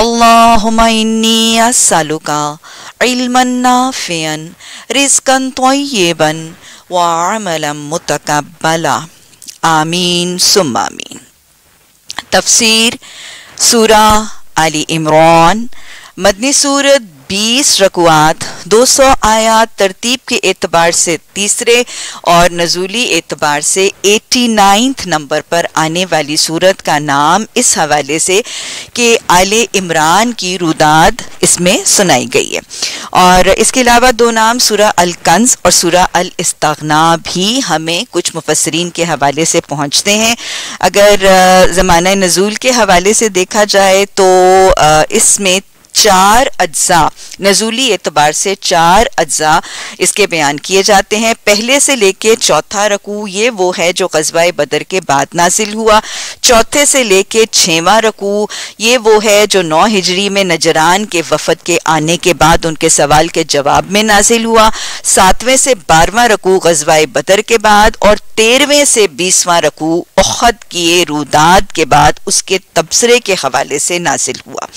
अल्लाहुम्मा इन्नी अस्सलुका इल्मन नाफियन रिज़्क़न तय्यिबन व अमलन मुतक़ब्बला आमीन सुम्मा आमीन तफसीर सूरा अली इमरान मदनी सूरत 20 रकुआत 200 आयात तरतीब के एतबार से तीसरे और नजूली एतबार से 89 नंबर पर आने वाली सूरत का नाम इस हवाले से कि आले इमरान की रुदाद इसमें सुनाई गई है। और इसके अलावा दो नाम सूरा अल कंज और सूरा अल इस्तगना भी हमें कुछ मुफसरीन के हवाले से पहुँचते हैं। अगर ज़माना नजूल के हवाले से देखा जाए तो इसमें चार अज्जा। नजूली एतबार से चार अज्जा इसके बयान किए जाते हैं। पहले से लेके चौथा रकू, ये वो है जो कस्बा बदर के बाद नाजिल हुआ। चौथे से लेके छवा रकू, ये वो है जो नौ हिजरी में नजरान के वफद के आने के बाद उनके सवाल के जवाब में नाजिल हुआ। सातवें से बारहवा रकू गजबा बदर के बाद और तेरहवें से बीसवां रकू उहद किए रुदाद के बाद उसके तबसरे के हवाले से नाजिल हुआ।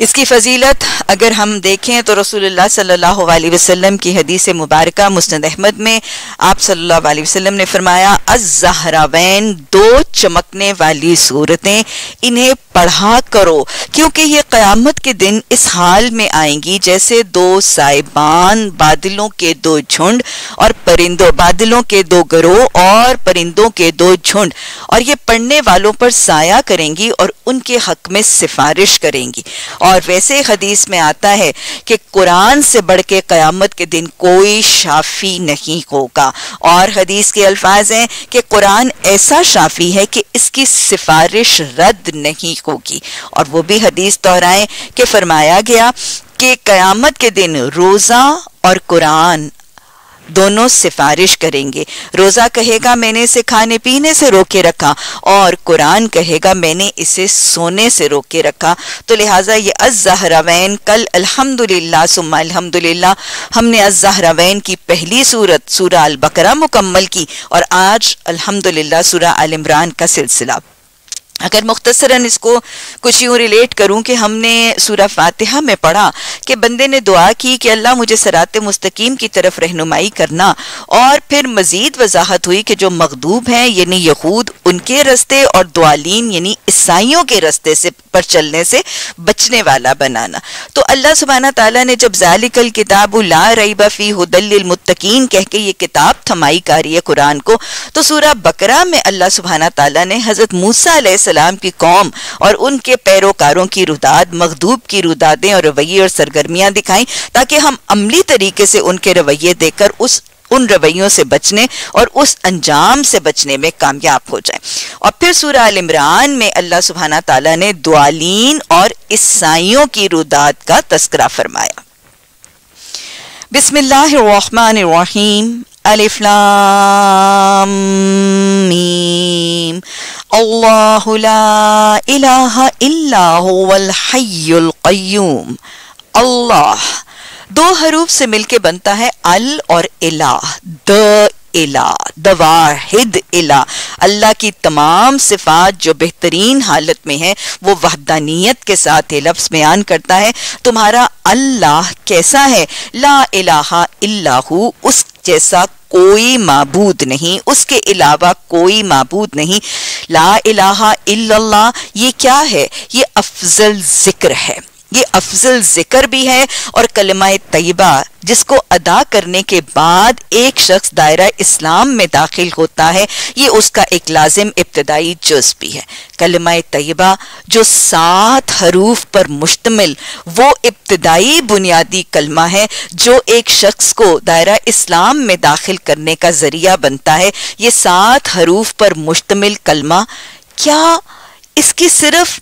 इसकी फजीलत अगर हम देखें तो रसूलुल्लाह सल्लल्लाहु अलैहि वसल्लम की हदीस मुबारक मुस्ंद अहमद में आप सल्लल्लाहु अलैहि वसल्लम ने फरमाया अज़हरावैन दो चमकने वाली सूरतें इन्हें पढ़ा करो, क्योंकि ये क़यामत के दिन इस हाल में आएँगी, जैसे दो साइबान बादलों के दो झुंड और परिंदों, बादलों के दो गरोह और परिंदों के दो झुंड, और ये पढ़ने वालों पर साया करेंगी और उनके हक में सिफारिश करेंगी। और वैसे हदीस में आता है कि कुरान से बढ़ के क़यामत के दिन कोई शाफी नहीं होगा। और हदीस के अल्फाज हैं कि कुरान ऐसा शाफी है कि इसकी सिफारिश रद्द नहीं होगी। और वो भी हदीस दोहराएँ कि फरमाया गया कि क्यामत के दिन रोज़ा और कुरान दोनों सिफारिश करेंगे। रोजा कहेगा, मैंने इसे खाने, पीने से रोके रखा और कुरान कहेगा, मैंने इसे सोने से रोके रखा। तो लिहाजा ये अजहरावैन कल अल्हम्दुलिल्लाह, सुम्मा अल्हम्दुलिल्लाह, हमने अजहरावैन की पहली सूरत सूरा अल बकरा मुकम्मल की और आज अल्हम्दुलिल्लाह सूरा अल इमरान का सिलसिला। अगर मुख्तसरा इसको कुछ यूँ रिलेट करूँ कि हमने सूरा फातिहा में पढ़ा कि बंदे ने दुआ की कि अल्लाह मुझे सरात मुस्तकीम की तरफ़ रहनुमाई करना और फिर मज़ीद वजाहत हुई कि जो मखदूब हैं, यानी यहूद, उनके रस्ते और दुआलीन, यानी ईसाइयों के रस्ते से पर चलने से बचने वाला बनाना। तो अल्लाह सुबहाना ताला ने जब जालिकल किताब ला रई बफ़ी हुदलमुत्तकीन कह के ये किताब थमाई कारी है कुरान को तो सूरा बकरा में अल्लाह सुबहाना ताला ने हज़रत मूसा सलाम की कौम और उनके पैरोकारों की रुदाद, मखदूब की रुदादें और रवैये और सरगर्मियाँ दिखाई, ताकि हम अमली तरीके से उनके रवैये देकर उस, उन रवैयों से बचने और उस अंजाम से बचने में कामयाब हो जाए। और फिर सूरह अल इमरान में अल्लाह सुबहाना ताला ने दुआलीन और ईसाइयों की रुदाद का तस्करा फरमाया। बिस्मिल्लाहिर्रहमानिर्रहीम। अलिफ लाम मीम अल्लाहु ला इलाहा इल्ला हुवल हय्युल कय्यूम अल्लाह दो हरूफ से मिलके बनता है अल और इला द इला दवाहिद इला अल्लाह की तमाम सिफात जो बेहतरीन हालत में है, वो वहदानियत के साथ ये लफ्ज बयान करता है। तुम्हारा अल्लाह कैसा है? ला इलाहा इल्लाहु, उस जैसा कोई मबूद नहीं, उसके अलावा कोई माबूद नहीं। ला इलाहा इल्लल्लाह, ये क्या है? ये अफजल ज़िक्र है। ये अफजल ज़िक्र भी है और कलमा तयबा, जिसको अदा करने के बाद एक शख्स दायरा इस्लाम में दाखिल होता है, ये उसका एक लाजिम इब्तदाई जुज भी है। कलमा तयबा, जो सात हरूफ पर मुश्तमिल, वो इब्तदाई बुनियादी कलमा है, जो एक शख्स को दायरा इस्लाम में दाखिल करने का ज़रिया बनता है। ये सात हरूफ पर मुश्तमिल कलमा, क्या इसकी सिर्फ़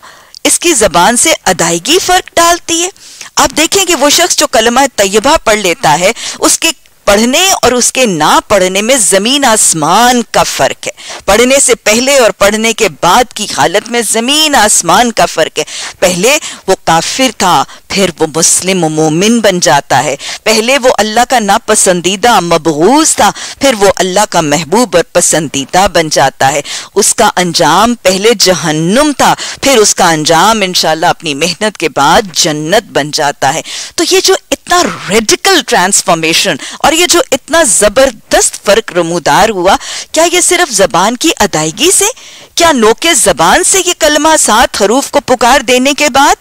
इसकी जबान से अदायगी फ़र्क डालती है। आप देखें कि वो शख्स जो कलमा तयबा पढ़ लेता है, उसके पढ़ने और उसके ना पढ़ने में ज़मीन आसमान का फ़र्क है। पढ़ने से पहले और पढ़ने के बाद की हालत में ज़मीन आसमान का फ़र्क है। पहले वो काफिर था फिर वो मुस्लिम मोमिन बन जाता है। पहले वो अल्लाह का नापसंदीदा मबगूज था, फिर वो अल्लाह का महबूब और पसंदीदा बन जाता है। उसका अंजाम पहले जहन्नुम था, फिर उसका अंजाम इंशाल्लाह अपनी मेहनत के बाद जन्नत बन जाता है। तो ये जो इतना रेडिकल ट्रांसफॉर्मेशन और ये जो इतना ज़बरदस्त फ़र्क रमूदार हुआ, क्या ये सिर्फ़ जबान की अदायगी से, क्या नोके जबान से ये कलमा सात हरूफ को पुकार देने के बाद?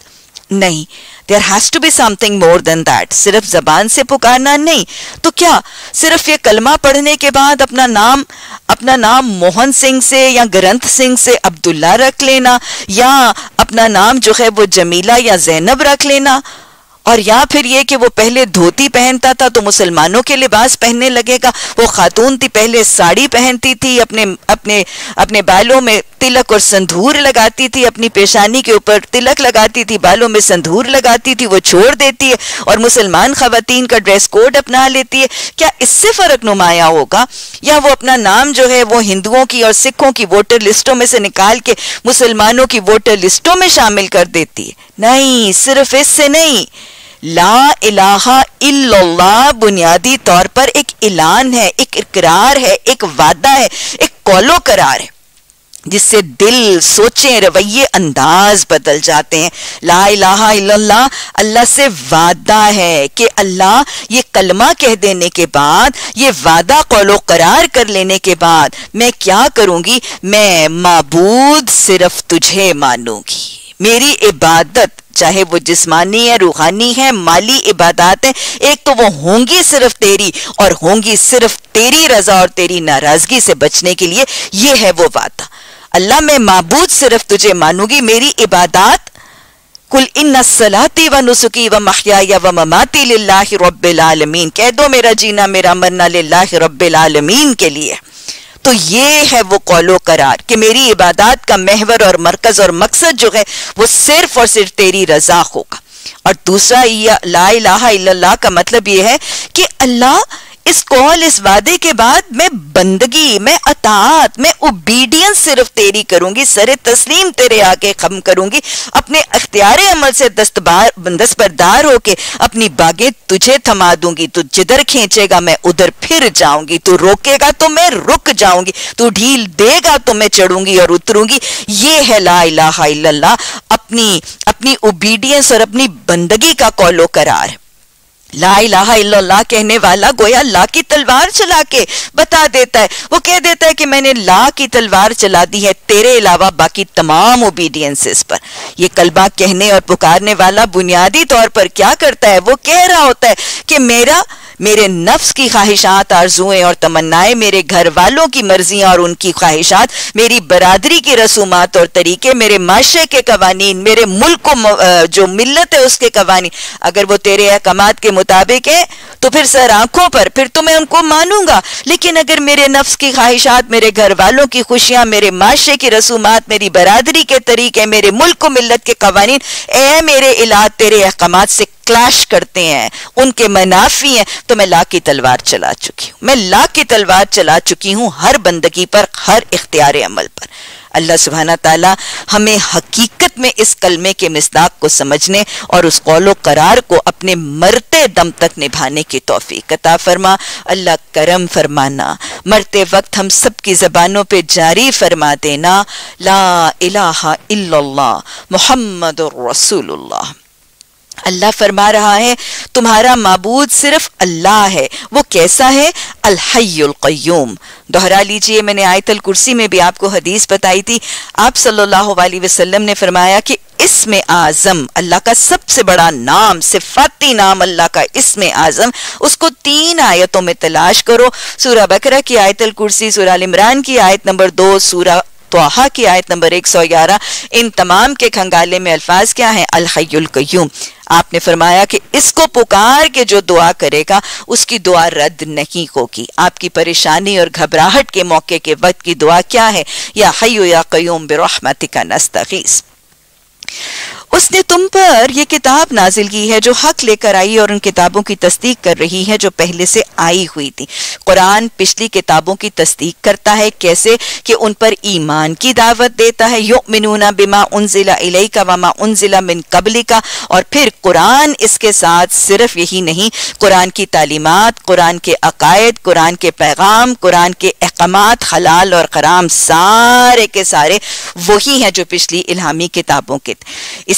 नहीं। There has to be something more than that सिर्फ़ जबान से पुकारना नहीं। तो क्या सिर्फ़ ये कलमा पढ़ने के बाद अपना नाम अपना नाम मोहन सिंह से या ग्रंथ सिंह से अब्दुल्ला रख लेना, या अपना नाम जो है वो जमीला या जैनब रख लेना? और या फिर ये कि वो पहले धोती पहनता था तो मुसलमानों के लिबास पहनने लगेगा। वो खातून थी, पहले साड़ी पहनती थी, अपने अपने अपने बालों में तिलक और संधूर लगाती थी, अपनी पेशानी के ऊपर तिलक लगाती थी, बालों में संधूर लगाती थी, वो छोड़ देती है और मुसलमान खातन का ड्रेस कोड अपना लेती है। क्या इससे फ़र्क नुमाया होगा? या वो अपना नाम जो है वो हिंदुओं की और सिखों की वोटर लिस्टों में से निकाल के मुसलमानों की वोटर लिस्टों में शामिल कर देती है? नहीं, सिर्फ़ इससे नहीं। ला इलाहा इल्लल्लाह बुनियादी तौर पर एक ऐलान है, एक इकरार है, एक वादा है, एक कौलो करार है, जिससे दिल सोचे, रवैये अंदाज बदल जाते हैं। ला इलाहा इल्लल्लाह, अल्लाह से वादा है कि अल्लाह ये कलमा कह देने के बाद, ये वादा कौलो करार कर लेने के बाद मैं क्या करूँगी? मैं माबूद सिर्फ़ तुझे मानूँगी। मेरी इबादत, चाहे वो जिस्मानी है, रूहानी है, माली इबादत है, एक तो वो होंगी सिर्फ़ तेरी और होंगी सिर्फ़ तेरी रजा और तेरी नाराज़गी से बचने के लिए ये है वो वादा। अल्लाह, मैं मबूद सिर्फ़ तुझे मानूँगी, मेरी इबादत, कुल इन सलाती व नुसुकी व महया व ममाती आलमीन। कह दो मेरा जीना, मेरा मरना लिल्लाहि रब्बिल आलमीन के लिए। तो ये है वो कौलो करार कि मेरी इबादत का महवर और मरकज और मकसद जो है वो सिर्फ़ और सिर्फ़ तेरी रजा होगा। और दूसरा ला इलाहा इल्लल्लाह का मतलब ये है कि अल्लाह इस कॉल, इस वादे के बाद मैं बंदगी, मैं अतात, मैं ओबीडियंस सिर्फ़ तेरी करूँगी, सरे तस्लीम तेरे आगे खम करूँगी, अपने अख्तियार अमल से दस्तबार, दस्तबरदार होके अपनी बागें तुझे थमा दूँगी, तू जिधर खींचेगा मैं उधर फिर जाऊँगी, तू रोकेगा तो मैं रुक जाऊँगी, तू ढील देगा तो मैं चढ़ूँगी और उतरूँगी, ये है ला इल्लल्लाह, अपनी अपनी ओबीडियंस और अपनी बंदगी का कौलो करार। ला इलाहा इल्लल्लाह कहने वाला गोया ला की तलवार चला के बता देता है। वो कह देता है कि मैंने ला की तलवार चला दी है तेरे अलावा बाकी तमाम ओबीडियंसेस पर। ये कलबा कहने और पुकारने वाला बुनियादी तौर पर क्या करता है? वो कह रहा होता है कि मेरा मेरे नफ्स की ख्वाहिशात, आरजुएँ और तमन्नाएँ मेरे घर वालों की मर्जियाँ और उनकी ख्वाहिशात, मेरी बरादरी की रसूमात और तरीके मेरे माशरे के कवानीन, मेरे मुल्क को जो मिलत है उसके कवानी अगर वो तेरे अहकाम के मुताबिक है तो फिर सर आँखों पर, फिर तो मैं उनको मानूँगा। लेकिन अगर मेरे नफ्स की ख्वाहिशात, मेरे घर वालों की खुशियाँ, मेरे माशरे की रसूमात, मेरी बरादरी के तरीके, मेरे मुल्क को मिल्लत के कवानीन, ए, मेरे इलाज तेरे अहकाम से क्लैश करते हैं, उनके मनाफी हैं तो मैं ला की तलवार चला चुकी हूँ। मैं ला की तलवार चला चुकी हूँ हर बंदगी पर, हर इख्तियार अमल पर। अल्लाह सुबहाना ताला हमें हकीकत में इस कलमे के मिसदाक को समझने और उस कौलो करार को अपने मरते दम तक निभाने की तोफ़ी कता फरमा। अल्लाह करम फरमाना। मरते वक्त हम सब की ज़बानों पर जारी फरमा देना। ला अला मोहम्मद रसूलुल्लाह। अल्लाह फरमा रहा है, तुम्हारा मबूद सिर्फ़ अल्लाह है, वो कैसा है? अलहयुल्क़यूम दोहरा लीजिए, मैंने आयतल कुर्सी में भी आपको हदीस बताई थी। आप सल्लल्लाहु अलैहि वसल्लम ने फरमाया कि इसमें आज़म, अल्लाह का सबसे बड़ा नाम, सिफाती नाम अल्लाह का इसमें आज़म, उसको तीन आयतों में तलाश करो। सूरा बकरा की आयतल कुर्सी, सूरा इमरान की आयत नंबर दो, सूरा तोहा की आयत नंबर 111 इन तमाम के खंगाले में अल्फाज क्या हैं? अलहयुल कयूम आपने फरमाया कि इसको पुकार के जो दुआ करेगा, उसकी दुआ रद्द नहीं होगी। आपकी परेशानी और घबराहट के मौके के वक्त की दुआ क्या है? या हयो या कयूम बिरहमतिका नस्तगीस। उसने तुम पर यह किताब नाजिल की है, जो हक लेकर आई और उन किताबों की तस्दीक कर रही है, जो पहले से आई हुई थी। कुरान पिछली किताबों की तस्दीक करता है, कैसे? कि उन पर ईमान की दावत देता है। यो मिनूना बिमा उन जिला इलई का वमा उन जिला मिन कबली का और फिर कुरान इसके साथ सिर्फ़ यही नहीं, कुरान की तालीमत, कुरान के अकायद, कुरान के पैगाम, कुरान के अहकाम हलाल और कराम सारे के सारे वही हैं जो पिछली इलामी किताबों के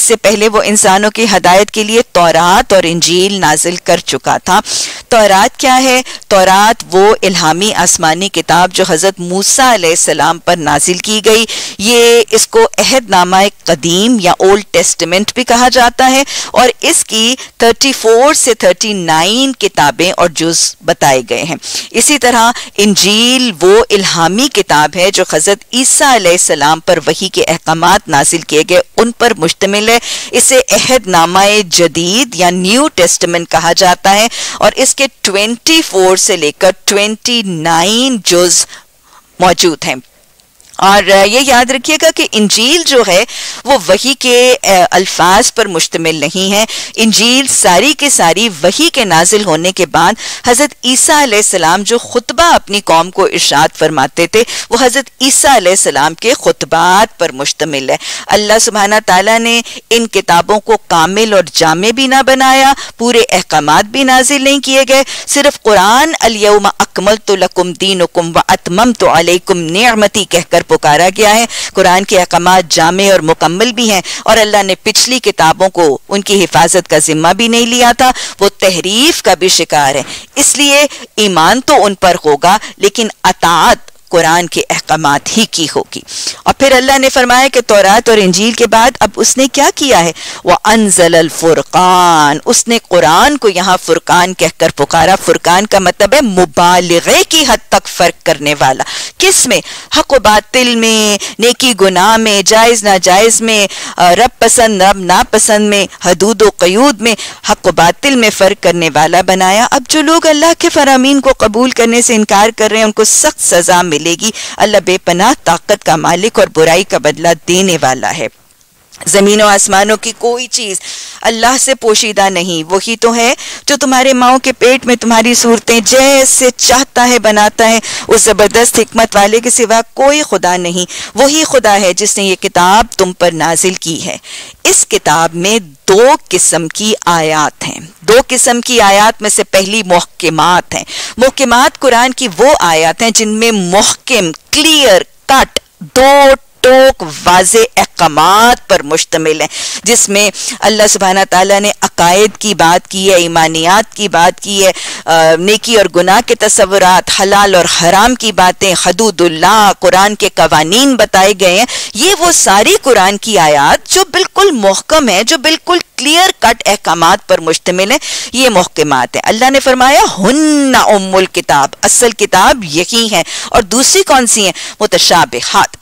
इससे पहले वो इंसानों की हदायत के लिए तौरात और इंजील नाजिल कर चुका था। तौरात क्या है? तौरात वो इल्हामी आसमानी किताब जो हज़रत मूसा सलाम पर नाजिल की गई। ये इसको अहदनामा कदीम या ओल्ड टेस्टमेंट भी कहा जाता है और इसकी 34 से 39 किताबें और जुज बताए गए हैं। इसी तरह इंजील वो इल्हामी किताब है जो हज़रत ईसा सलाम पर वही के अहकाम नाजिल किए गए, उन पर मुश्तमिल है इसे अहदनामा जदीद या न्यू टेस्टमेंट कहा जाता है और इसके 24 से लेकर 29 जुज मौजूद हैं। और ये याद रखिएगा कि इंजील जो है, वो वही के अल्फाज पर मुश्तमिल नहीं है। इंजील सारी के सारी वही के नाजिल होने के बाद हज़रत ईसा सलाम जो खुतबा अपनी कौम को इर्शाद फरमाते थे, वो हज़रत ईसा सलाम के खुतबात पर मुश्तमिल है। अल्लाह सुबहाना ताला ने इन किताबों को कामिल और जामे भी ना बनाया, पूरे अहकाम भी नाजिल नहीं किए गए। सिर्फ़ कुरान अलियम अकमल तो लकुम दीन व अतमम तो अलैकुम नियमती कहकर पुकारा गया है। कुरान के अहकाम जामे और मुकम्मल भी हैं और अल्लाह ने पिछली किताबों को उनकी हिफाजत का जिम्मा भी नहीं लिया था। वो तहरीफ का भी शिकार है। इसलिए ईमान तो उन पर होगा, लेकिन अतात कुरान के अहकाम ही की होगी। और फिर अल्लाह ने फरमाया कि तौरात और इंजील के बाद अब उसने क्या किया है? वह अनजल फुरकान। उसने कुरान को यहाँ फुरकान कहकर पुकारा। फुरकान का मतलब है मुबालगे की हद तक फ़र्क करने वाला। किसमें? हक बातिल में, नेकी गुनाह में, जायज़ नाजायज में रब पसंद, रब नापसंद में, हदूद कयूद में हक बातिल में फ़र्क करने वाला बनाया। अब जो लोग अल्लाह के फरामीन को कबूल करने से इनकार कर रहे हैं, उनको सख्त सज़ा मिलेगी। अल्लाह बेपनाह ताकत का मालिक और बुराई का बदला देने वाला है। जमीनों आसमानों की कोई चीज़ अल्लाह से पोशीदा नहीं। वही तो है जो तुम्हारे माओ के पेट में तुम्हारी सूरतें जैसे चाहता है, बनाता है, उस ज़बरदस्त हिकमत वाले के सिवा कोई खुदा नहीं। वही खुदा है जिसने ये किताब तुम पर नाजिल की है। इस किताब में दो किस्म की आयात हैं। दो किस्म की आयात में से पहली मोहकमात हैं। मोहकमात कुरान की वो आयात हैं जिनमें मोहकम क्लियर, कट, दो टोक वाज अहकाम पर मुश्तमिल है, जिसमें अल्लाह सुबहाना ताला ने अकायद की बात की है, ईमानियात की बात की है नेकी और गुनाह के तस्वुरात, हलाल और हराम की बातें, हदूदुल्लाह, कुरान के कवानीन बताए गए हैं। ये वो सारी कुरान की आयात जो बिल्कुल मोहकम है, जो बिल्कुल क्लियर कट अहकाम पर मुश्तमिल है, ये मोहकमात है। अल्लाह ने फरमाया, हन्ना उमुल किताब असल किताब यही है। और दूसरी कौन सी है? मुतशाबिहात।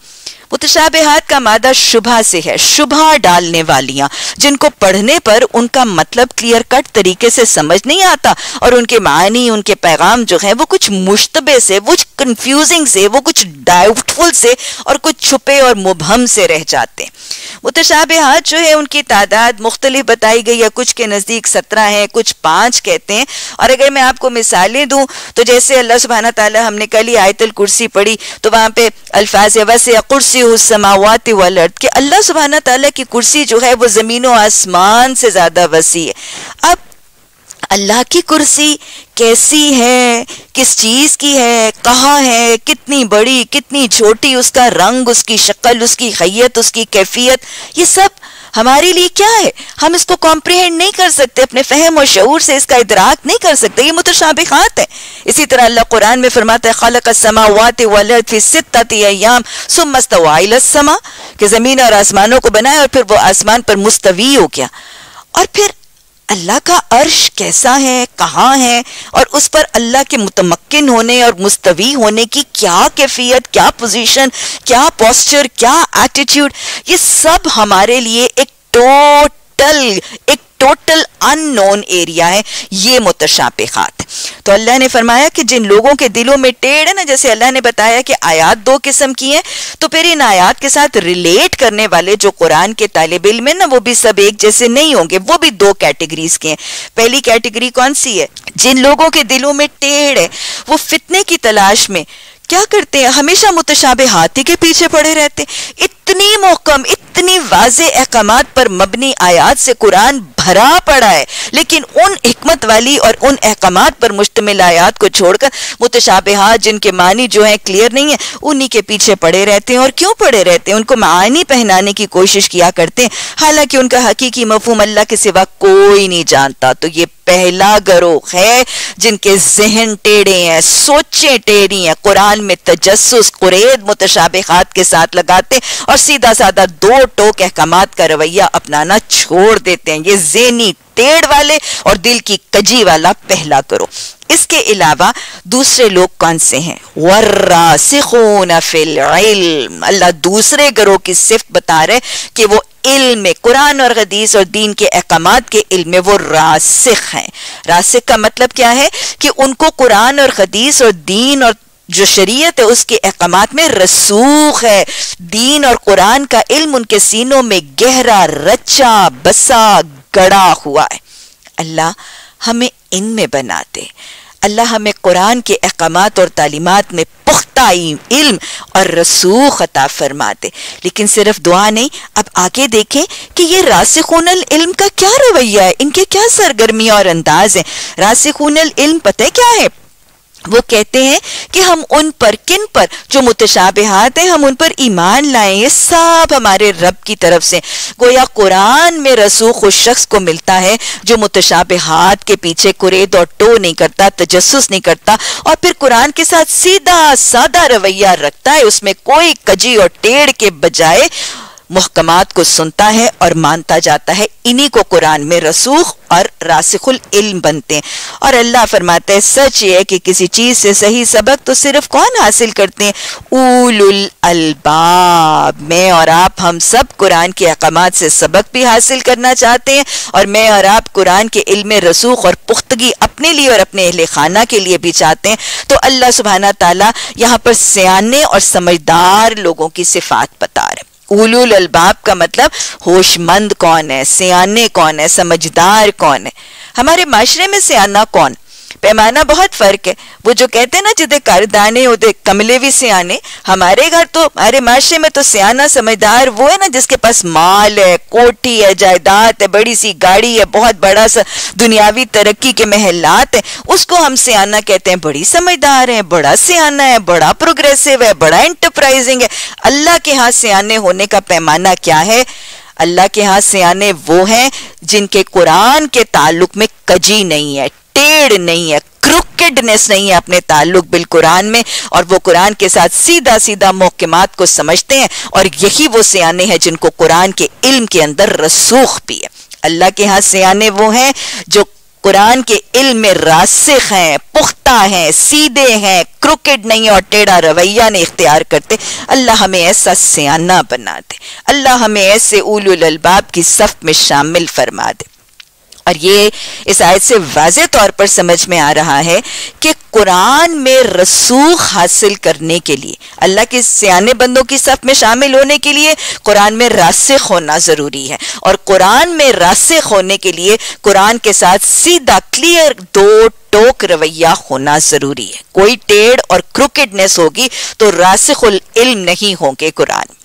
मुतशाबहात का मादा शुभा से है, शुभा डालने वालियाँ। जिनको पढ़ने पर उनका मतलब क्लियर कट तरीके से समझ नहीं आता और उनके मानी, उनके पैगाम जो है, वो कुछ मुश्तबे से, वो कंफ्यूजिंग से, वो कुछ डाउटफुल से और कुछ छुपे और मुबहम से रह जाते हैं। मुतशाबहात जो है, उनकी तादाद मुख्तलिफ़ बताई गई है, कुछ के नज़दीक सत्रह है, कुछ पाँच कहते हैं। और अगर मैं आपको मिसालें दूँ तो जैसे अल्लाह सुबहाना ताला हमने कल ही आयतल कुर्सी पढ़ी तो वहाँ पे अल्फाज वैसे कुर्सी कुर्सी उसमावती वाल अर्थ कि अल्लाह सुबहाना तला की कुर्सी जो है वो ज़मीन व आसमान से ज़्यादा वसी है। अब अल्लाह की कुर्सी कैसी है? किस चीज़ की है? कहाँ है? कितनी बड़ी, कितनी छोटी? उसका रंग, उसकी शक्ल, उसकी खैयत, उसकी कैफियत, ये सब हमारे लिए क्या है? हम इसको कॉम्प्रिहेंड नहीं कर सकते, अपने फहम और शूर से इसका इदराक नहीं कर सकते। ये मुतशाबिहात है। इसी तरह अल्लाह कुरान में फरमाता है, खलक समावात अयाम समा कि ज़मीन और आसमानों को बनाया और फिर वो आसमान पर मुस्तवी हो गया। और फिर अल्लाह का अर्श कैसा है, कहाँ है, और उस पर अल्लाह के मुतमक्न होने और मुस्तवी होने की क्या कैफियत, क्या पोजीशन क्या पोस्चर क्या एटीट्यूड ये सब हमारे लिए एक टोटल, एक टोटल अननोन एरिया है, ये मुतशाबिहात तो अल्लाह ने फरमाया कि जिन लोगों के दिलों में टेढ़ है ना, जैसे अल्लाह ने बताया कि आयात दो किस्म की हैं तो फिर इन आयात के साथ रिलेट करने वाले जो कुरान के तालिब इल्म है ना, वो भी सब एक जैसे नहीं होंगे, वो भी दो कैटेगरीज के हैं। पहली कैटेगरी कौन सी है? जिन लोगों के दिलों में टेढ़ है, वो फितने की तलाश में क्या करते हैं? हमेशा मुतशाबे हाथी के पीछे पड़े रहते हैं। इतनी मोकम इतनी वाज अहकाम पर मबनी आयात से कुरान भरा पड़ा है। लेकिन उन हमत वाली और उन अहकाम पर मुश्तमिल आयात को छोड़कर मुतशाबहात जिनके मानी जो है क्लियर नहीं है, उन्हीं के पीछे पड़े रहते हैं। और क्यों पड़े रहते हैं? उनको मानी पहनाने की कोशिश किया करते हैं। हालाँकि उनका हकीकी मफहूम अल्लाह के सिवा कोई नहीं जानता। तो ये पहला गरोह है, जिनके जहन टेढ़े हैं, सोचे टेढ़ी हैं। कुरान में तजस्स कुरेद मुतशाबहात के साथ लगाते और सीधा साधा दो टोक अहकाम का रवैया अपनाना छोड़ देते हैं। ये जेनी टेढ़ वाले और दिल की कजी वाला पहला करो इसके अलावा दूसरे लोग कौन से हैं? फिल अल्लाह दूसरे गरोह की सिफ्त बता रहे कि वो इल्म में कुरान और हदीस और दीन के अहकाम के इल्म में वो रासिख हैं। रासिख का मतलब क्या है? कि उनको कुरान और हदीस और दीन और जो शरीयत है, उसके अहकाम में रसूख है। दीन और कुरान का इल्म उनके सीनों में गहरा, रचा, बसा, गड़ा हुआ है। अल्लाह हमें इनमें बनाते। अल्लाह हमें कुरान के अहकाम और तालीमत में पुख्ता इल्म और रसूख अता फरमा दे लेकिन सिर्फ़ दुआ नहीं, अब आगे देखें कि ये रासिखूनल इल्म का क्या रवैया है? इनके क्या सरगर्मियाँ और अंदाज है? रासिखूनल इल्म पता क्या है? वो कहते हैं कि हम उन पर किन पर? जो मुतशाबहात हैं, हम उन पर ईमान लाए। ये सब हमारे रब की तरफ़ से। गोया कुरान में रसूख उस शख्स को मिलता है, जो मुतशाबहात के पीछे कुरेद और टो नहीं करता तजस्स नहीं करता, और फिर कुरान के साथ सीधा सादा रवैया रखता है। उसमें कोई कजी और टेढ़ के बजाय मुहकमात को सुनता है और मानता जाता है। इन्हीं को कुरान में रसूख और रासिकुल इल्म बनते हैं। और अल्लाह फरमाते हैं, सच ये है कि किसी चीज़ से सही सबक तो सिर्फ़ कौन हासिल करते हैं? उलुल अलबाब। मैं और आप, हम सब कुरान के अहकाम से सबक भी हासिल करना चाहते हैं और मैं और आप कुरान के इल्म रसूख और पुख्तगी अपने लिए और अपने अहल खाना के लिए भी चाहते हैं। तो अल्लाह सुबहाना ताला यहाँ पर सियाने और समझदार लोगों की सिफात बता उलुल अलबाब का मतलब होशमंद कौन है? सियाने कौन है? समझदार कौन है? हमारे माशरे में सियाना कौन? पैमाना बहुत फ़र्क है। वो जो कहते हैं ना जिदे करदाने उदे कमले भी सियाने, हमारे घर तो हमारे माशरे में तो सियाना समझदार वो है ना, जिसके पास माल है, कोठी है, जायदाद है बड़ी सी गाड़ी है, बहुत बड़ा सा दुनियावी तरक्की के महलात है, उसको हम सियाना कहते हैं। बड़ी समझदार है, बड़ा सियाना है, बड़ा प्रोग्रेसिव है, बड़ा इंटरप्राइजिंग है। अल्लाह के यहाँ सियाने होने का पैमाना क्या है? अल्लाह के यहाँ सियाने वो हैं जिनके कुरान के ताल्लुक में कजी नहीं है टेढ़ नहीं है क्रुकेडनेस नहीं है अपने ताल्लुक बिल कुरान में, और वो कुरान के साथ सीधा सीधा मोहकमात को समझते हैं, और यही वो सियाने हैं जिनको कुरान के इल्म के अंदर रसूख भी है। अल्लाह के यहाँ सियाने वो हैं जो कुरान के इल्म में रासिक हैं, पुख्ता हैं, सीधे हैं क्रिकेट नहीं और टेढ़ा रवैया ने इख्तियार करते। अल्लाह हमें ऐसा सियाना बना दे। अल्लाह हमें ऐसे उलुल अलबाब की सफ में शामिल फरमा दे। और ये इस आयत से वाज तौर पर समझ में आ रहा है कि कुरान में रसूख हासिल करने के लिए, अल्लाह के सियाने बंदों की सफ में शामिल होने के लिए कुरान में रासिक होना ज़रूरी है। और कुरान में रासिक होने के लिए कुरान के साथ सीधा क्लियर दो टोक रवैया होना ज़रूरी है। कोई टेढ़ और क्रिकेटनेस होगी तो रासिकुल इल्म नहीं होंगे कुरान।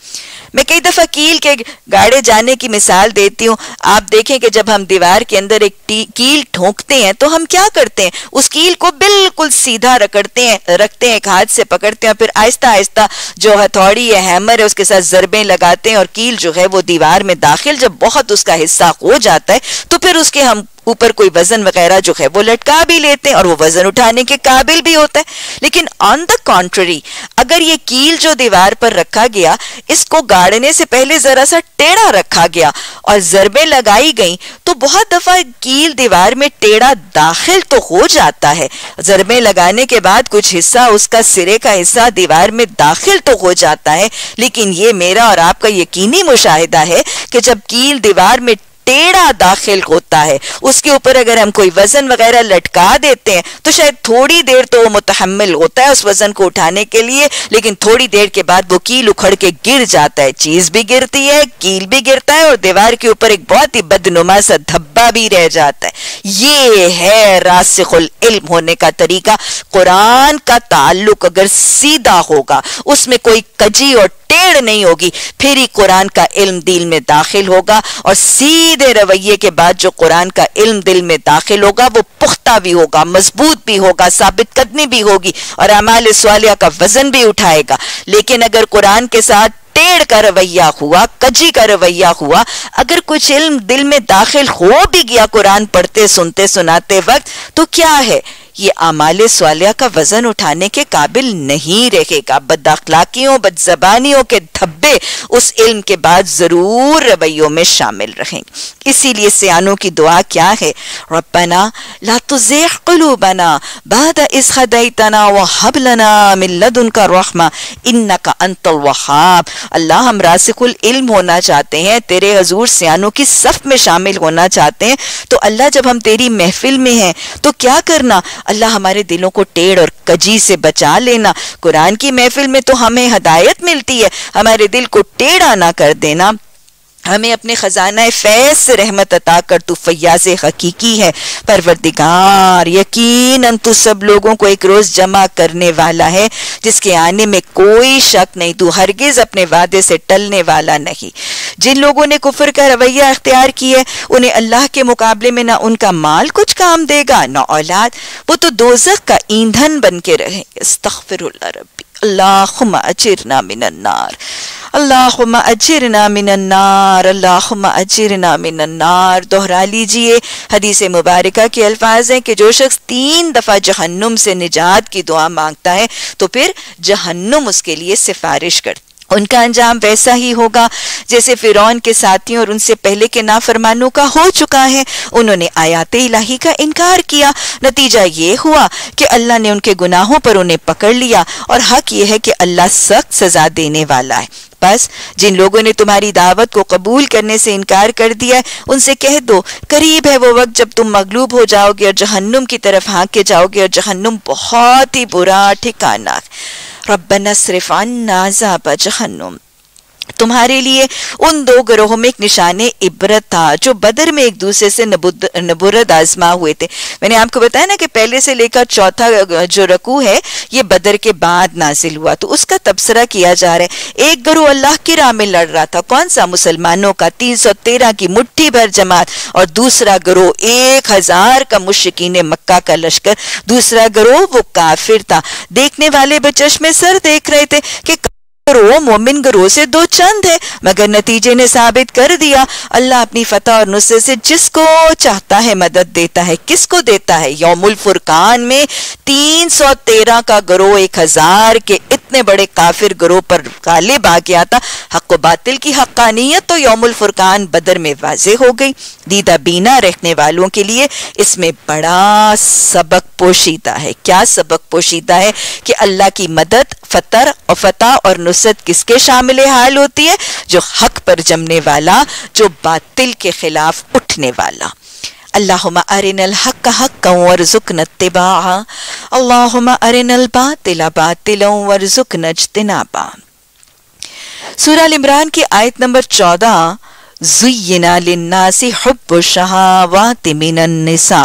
मैं कई दफ़ा कील के गाड़े जाने की मिसाल देती हूँ। आप देखें कि जब हम दीवार के अंदर एक कील ठोंकते हैं तो हम क्या करते हैं? उस कील को बिल्कुल सीधा रगड़ते हैं, रखते हैं, एक हाथ से पकड़ते हैं फिर आहिस्ता आहिस्ता जो हथौड़ी या हैमर है, उसके साथ जरबे लगाते हैं और कील जो है वो दीवार में दाखिल जब बहुत उसका हिस्सा हो जाता है तो फिर उसके हम ऊपर कोई वज़न वगैरह जो है वो लटका भी लेते हैं और वो वज़न उठाने के काबिल भी होता है। लेकिन ऑन द कॉन्ट्ररी अगर ये कील जो दीवार पर रखा गया, इसको गाड़ने से पहले जरा सा टेढ़ा रखा गया और जरबे लगाई गई तो बहुत दफ़ा कील दीवार में टेढ़ा दाखिल तो हो जाता है। जरबे लगाने के बाद कुछ हिस्सा उसका सिरे का हिस्सा दीवार में दाखिल तो हो जाता है। लेकिन ये मेरा और आपका यकीनी मुशाहिदा है कि जब कील दीवार में टेढ़ा दाखिल होता है। उसके ऊपर अगर हम कोई वज़न वगैरह लटका देते हैं तो शायद थोड़ी देर तो वो मुतहमल होता है उस वज़न को उठाने के लिए, लेकिन थोड़ी देर के बाद वो कील उखड़ के गिर जाता है। चीज़ भी गिरती है, कील भी गिरता है और दीवार के ऊपर एक बहुत ही बदनुमा सा धब्बा भी रह जाता है। ये है रासिकुल इल्म होने का तरीका। कुरान का ताल्लुक अगर सीधा होगा, उसमें कोई कजी और टेढ़ नहीं होगी, फिर ही कुरान का इल्म दिल में दाखिल होगा और सीधे रवैये के बाद जो कुरान का इल्म दिल में दाखिल होगा, वो पुख्ता भी होगा, मज़बूत भी होगा, साबित कदनी भी होगी और अमाल सवालिया का वज़न भी उठाएगा। लेकिन अगर कुरान के साथ टेढ़ का रवैया हुआ, कजी का रवैया हुआ, अगर कुछ इल्म दिल में दाखिल हो भी गया कुरान पढ़ते, सुनते, सुनाते वक्त तो क्या है? ये अमाल सवालिया का वज़न उठाने के काबिल नहीं रहेगा। बदअखलाकियों, बदजबानियों के धब्बे उस इल्म के बाद ज़रूर रवैयों में शामिल रहेंगे। इसीलिए सियानों की दुआ क्या है? रब्बना ला क़ुलूबना बाद इस हदैतना व हब लना मिन लदुनका रहमा। इन्नका अंतल वहाब। अल्लाह हम रासिकुल इल्म होना चाहते हैं, तेरे हजूर सियानों की सफ में शामिल होना चाहते हैं। तो अल्लाह जब हम तेरी महफिल में हैं तो क्या करना? अल्लाह हमारे दिलों को टेढ़ और कजी से बचा लेना। कुरान की महफिल में तो हमें हदायत मिलती है। हमारे दिल को टेढ़ा ना कर देना। हमें अपने खजाना फैज से रहमत अता कर, तू फयाज हकीकी है, परवरदिगार, यकीन तू सब लोगों को एक रोज जमा करने वाला है, जिसके आने में कोई शक नहीं, तू हरगिज अपने वादे से टलने वाला नहीं। जिन लोगों ने कुफर का रवैया अख्तियार किया है, उन्हें अल्लाह के मुकाबले में ना उनका माल कुछ काम देगा, ना औलाद, वो तो दोजक का ईंधन बन के रब्बी अल्लाह अचिरना मिनन्नार। अल्लाहुम्मा अजिरना मिनन्नार अल्लाहुम्मा अजिरना मिनन्नार दोहरा लीजिए हदीस मुबारक के अल्फाज हैं कि जो शख्स तीन दफ़ा जहन्नुम से निजात की दुआ माँगता है तो फिर जहन्नुम उसके लिए सिफारिश करता उनका अंजाम वैसा ही होगा जैसे फिरौन के साथियों और उनसे पहले के नाफरमानों का हो चुका है। उन्होंने आयात इलाही का इनकार किया। नतीजा ये हुआ कि अल्लाह ने उनके गुनाहों पर उन्हें पकड़ लिया और हक ये है कि अल्लाह सख्त सजा देने वाला है। बस, जिन लोगों ने तुम्हारी दावत को कबूल करने से इनकार कर दिया है, उनसे कह दो, करीब है वो वक्त जब तुम मगलूब हो जाओगे और जहन्नुम की तरफ़ हाँक के जाओगे और जहन्नुम बहुत ही बुरा ठिकाना रब्बना सिर्फ़ अन्नाजाब जहन्नुम तुम्हारे लिए उन दो ग्रोहों में एक निशान इबरत था, जो बदर में एक दूसरे से नबुरद आजमा हुए थे। मैंने आपको बताया ना कि पहले से लेकर चौथा, जो रकू है, ये बदर के बाद नाजिल हुआ। तो उसका तबसरा किया जा रहा है। एक ग्रोह अल्लाह की राह में लड़ रहा था। कौन सा मुसलमानों का। तीन सौ तेरह की मुट्ठी भर जमात। और दूसरा ग्रोह एक हज़ार का मुश्किन मक्का का लश्कर। दूसरा ग्रोह वो काफिर था। देखने वाले बचश में सर देख रहे थे कि रो मोमिन गरोह से दो चंद है, मगर नतीजे ने साबित कर दिया। अल्लाह अपनी फतह और नुस्से से जिसको चाहता है मदद देता है, किसको देता है? यौमुल फुरकान में तीन सौ तेरह का गुरु एक हज़ार के इतने बड़े काफिर गरोह पर गालिब आ गया था। हक बातिल की हक्कानियत तो यौमुल फुरकान बदर में वाजे हो गई। दीदा बीना रखने वालों के लिए इसमें बड़ा सबक पोशीदा है। क्या सबक पोशीदा है कि अल्लाह की मदद, फतर और फतह और नुसरत किसके शामिल हाल होती है? जो हक पर जमने वाला, जो बातिल के खिलाफ उठने वाला। अल्लाहुम्मा अरिनल हक हक वर्जुकन तिबा अल्लाहुम्मा अरिनल बातिल बातिल वर्जुकन इज्तिनाबा सूरह इमरान की आयत नंबर चौदह जुयना लिन्नासी हुब्बु शहावात मिनन निसा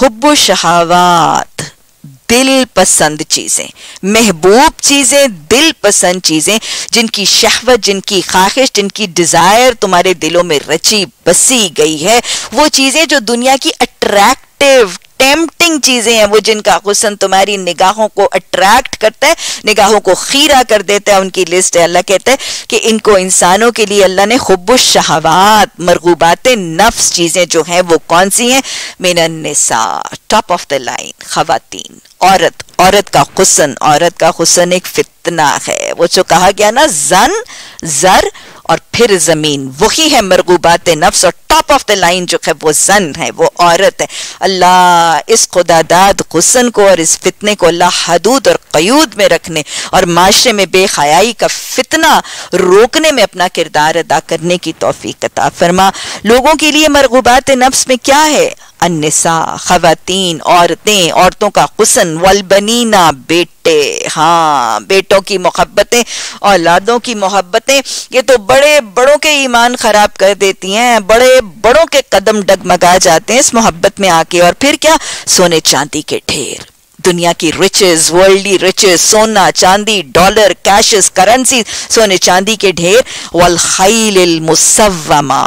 हुब्बु शहावात दिल पसंद चीज़ें, महबूब चीज़ें दिल पसंद चीज़ें, जिनकी शहवत, जिनकी ख्वाहिश, जिनकी डिज़ायर तुम्हारे दिलों में रची, बसी गई है, वो चीज़ें जो दुनिया की अट्रैक्टिव टेम्पटिंग चीज़ें हैं वो जिनका हुसन तुम्हारी निगाहों को अट्रैक्ट करता है, निगाहों को खीरा कर देता है, उनकी लिस्ट है। अल्लाह कहता है कि इनको इंसानों के लिए अल्लाह ने खुब शहवात मरगूबात, नफ्स चीज़ें जो हैं वो कौन सी हैं? मिनसा टॉप ऑफ़ द लाइन खातन औरत औरत का हुसन, औरत का हुसन एक फितना है। वो जो कहा गया ना, जन, जर और फिर ज़मीन। वही है मरगूबात नफ्स और टॉप ऑफ़ द लाइन जो है वो जन है, वो औरत है। अल्लाह, इस खुदादाद हुसन को और इस फितने को अल्लाह हदूद और कयूद में रखने और माशरे में बेखयाई का फितना रोकने में अपना किरदार अदा करने की तोफ़ी कता फरमा। लोगों के लिए मरगूबात नफ्स में क्या है? अन्सा खातन औरतें, औरतों का हुसन, वलबनीना, बेटे हाँ बेटों की मोहब्बतें, औलादों की मोहब्बतें, ये तो बड़े बड़ों के ईमान खराब कर देती हैं, बड़े बड़ों के कदम डगमगा जाते हैं इस मोहब्बत में आके, और फिर क्या? सोने चांदी के ढेर। दुनिया की रिचेस वर्ल्डली रिचेस सोना, चांदी डॉलर कैशेस करेंसी सोने चांदी के ढेर। वल खैल मुसव्वमा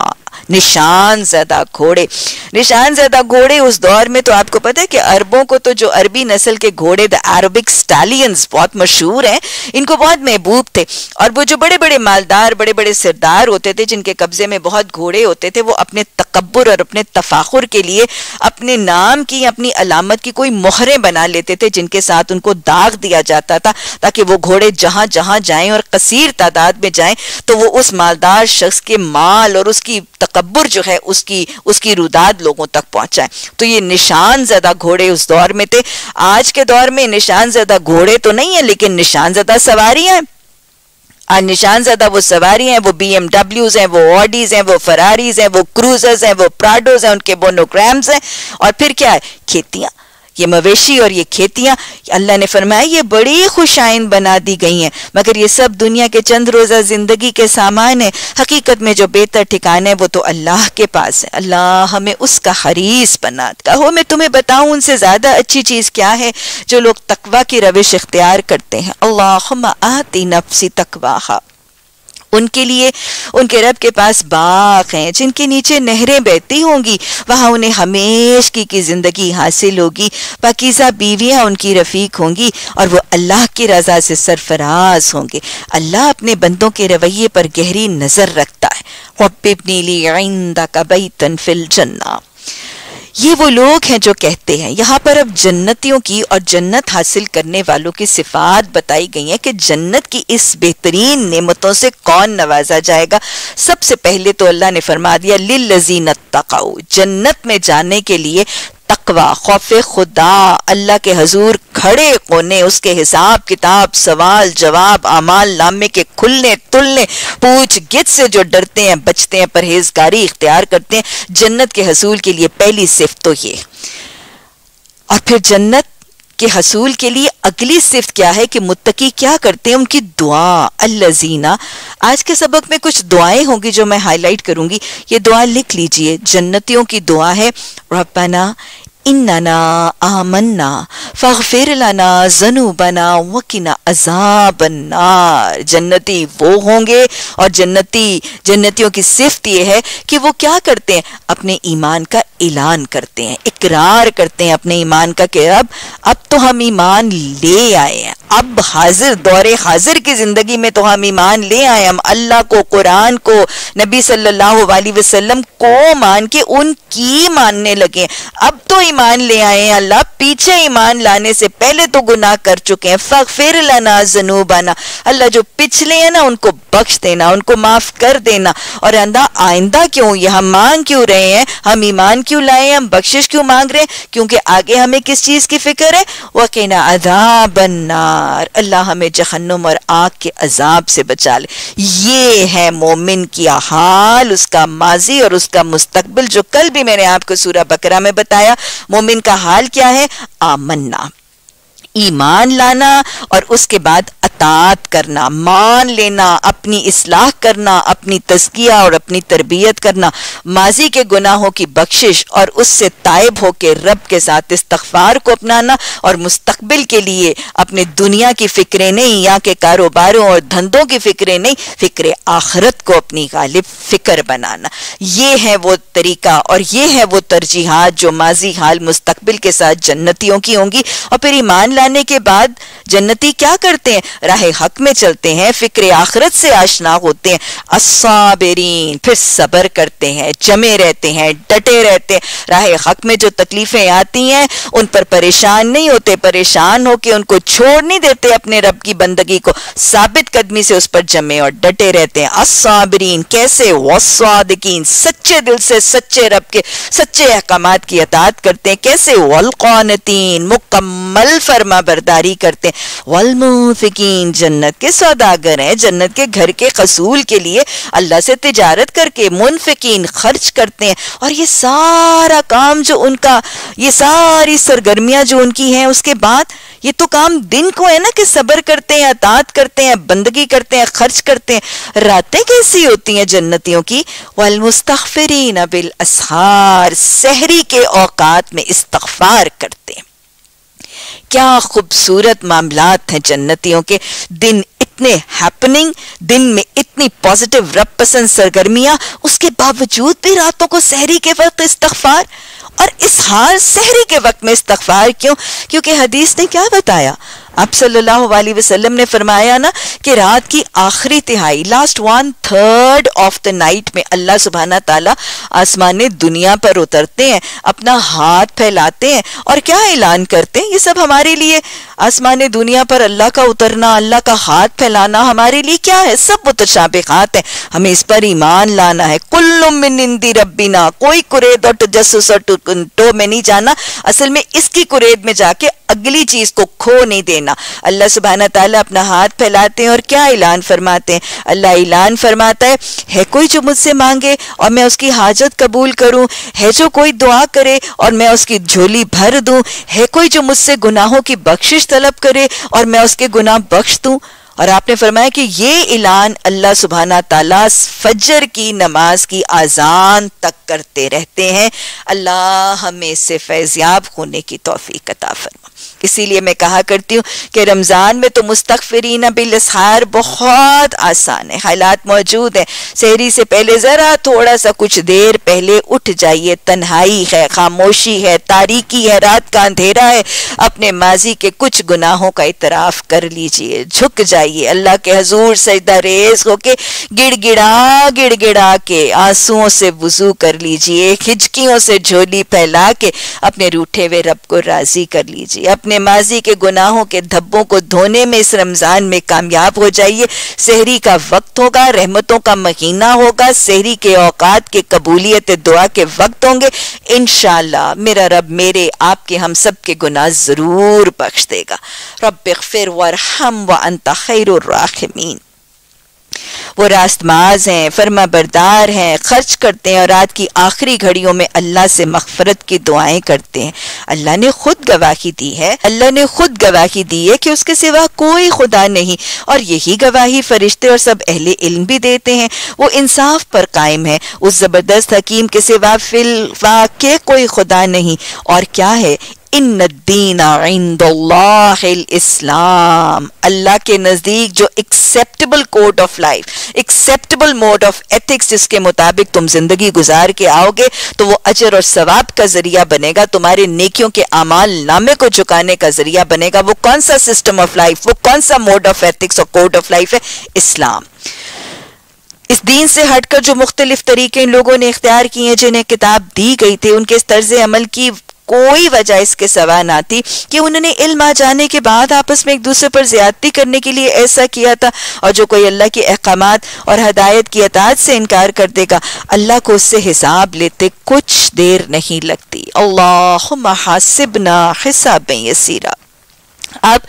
निशान ज़्यादा घोड़े। निशान ज़्यादा घोड़े उस दौर में तो आपको पता है कि अरबों को तो जो अरबी नस्ल के घोड़े द अरबिक स्टालियंस बहुत मशहूर हैं, इनको बहुत महबूब थे। और वो जो बड़े बड़े मालदार बड़े बड़े सरदार होते थे, जिनके कब्जे में बहुत घोड़े होते थे, वो अपने तकबर और अपने तफाखुर के लिए अपने नाम की, अपनी अलामत की कोई मोहरें बना लेते थे, जिनके साथ उनको दाग दिया जाता था, ताकि वो घोड़े जहाँ जहाँ जाएँ और कसीर तादाद में जाएँ तो वो उस मालदार शख्स के माल और उसकी तकबर जो है उसकी उसकी रुदाद लोगों तक पहुँचाए। तो ये निशान ज़्यादा घोड़े उस दौर में थे। आज के दौर में निशान ज़्यादा घोड़े तो नहीं है, लेकिन निशान ज़्यादा सवारियाँ हैं। आज निशान ज़्यादा वो सवारी हैं, वो बी एमडब्ल्यूज हैं, वो ऑडीज हैं, वो फरारीज हैं, वो क्रूजर्स हैं, वो प्राडोज हैं, उनके बोनोग्राम्स हैं। और फिर क्या है? खेतियाँ। ये मवेशी और ये खेतियाँ अल्लाह ने फरमाया, ये बड़ी खुशाइन बना दी गई हैं। मगर ये सब दुनिया के चंद रोज़ा ज़िंदगी के सामान है। हकीकत में जो बेहतर ठिकाने है, वो तो अल्लाह के पास है। अल्लाह हमें उसका हरीस बना कहो मैं तुम्हें बताऊँ, उनसे ज़्यादा अच्छी चीज़ क्या है? जो लोग तकवा की रविश इख्तियार करते हैं। अल्लाह आती नफसी तकवा उनके लिए उनके रब के पास बाग हैं जिनके नीचे नहरें बहती होंगी वहाँ उन्हें हमेश की, की ज़िंदगी हासिल होगी। पाकिजा बीवियाँ उनकी रफीक होंगी और वो अल्लाह की रजा से सरफराज होंगे। अल्लाह अपने बंदों के रवैये पर गहरी नज़र रखता है। का फिल जन्ना। ये वो लोग हैं जो कहते हैं। यहाँ पर अब जन्नतियों की और जन्नत हासिल करने वालों की सिफात बताई गई है कि जन्नत की इस बेहतरीन नेमतों से कौन नवाजा जाएगा। सबसे पहले तो अल्लाह ने फरमा दिया लिल लजीनत तकाऊ। जन्नत में जाने के लिए तकवा, खौफ खुदा, अल्लाह के हजूर खड़े कोने उसके हिसाब किताब, सवाल, जवाब, अमाल नामे के खुलने, तुलने पूछ गित से जो डरते हैं, बचते हैं, परहेजगारी इख्तियार करते हैं, जन्नत के हसूल के लिए पहली सिर्फ़ तो ये। और फिर जन्नत के हसूल के लिए अगली सिफ्त क्या है कि मुत्तकी क्या करते हैं? उनकी दुआ, अल्लाजीना। आज के सबक में कुछ दुआएँ होंगी जो मैं हाईलाइट करूँगी। ये दुआ लिख लीजिए। जन्नतियों की दुआ है, रब्बना इन्ना आमन्ना फ़िर लना जनुबना वकिना अजाबन्नार जन्नती वो होंगे और जन्नती जन्नतियों की सिफत ये है कि वो क्या करते हैं अपने ईमान का ऐलान करते हैं इकरार करते हैं अपने ईमान का कि अब अब तो हम ईमान ले आए हैं अब हाजिर, दौरे हाजिर की ज़िंदगी में तो हम ईमान ले आए। हम अल्लाह को, कुरान को, नबी सल्लल्लाहु अलैहि वसल्लम को मान के उनकी मानने लगे। अब तो ईमान ले आए हैं अल्लाह। पीछे ईमान लाने से पहले तो गुनाह कर चुके हैं। फिर लना जनूबाना। अल्लाह जो पिछले हैं ना, उनको बख्श देना, उनको माफ़ कर देना। और अंदा आइंदा क्यों? ये हम मांग क्यों रहे हैं? हम ईमान क्यों लाए हम बख्शिश क्यों मांग रहे हैं? क्योंकि आगे हमें किस चीज़ की फ़िक्र है? वह कहना अजाबन्नार अल्लाह हमें जहन्नुम और आग के अजाब से बचा ले। ये है मोमिन की हाल, उसका माजी और उसका मुस्तकबिल, जो कल भी मैंने आपको सूरा बकरा में बताया। मोमिन का हाल क्या है? आमन्ना। ईमान लाना और उसके बाद अतात करना, मान लेना, अपनी इसलाह करना, अपनी तस्किया और अपनी तरबियत करना। माजी के गुनाहों की बख्शिश और उससे तायब होकर रब के साथ इस्तफार को अपनाना और मुस्तकबिल के लिए अपने दुनिया की फिक्रें नहीं, यहाँ के कारोबारों और धंधों की फिक्रें नहीं, फ़िक्र आखरत को अपनी गालिब फ़िक्र बनाना। ये है वो तरीका और ये है वो तरजीहत जो माजी हाल मुस्तबिल के साथ जन्नतियों की होंगी। और फिर ईमान जाने के बाद जन्नती क्या करते हैं? राह हक में चलते हैं, फ़िक्र आखरत से आशना होते हैं। असाबरीन फिर सबर करते हैं, जमे रहते हैं, डटे रहते हैं। राह हक में जो तकलीफें आती हैं, उन पर परेशान नहीं होते। परेशान होकर उनको छोड़ नहीं देते अपने रब की बंदगी को। साबित कदमी से उस पर जमे और डटे रहते हैं। असाबरीन कैसे वसादकीन सच्चे दिल से, सच्चे रब के, सच्चे अहकाम की अतात करते हैं। कैसे वलकौनतीन, मुकम्मल फर्मा बरदारी करते हैं। वलमुफिकीन जन्नत के सौदागर हैं, जन्नत के घर के कसूल के लिए अल्लाह से तिजारत करके मुनफिकीन खर्च करते हैं। और ये सारा काम जो उनका, ये सारी सरगर्मियाँ जो उनकी हैं, उसके बाद ये तो काम दिन को है ना कि सबर करते हैं, अतात करते हैं, बंदगी करते हैं, खर्च करते हैं। रातें कैसी होती हैं जन्नतियों की? वलमुस्तफरीन बिल असहार सहरी के औकात में इस्तफार करते हैं। क्या खूबसूरत मामला हैं जन्नतियों के। दिन इतने हैपनिंग दिन में इतनी पॉजिटिव रब पसंद सरगर्मियाँ, उसके बावजूद भी रातों को सहरी के वक्त इस्तफार और इस हाल सहरी के वक्त में इस्तफार क्यों? क्योंकि हदीस ने क्या बताया? आप सल्लल्लाहु अलैहि वसल्लम ने फरमाया ना कि रात की आखिरी तिहाई last one third of the night में अल्लाह सुबहाना ताला आसमान दुनिया पर उतरते हैं, अपना हाथ फैलाते हैं और क्या ऐलान करते हैं? ये सब हमारे लिए, आसमान दुनिया पर अल्लाह का उतरना, अल्लाह का हाथ फैलाना हमारे लिए क्या है? सब मुतशाबिकात है। हमें इस पर ईमान लाना है। कुल्लुमिनंदी रब्बिना, कोई कुरेद और तजस्सुस और टो में नहीं जाना। असल में इसकी कुरेद में जाके अगली चीज़ को खो नहीं देना। अल्लाह सुबहाना ताला अपना हाथ फैलाते हैं और क्या ऐलान फरमाते हैं? अल्लाह ऐलान फरमाता है है कोई जो मुझसे मांगे और मैं उसकी हाजत कबूल करूँ? है जो कोई दुआ करे और मैं उसकी झोली भर दूँ? है कोई जो मुझसे गुनाहों की बख्शिश तलब करे और मैं उसके गुनाह बख्श दूँ? और आपने फरमाया कि ये ऐलान अल्लाह सुबहाना ताला फजर की नमाज़ की आजान तक करते रहते हैं। अल्लाह हमें इससे फैजियाब होने की तोफ़ी कता फरमा इसीलिए मैं कहा करती हूँ कि रमज़ान में तो मुस्तफ़रीन बिलसार बहुत आसान है, हालात मौजूद हैं। शहरी से पहले ज़रा थोड़ा सा कुछ देर पहले उठ जाइए, तन्हाई है, खामोशी है, तारीकी है, रात का अंधेरा है, अपने माजी के कुछ गुनाहों का इतराफ़ कर लीजिए, झुक जाइए। अल्लाह के हजूर सजदा रेस होके गिड़गिड़ा गिड़गिड़ा के आंसुओं से वज़ू कर लीजिए खिचकियों से झोली फैला के अपने रूठे हुए रब को राज़ी कर लीजिए, अपने अपने माजी के गुनाहों के धब्बों को धोने में इस रमज़ान में कामयाब हो जाइए। शहरी का वक्त होगा, रहमतों का महीना होगा, शहरी के औकात के कबूलियत, दुआ के वक्त होंगे। इनशाला मेरा रब मेरे आपके हम सब के गुनाह ज़रूर बख्श देगा। रब फिर वरहम व अंत खैर राखमीन। वो रास्तमाज हैं फर्मा बरदार हैं, खर्च करते हैं और रात की आखिरी घड़ियों में अल्लाह से मगफरत की दुआएँ करते हैं। अल्लाह ने खुद गवाही दी है। अल्लाह ने खुद गवाही दी है कि उसके सिवा कोई खुदा नहीं। और यही गवाही फरिश्ते और सब अहले इल्म भी देते हैं। वो इंसाफ पर कायम है। उस ज़बरदस्त हकीम के सिवा फिल वाक़ कोई खुदा नहीं। और क्या है? इस्लाम अल्लाह के नज़दीक जो acceptable code of life acceptable mode of ethics जिसके मुताबिक तुम ज़िंदगी गुजार के आओगे तो वो अजर और सवाब का ज़रिया बनेगा तुम्हारे नेकियों के अमाल नामे को झुकाने का ज़रिया बनेगा वो कौन सा सिस्टम ऑफ़ लाइफ वो कौन सा मोड ऑफ़ एथिक्स और कोड ऑफ़ लाइफ है इस्लाम इस दीन से हटकर जो मुख्तलिफ़ तरीके इन लोगों ने इख्तियार किए हैं, जिन्हें किताब दी गई थी, उनके इस तर्ज अमल की कोई वजह इसके सवा ना थी कि उन्होंने इल्म आ जाने के बाद आपस में एक दूसरे पर ज्यादती करने के लिए ऐसा किया था और जो कोई अल्लाह के अहकाम और हदायत की अताज से इनकार कर देगा, अल्लाह को उससे हिसाब लेते कुछ देर नहीं लगती। अल्लाह महासिबना हिसाब यसीरा। अब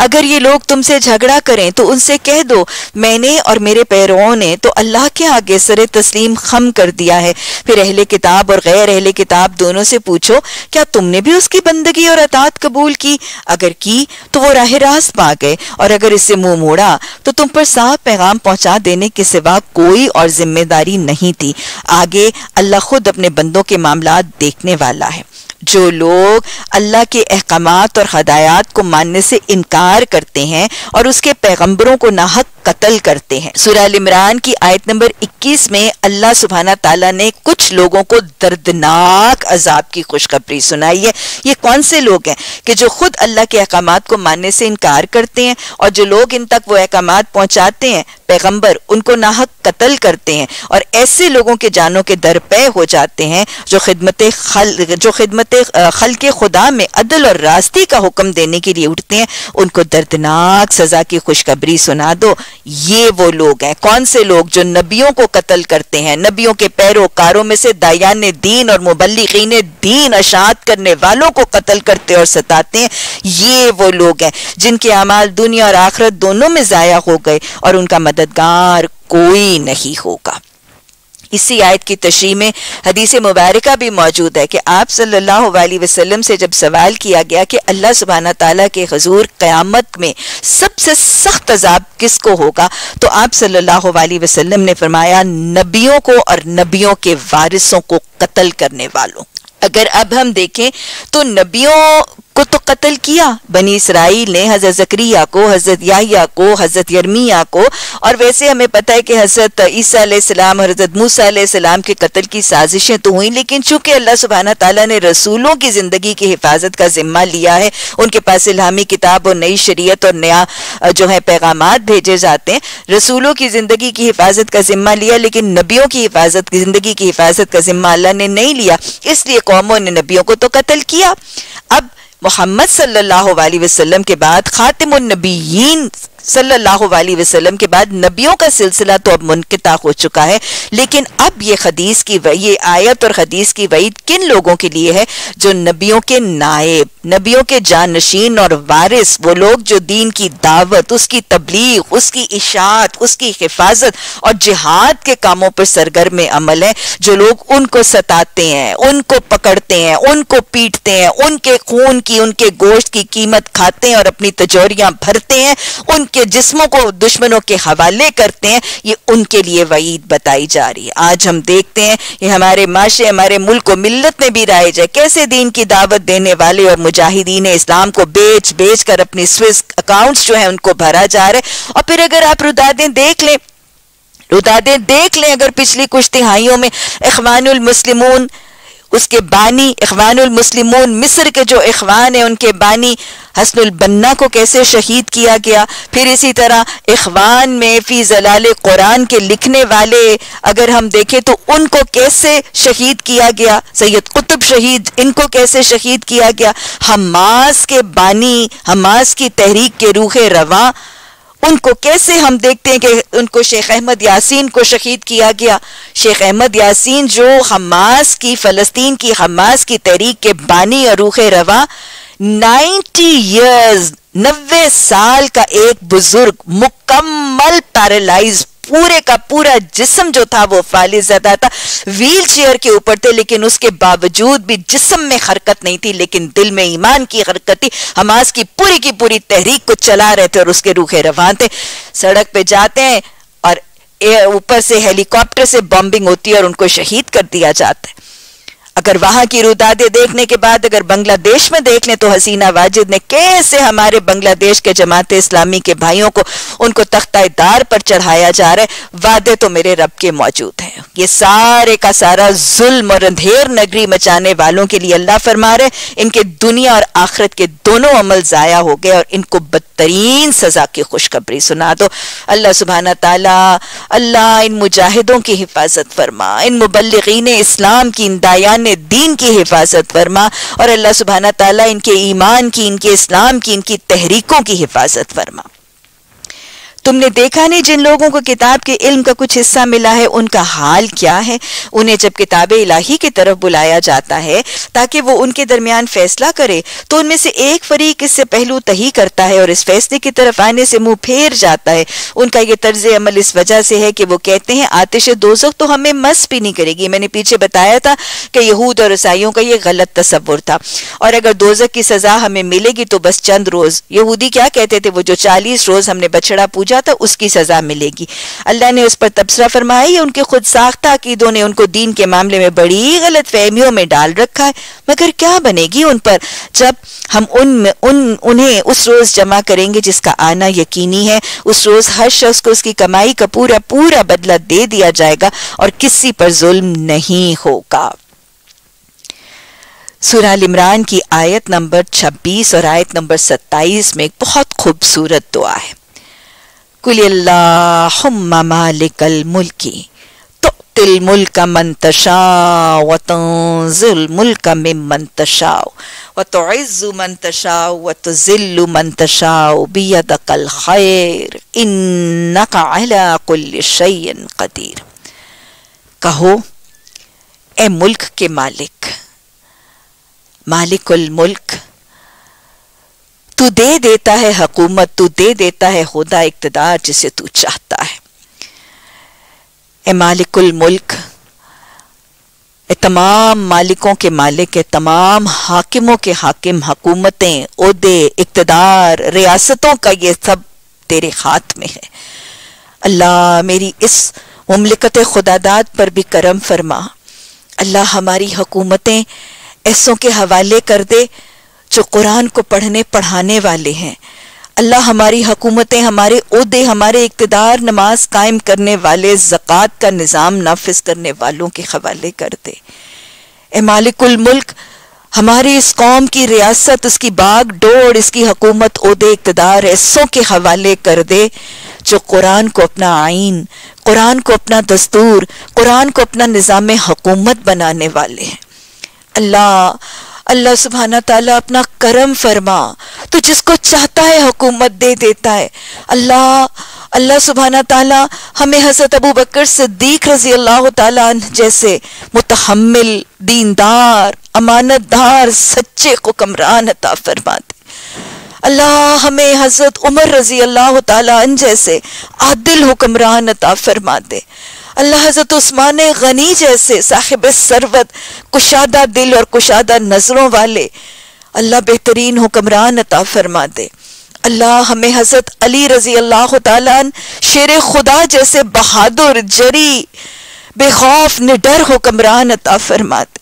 अगर ये लोग तुमसे झगड़ा करें तो उनसे कह दो, मैंने और मेरे पैरों ने तो अल्लाह के आगे सर तस्लीम खम कर दिया है। फिर अहले किताब और गैर अहले किताब दोनों से पूछो, क्या तुमने भी उसकी बंदगी और अतात कबूल की? अगर की तो वो राह रास्त पा गए, और अगर इससे मुँह मोड़ा तो तुम पर साफ़ पैगाम पहुँचा देने के सिवा कोई और ज़िम्मेदारी नहीं थी। आगे अल्लाह खुद अपने बंदों के मामला देखने वाला है। जो लोग अल्लाह के अहकाम और हदायत को मानने से इनकार करते हैं और उसके पैगंबरों को नाहक कत्ल करते हैं। सूरह इमरान की आयत नंबर 21 में अल्लाह सुबहाना ताला ने कुछ लोगों को दर्दनाक अजाब की खुशखबरी सुनाई है। ये कौन से लोग हैं कि जो खुद अल्लाह के अहकाम को मानने से इनकार करते हैं और जो लोग इन तक वो अहकाम पहुंचाते हैं, पैगंबर उनको नाहक कत्ल करते हैं और ऐसे लोगों के जानों के दर पे हो जाते हैं जो खिदमत खल, जो खिदमत खल के खुदा में अदल और रास्ते का हुक्म देने के लिए उठते हैं। उनको दर्दनाक सजा की खुशखबरी सुना दो। ये वो लोग हैं। कौन से लोग जो नबियों को कत्ल करते हैं? नबियों के पैरोकारों में से दायान दीन और मुबलिकीन दीन अशात करने वालों को कत्ल करते और सताते हैं। ये वो लोग हैं, जिनके अमाल दुनिया और आखरत दोनों में ज़ाया हो गए और उनका मददगार कोई नहीं होगा। इसी आयत की तशरी में हदीस मुबारक भी मौजूद है कि आप सल्लल्लाहु अलैहि वसल्लम से जब सवाल किया गया कि अल्लाह सुबहाना ताला के हजूर क़यामत में सबसे सख्त अजाब किसको होगा तो आप सल्लल्लाहु अलैहि वसल्लम ने फरमाया, नबियों को और नबियों के वारिसों को कत्ल करने वालों। अगर अब हम देखें तो नबियों को तो कत्ल किया। बनी इसराइल ने हज़रत जक्रिया को, हज़रत याहिया को, हज़रत यरमिया को, और वैसे हमें पता है कि हज़रत ईसा सलाम हज़रत मूसा सलाम के कत्ल की साजिशें तो हुई, लेकिन चूँकि अल्लाह सुबहाना ताला ने रसूलों की ज़िंदगी की हिफाजत का जिम्मा लिया है, उनके पास इलामी किताब और नई शरीयत और नया जो है पैगाम भेजे जाते हैं, रसूलों की ज़िंदगी की हिफाजत का जिम्मा लिया, लेकिन नबियों की हिफाजत, ज़िंदगी की हिफाजत का जिम्मा अल्लाह ने नहीं लिया, इसलिए कौमों ने नबियों को तो कत्ल किया। अब मोहम्मद सल्लल्लाहु अलैहि वसल्लम के बाद खातिमुन नबीयीन सल्लल्लाहु अलैहि वसल्लम के बाद नबियों का सिलसिला तो अब मुनकता हो चुका है, लेकिन अब ये हदीस की ये आयत और हदीस की वईद किन लोगों के लिए है जो नबियों के नायब, नबियों के जानशीन और वारिस, वो लोग जो दीन की दावत, उसकी तबलीग, उसकी इशात, उसकी हिफाजत और जिहाद के कामों पर सरगर्म अमल है, जो लोग उनको सताते हैं, उनको पकड़ते हैं, उनको पीटते हैं, उनके खून की, उनके गोश्त की कीमत खाते हैं और अपनी तजोरियाँ भरते हैं, उनके के जिस्मों को दुश्मनों के हवाले करते हैं, ये उनके लिए वईद बताई जा रही है। आज हम देखते हैं, ये हमारे माशे, हमारे मुल्क को मिल्लत में भी राइज है कैसे दीन की दावत देने वाले और मुजाहिदीन इस्लाम को बेच बेच कर अपनी स्विस अकाउंट्स जो है, उनको भरा जा रहा है? और फिर अगर आप रुदादें देख लें, रुदादें देख लें, अगर पिछली कुछ तिहाइयों में इखवानुल मुस्लिमून उसके बानी इखवानुल मुस्लिमून, मिस्र के जो इखवान है, उनके बानी हसनुल बन्ना को कैसे शहीद किया गया? फिर इसी तरह इखवान में फ़ी जलाल कुरान के लिखने वाले अगर हम देखें तो उनको कैसे शहीद किया गया? सैयद कुतुब शहीद, इनको कैसे शहीद किया गया? हमास के बानी, हमास की तहरीक के रूह रवा उनको कैसे हम देखते हैं कि उनको शेख अहमद यासीन को शहीद किया गया? शेख अहमद यासीन जो हमास की, फलस्तीन की हमास की तहरीक के बानी और रूख रवा 90 ईयर्स नब्बे साल का एक बुज़ुर्ग मुकम्मल पैरालाइज पूरे का पूरा जिस्म जो था वो फाली ज़्यादा था। व्हील चेयर के ऊपर थे, लेकिन उसके बावजूद भी जिस्म में हरकत नहीं थी, लेकिन दिल में ईमान की हरकत थी। हमास की पूरी की पूरी तहरीक को चला रहे थे और उसके रूखे रवान थे। सड़क पे जाते हैं और ऊपर से हेलीकॉप्टर से बॉम्बिंग होती है और उनको शहीद कर दिया जाता है। अगर वहाँ की रुदादे देखने के बाद, अगर बांग्लादेश में देख लें तो हसीना वाजिद ने कैसे हमारे बांग्लादेश के जमात इस्लामी के भाइयों को, उनको तख्तादार पर चढ़ाया जा रहा है? वादे तो मेरे रब के मौजूद हैं। ये सारे का सारा जुल्म और अंधेर नगरी मचाने वालों के लिए अल्लाह फरमा रहे इनके दुनिया और आखिरत के दोनों अमल जाया हो गए और इनको बदतरीन सजा की खुशखबरी सुना दो। अल्लाह सुबहाना ताला, अल्लाह इन मुजाहिदों की हिफाजत फरमा, इन मुबलगिन इस्लाम की इन दायान दीन की हिफाजत फरमा और अल्लाह सुबहाना तला इनके ईमान की, इनके इस्लाम की, इनकी तहरीकों की हिफाजत फरमा। तुमने देखा नहीं जिन लोगों को किताब के इल्म का कुछ हिस्सा मिला है, उनका हाल क्या है? उन्हें जब किताब इलाही की तरफ़ बुलाया जाता है, ताकि वो उनके दरमियान फैसला करे तो उनमें से एक फरीक इससे पहलू तही करता है और इस फैसले की तरफ़ आने से मुँह फेर जाता है। उनका ये तर्ज अमल इस वजह से है कि वो कहते हैं, आतिश दोजख तो हमें मस भी नहीं करेगी। मैंने पीछे बताया था कि यहूद और ईसाइयों का ये गलत तस्वुर था। और अगर दोजक की सजा हमें मिलेगी तो बस चंद रोज। यहूदी क्या कहते थे? वो जो चालीस रोज हमने बछड़ा पूजा जाता उसकी सजा मिलेगी। अल्लाह ने उस पर तबसरा फरमाया, ये उनके खुद साख्ता अकीदों ने उनको दीन के मामले में बड़ी गलत फहमियों में डाल रखा है। मगर क्या बनेगी उन पर? जब हम उन उन, उन्हें उस रोज जमा करेंगे जिसका आना यकीनी है, उस रोज हर शख्स को उसकी कमाई का पूरा पूरा बदला दे दिया जाएगा और किसी पर जुल्म नहीं होगा। सुराल इमरान की आयत नंबर 26 और आयत नंबर 27 में एक बहुत खूबसूरत दुआ है। कुल्लाहुम्मा मालिकल मुल्की तुतिल मुल्क मन तशा व तंजिल मुल्क मिम्मन तशा व तुइज्जु मन तशा व तुजिल्लु मन तशा बियदकल खैर इन्नका अला कुल्लि शैइन कदीर कहो ए मुल्क के मालिक मालिकुल मुल्क तू दे देता है हकूमत, तू दे देता है खुदा इकतदार जिसे तू चाहता है। ए मालिकुल मुल्क, ए तमाम मालिकों के मालिक है तमाम हाकिमों के हाकिम, हकूमतें ओदे इकतदार, रियासतों का ये सब तेरे हाथ में है। अल्लाह मेरी इस ममलिकत खुदादाद पर भी करम फरमा। अल्लाह हमारी हकूमतें ऐसों के हवाले कर दे जो कुरान को पढ़ने, पढ़ाने वाले हैं। अल्लाह हमारी हुकूमतें, हमारे उहदे, हमारे इकतदार नमाज़ कायम करने वाले, ज़क़़त का निज़ाम नाफिज करने वालों के हवाले कर दे। ए मालिकुल मुल्क, हमारी इस कौम की रियासत उसकी बाग डोर इसकी हकूमत, उहदे इकतदार ऐसों के हवाले कर दे, जो कुरान को अपना आइन कुरान को अपना दस्तूर, कुरान को अपना निज़ाम हकूमत बनाने वाले हैं। अल्लाह अल्लाह सुबहाना ताला अपना करम फरमा। तो जिसको चाहता है हुकूमत दे देता है। अल्लाह अल्लाह सुबहाना ताला हमें हज़रत अबू बकर सिद्दीक रज़ी अल्लाह जैसे मुतहम्मिल, दीनदार, अमानतदार, सच्चे हुक्मरान अता फरमा दे अल्लाह हमें हज़रत उमर रज़ी अल्लाह ताला जैसे आदिल हुक्मरान अता फरमा दे अल्लाह हज़रत उस्मान गनी जैसे साहिब सरवत कुशादा दिल और कुशादा नज़रों वाले, अल्लाह बेहतरीन हुक्मरान अता फरमा दे। अल्लाह हमें हज़रत अली रज़ी अल्लाह शेर खुदा जैसे बहादुर, जरी, बेखौफ, निडर हुक्मरान अता फरमा दे।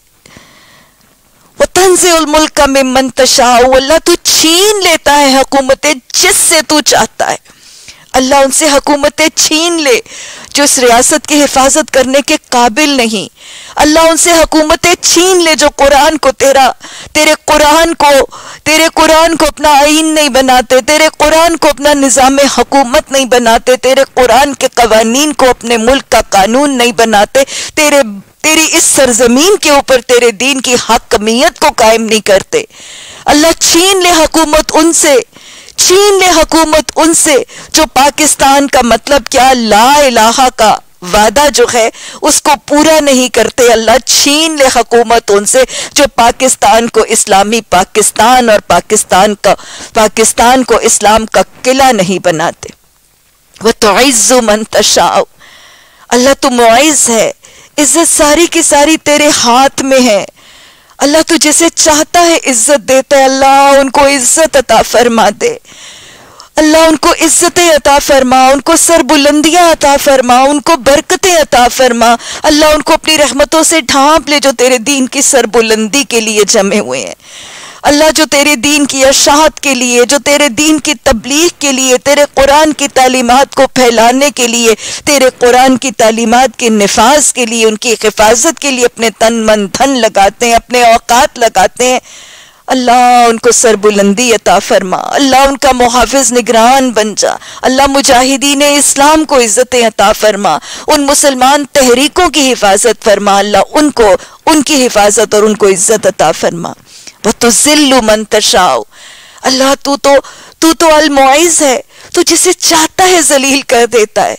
वो तंजिल मुल्क में मंतशा अल्लाह तू छीन लेता है हुकूमतें जिससे तू चाहता है। अल्लाह उनसे हुकूमतें छीन ले, जो इस रियासत की हिफाजत करने के काबिल नहीं। अल्लाह उनसे हुकूमतें छीन ले, जो कुरान को तेरा, तेरे कुरान को, तेरे कुरान को अपना आइन नहीं बनाते, तेरे कुरान को अपना निज़ाम हकूमत नहीं बनाते, तेरे कुरान के कवानीन को अपने मुल्क का कानून नहीं बनाते, तेरे, तेरी इस सरजमीन के ऊपर तेरे दीन की हकमियत को कायम नहीं करते। अल्लाह छीन ले हकूमत उनसे। छीन ले हुकूमत उनसे, जो पाकिस्तान का मतलब क्या ला इलाहा का वादा जो है, उसको पूरा नहीं करते। अल्लाह छीन ले हुकूमत उनसे, जो पाकिस्तान को इस्लामी पाकिस्तान और पाकिस्तान का, पाकिस्तान को इस्लाम का किला नहीं बनाते। वह तो इज्जु मंतशाओ अल्लाह तो मुआज है। इज़्ज़त सारी की सारी तेरे हाथ में है। अल्लाह तो जैसे चाहता है इज़्ज़त देता है अल्लाह उनको इज़्ज़त अता फरमा दे। अल्लाह उनको इज़्ज़त अता फरमा, उनको सरबुलंदियाँ अता फरमा, उनको बरकतें अता फरमा। अल्लाह उनको अपनी रहमतों से ढांप ले, जो तेरे दीन की सरबुलंदी के लिए जमे हुए हैं। अल्लाह जो तेरे दीन की अशाहत के लिए, जो तेरे दीन की तबलीग के लिए, तेरे कुरान की तालीमत को फैलाने के लिए, तेरे कुरान की तालीमत के नफाज के लिए, उनकी हिफाजत के लिए अपने तन मन धन लगाते हैं, अपने औकात लगाते हैं। अल्लाह उनको सरबुलंदी अता फरमा। अल्लाह उनका मुहाफ़ निगरान बन जा। अल्लाह मुजाहिदीन इस्लाम को इज़्ज़त अता फरमा। उन मुसलमान तहरीकों की हिफाजत फरमा। अल्लाह उनको, उनकी हिफाजत और उनको इज़्ज़त अता फरमा। वह तो जिल्लु मंतशाओ अल्लाह, तू तो तू तो अलमुइज है। तू जिसे चाहता है जलील कर देता है।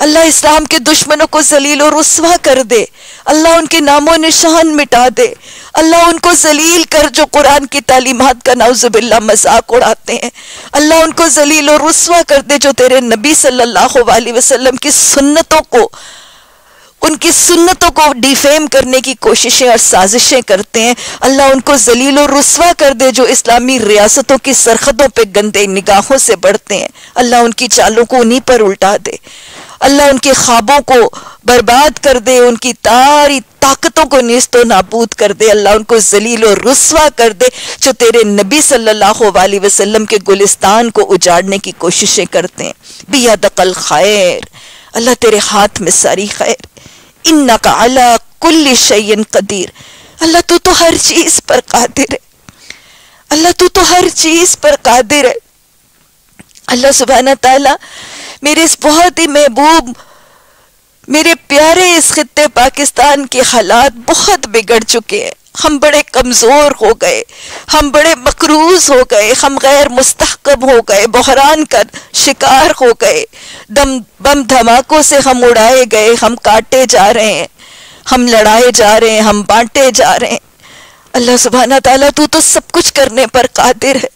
अल्लाह इस्लाम के दुश्मनों को जलील और रसवा कर दे। अल्लाह उनके नामों निशान मिटा दे। अल्लाह उनको जलील कर जो कुरान की तालीमत का नाउजुबिल्ला मज़ाक उड़ाते हैं। अल्लाह उनको जलील और रसवा कर दे जो तेरे नबी सल्लल्लाहु अलैहि वसल्लम की सुन्नतों को उनकी सुन्नतों को डिफेम करने की कोशिशें और साजिशें करते हैं। अल्लाह उनको जलील और रसवा कर दे जो इस्लामी रियासतों की सरहदों पे गंदे निगाहों से बढ़ते हैं। अल्लाह उनकी चालों को उन्हीं पर उल्टा दे। अल्लाह उनके ख्वाबों को बर्बाद कर दे, उनकी तारी ताकतों को निस्तो नाबूद कर दे। अल्लाह उनको जलील और रसवा कर दे जो तेरे नबी सल्लल्लाहु अलैहि वसल्लम के गुलिस्तान को उजाड़ने की कोशिशें करते हैं। बिया दकल खैर। अल्लाह तेरे हाथ में सारी खैर। इन्ना अला शयन कदीर। अल्लाह तू तो हर चीज़ पर कादिर है। अल्लाह तू तो हर चीज़ पर कादिर है। अल्लाह सुबहाना ताला मेरे इस बहुत ही महबूब, मेरे प्यारे इस खत्ते पाकिस्तान के हालात बहुत बिगड़ चुके हैं। हम बड़े कमज़ोर हो गए, हम बड़े मकरूज हो गए, हम गैर मुस्तकम हो गए, बहरान का शिकार हो गए। दम, बम धमाकों से हम उड़ाए गए, हम काटे जा रहे हैं, हम लड़ाए जा रहे हैं, हम बांटे जा रहे हैं। अल्लाह सुबहाना ताला, तू तो सब कुछ करने पर कादिर है।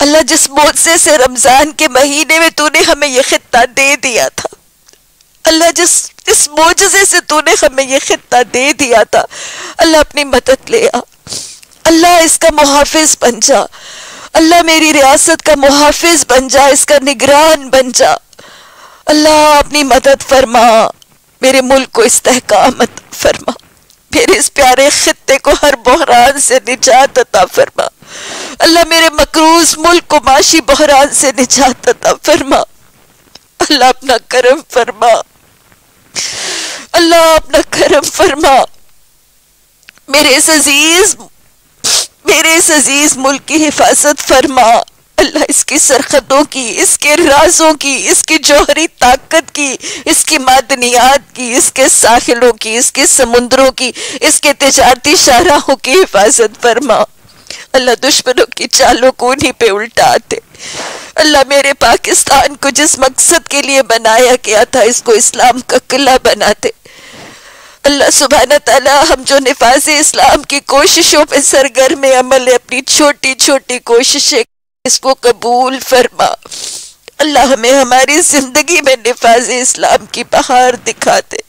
अल्लाह जिस मोजे से रमज़ान के महीने में तूने हमें यह खत्ता दे दिया था। अल्लाह जिस, इस मोजे से तूने हमें यह खत्ता दे दिया था। अल्लाह अपनी मदद ले आ। अल्लाह इसका मुहाफिज बन जा। अल्लाह मेरी रियासत का मुहाफिज बन जा, इसका निगरान बन जा। अल्लाह अपनी मदद फरमा। मेरे मुल्क को इस्तेकामत फरमा। मेरे इस प्यारे खत्ते को हर बहरान से निजात अता फरमा। अल्लाह मेरे मकरूज मुल्क को माशी बहरान से निजात अता फरमा। अल्लाह अपना करम फरमा। अल्लाह अपना करम फरमा। मेरे इस अज़ीज़ मेरे इस अज़ीज़ मुल्क की हिफाजत फरमा। अल्लाह इसकी सरहदों की, इसके राजों की, इसकी जौहरी ताकत की, इसकी मादनियात की, इसके साहिलों की, इसके समुद्रों की, इसके तजारती शाहराहों की हिफाजत फरमा। अल्लाह दुश्मनों की चालों को उन्हीं पे उल्टाते अल्लाह मेरे पाकिस्तान को जिस मकसद के लिए बनाया गया था, इसको इस्लाम का किला बनाते। अल्लाह सुबहाना ताला हम जो निफाज इस्लाम की कोशिशों पे सरगर्म अमल है अपनी छोटी छोटी कोशिशें, इसको कबूल फरमा। अल्लाह हमें हमारी ज़िंदगी में निफाज इस्लाम की बहार दिखाते।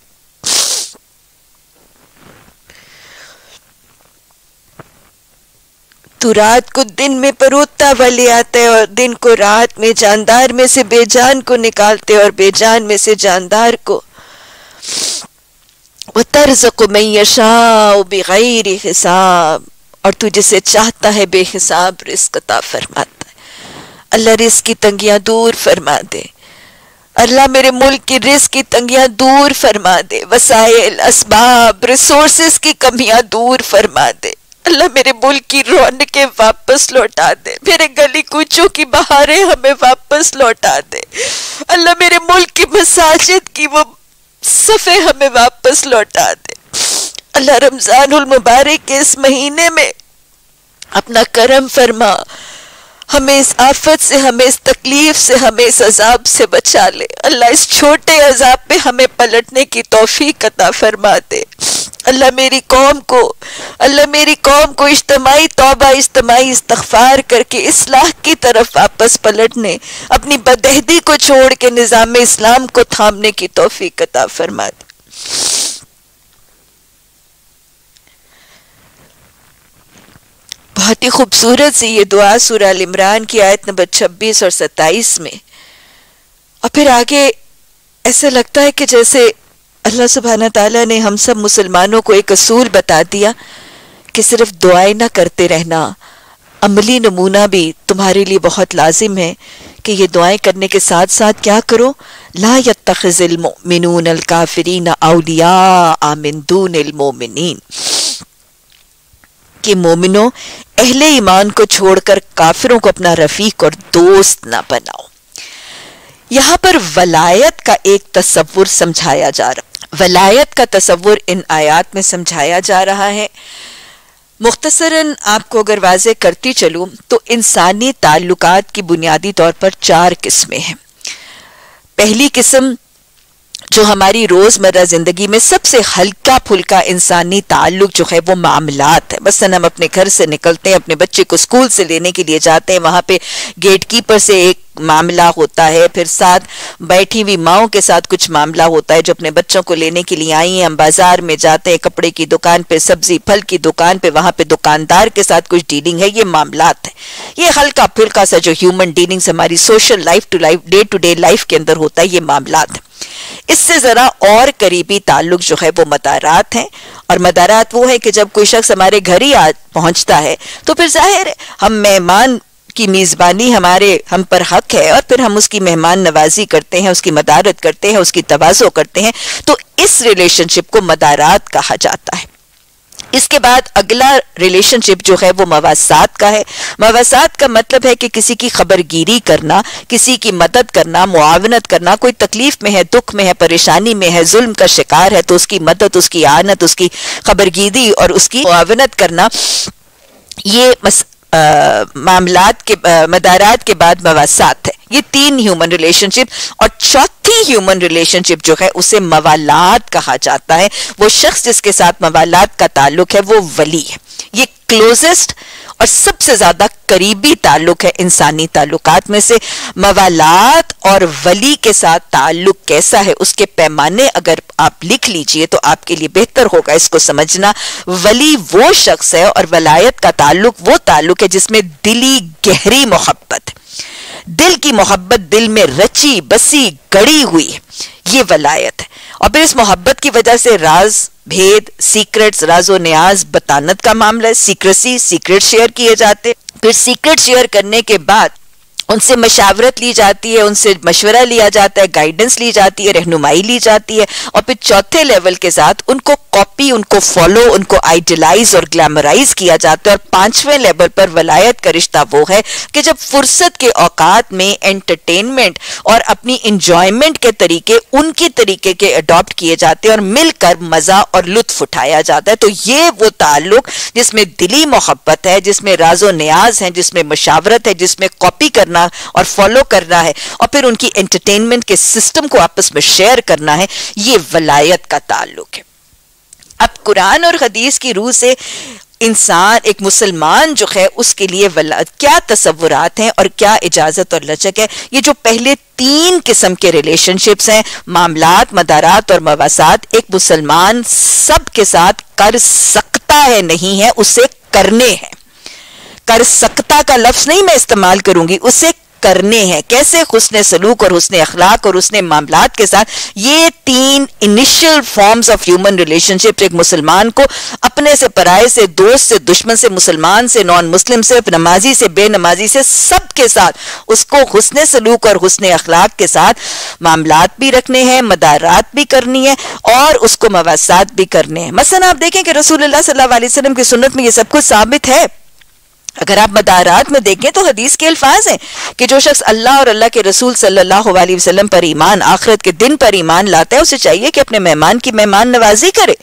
तू रात को दिन में परोता वाले आता है और दिन को रात में जानदार में से बेजान को निकालते और बेजान में से जानदार को। वो तर्ज को मैशा बेगैर हिसाब। और तू जिसे चाहता है बेहिसाब रिस्क फरमाता है। अल्लाह रिस्क की तंगियाँ दूर फरमा दे। अल्लाह मेरे मुल्क की रिस्क की तंगियाँ दूर फरमा दे। वसाइल, असबाब, रिसोर्सेस की कमियाँ दूर फरमा दे। अल्लाह मेरे मुल्क की रौनकें वापस लौटा दे। मेरे गली कूचों की बहारें हमें वापस लौटा दे। अल्लाह मेरे मुल्क की मसाजिद की वो सफ़े हमें वापस लौटा दे। अल्लाह रमज़ान मुबारक के इस महीने में अपना करम फरमा। हमें इस आफत से, हमें इस तकलीफ़ से, हमें इस अजाब से बचा ले। अल्लाह इस छोटे अजाब पे हमें पलटने की तोफीक अता फरमा दे। अल्लाह मेरी कौम को, अल्लाह मेरी कौम को इज्तमाही तोबा इज्तमाही इस्तफार करके इसलाह की तरफ़ वापस पलटने, अपनी बदहदी को छोड़ के निज़ाम इस्लाम को थामने की तोफीक अता फरमा दे बहुत ही खूबसूरत सी ये दुआ सूर इमरान की आयत नंबर 26 और 27 में। और फिर आगे ऐसे लगता है कि जैसे अल्लाह सुबहाना ताला ने हम सब मुसलमानों को एक असूल बता दिया कि सिर्फ़ दुआएँ ना करते रहना, अमली नमूना भी तुम्हारे लिए बहुत लाजिम है कि ये दुआएँ करने के साथ साथ क्या करो? ला यत्तखिज़िल मुमिनून अल काफिरीन औलिया आमिन कि मोमिनो, अहले ईमान को छोड़कर काफिरों को अपना रफीक और दोस्त ना बनाओ। यहाँ पर वलायत का एक तस्वुर समझाया जा रहा वलायत का तस्वुर इन आयात में समझाया जा रहा है। मुख्तसरन आपको अगर वाज करती चलूँ तो इंसानी ताल्लुकात की बुनियादी तौर पर चार किस्में हैं। पहली किस्म जो हमारी रोज़मर्रा ज़िंदगी में सबसे हल्का फुल्का इंसानी ताल्लुक जो है वो मामलात है। बस हम अपने घर से निकलते हैं, अपने बच्चे को स्कूल से लेने के लिए जाते हैं। वहाँ पे गेट कीपर से एक मामला होता है, फिर साथ बैठी हुई माओ के साथ कुछ मामला होता है जो अपने बच्चों को लेने के लिए आई हैं। हम बाज़ार में जाते हैं, कपड़े की दुकान पे, सब्ज़ी, फल की दुकान पे, वहाँ पे दुकानदार के साथ कुछ डीलिंग है। ये मामलात है। ये हल्का फुल्का सा जो ह्यूमन डीलिंग्स हमारी social life to life day to day life के अंदर होता है, ये मामलात है। इससे ज़रा और करीबी ताल्लुक जो है वो मदारात हैं। और मदारात वो है कि जब कोई शख्स हमारे घर ही पहुँचता है तो फिर ज़ाहिर हम मेहमान की मेज़बानी हमारे, हम पर हक है और फिर हम उसकी मेहमान नवाजी करते हैं, उसकी मदारत करते हैं, उसकी तवाज़ो करते हैं। तो इस रिलेशनशिप को मदारात कहा जाता है। इसके बाद अगला रिलेशनशिप जो है वो मवासात का है। मवासात का मतलब है कि किसी की खबरगिरी करना किसी की मदद करना मुआवनत करना कोई तकलीफ़ में है दुख में है परेशानी में है जुल्म का शिकार है तो उसकी मदद उसकी आनत उसकी खबरगिरी और उसकी मुआवनत करना ये मस, मामलात के मदारात के बाद मवासात है। ये तीन ह्यूमन रिलेशनशिप और चौथी ह्यूमन रिलेशनशिप जो है, उसे मवालात कहा जाता है। वो शख्स जिसके साथ मवालात का ताल्लुक है, वो वली है। ये क्लोजेस्ट और सबसे ज़्यादा करीबी ताल्लुक है इंसानी ताल्लुकात में से। मवालात और वली के साथ ताल्लुक कैसा है, उसके पैमाने अगर आप लिख लीजिए तो आपके लिए बेहतर होगा इसको समझना। वली वो शख्स है और वलायत का ताल्लुक वो ताल्लुक है जिसमें दिली गहरी मोहब्बत दिल की मोहब्बत दिल में रची, बसी, गड़ी हुई। ये वलायत है। और फिर इस मोहब्बत की वजह से राज, भेद सीक्रेट्स राजो न्याज, बतानत का मामला है। सीक्रेसी सीक्रेट शेयर किए जाते। फिर सीक्रेट शेयर करने के बाद उनसे मशावरत ली जाती है, उनसे मशवरा लिया जाता है गाइडेंस ली जाती है, रहनुमाई ली जाती है और फिर चौथे लेवल के साथ उनको कॉपी उनको फॉलो उनको आइडलाइज और ग्लैमराइज किया जाता है और पाँचवें लेवल पर वलायत का रिश्ता वो है कि जब फुर्सत के औकात में एंटरटेनमेंट और अपनी इंजॉयमेंट के तरीके, उनके तरीके के अडॉप्ट किए जाते हैं और मिलकर मज़ा और लुत्फ उठाया जाता है। तो ये वो ताल्लुक जिसमें दिली मोहब्बत है, जिसमें राजो न्याज है, जिसमें मशावरत है, जिसमें कॉपी करना करना और फॉलो करना है और फिर उनकी एंटरटेनमेंट के सिस्टम को आपस में शेयर करना है, ये वलायत का ताल्लुक है। अब कुरान और हदीस की रूह से इंसान, एक मुसलमान जो है, उसके लिए वला, क्या तस्वुरात हैं और क्या इजाज़त और लचक है? ये जो पहले तीन किस्म के रिलेशनशिप्स हैं, मामलात, मदारात और मवासात, एक मुसलमान सब के साथ कर सकता है, नहीं है, उसे करने हैं। कर सकता का लफ्ज नहीं मैं इस्तेमाल करूँगी, उसे करने हैं। कैसे हुसन सलूक और हुसन अखलाक और उसने मामला के साथ? ये तीन initial forms of human relationship एक मुसलमान को अपने से पराए से, दोस्त से, दुश्मन से, मुसलमान से नॉन मुस्लिम से, नमाजी से, बेनमाजी से, सब के साथ उसको हुसन सलूक और हुसन अखलाक के साथ मामला भी रखने हैं, मदारात भी करनी है और उसको मवासात भी करने हैं। मसलन आप देखें कि रसूल अलैहि की सुन्नत में ये सब कुछ साबित है। अगर आप मदारात में देखें तो हदीस के अल्फाज हैं कि जो शख्स अल्लाह और अल्लाह के रसूल सल्लल्लाहु अलैहि वसल्लम पर ईमान, आखिरत के दिन पर ईमान लाता है, उसे चाहिए कि अपने मेहमान की मेहमान नवाजी करे।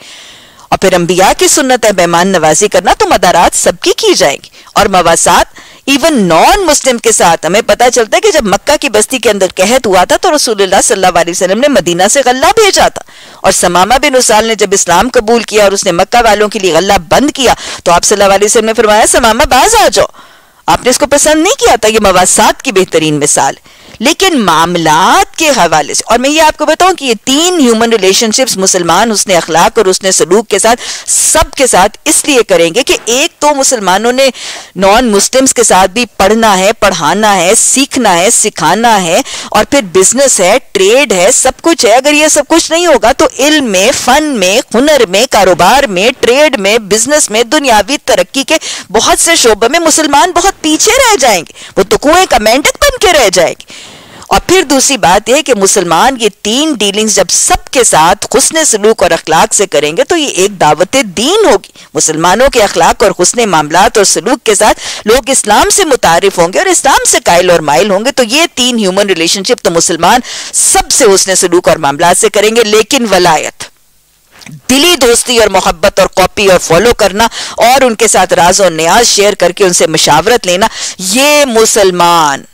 और फिर अंबिया की सुन्नत है, मेहमान नवाजी करना तो मदारात सबकी की जाएगी। और मवासात इवन नॉन मुस्लिम के साथ हमें पता चलता है कि जब मक्का की बस्ती के अंदर कहत हुआ था तो रसूलुल्लाह सल्लल्लाहु अलैहि वसल्लम ने मदीना से गल्ला भेजा था। और समामा बिन उसाल ने जब इस्लाम कबूल किया और उसने मक्का वालों के लिए गल्ला बंद किया तो आप सल्लल्लाहु अलैहि वसल्लम ने फरमाया, समामा बाज आ जाओ। आपने इसको पसंद नहीं किया था, ये मवासात की बेहतरीन मिसाल है। लेकिन मामलात के हवाले से, और मैं ये आपको बताऊँ कि ये तीन ह्यूमन रिलेशनशिप्स मुसलमान, उसने अखलाक और उसने सलूक के साथ, सब के साथ इसलिए करेंगे कि एक तो मुसलमानों ने नॉन मुस्लिम्स के साथ भी पढ़ना है, पढ़ाना है, सीखना है, सिखाना है, और फिर बिज़नेस है ट्रेड है, सब कुछ है। अगर ये सब कुछ नहीं होगा तो इल्म में, फन में, हुनर में, कारोबार में ट्रेड में बिज़नेस में, दुनियावी तरक्की के बहुत से शोबे में मुसलमान बहुत पीछे रह जाएँगे। वो तो कुएँ का मेंढक बन के रह जाएँगे। और फिर दूसरी बात यह कि मुसलमान ये तीन डीलिंग्स जब सबके साथ हुसन सलूक और अखलाक से करेंगे तो ये एक दावत दीन होगी। मुसलमानों के अखलाक और हुसन मामला और सलूक के साथ लोग इस्लाम से मुतारफ होंगे और इस्लाम से कायल और माइल होंगे तो ये तीन ह्यूमन रिलेशनशिप तो मुसलमान सबसे हुसन सलूक और मामला से करेंगे। लेकिन वलायत, दिली दोस्ती और मोहब्बत और कॉपी और फॉलो करना और उनके साथ राज और न्याज शेयर करके उनसे मशावरत लेना, ये मुसलमान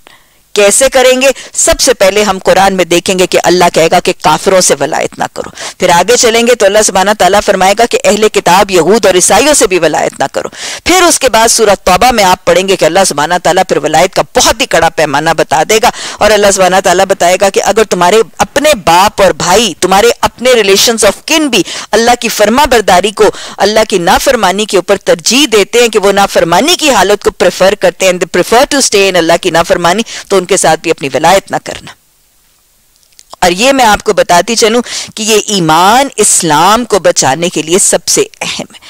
कैसे करेंगे? सबसे पहले हम कुरान में देखेंगे कि अल्लाह कहेगा कि काफिरों से वलायत ना करो। फिर आगे चलेंगे तो अल्लाह सुबहाना तला फरमाएगा कि अहले किताब, यहूद और ईसाइयों से भी वलायत ना करो। फिर उसके बाद सूरत तौबा में आप पढ़ेंगे कि अल्लाह सुबहाना ताला फिर वलायत का बहुत ही कड़ा पैमाना बता देगा और अल्लाह सुबहाना तला बताएगा कि अगर तुम्हारे अपने बाप और भाई, तुम्हारे अपने रिलेशन ऑफ़ किन भी अल्लाह की फर्मा बरदारी को, अल्लाह की नाफरमानी के ऊपर तरजीह देते हैं कि वो नाफरमानी की हालत को प्रेफर करते हैं prefer to stay in Allah की नाफरमानी तो उनके साथ भी अपनी विलायत ना करना। और ये मैं आपको बताती चलूँ कि ये ईमान इस्लाम को बचाने के लिए सबसे अहम है।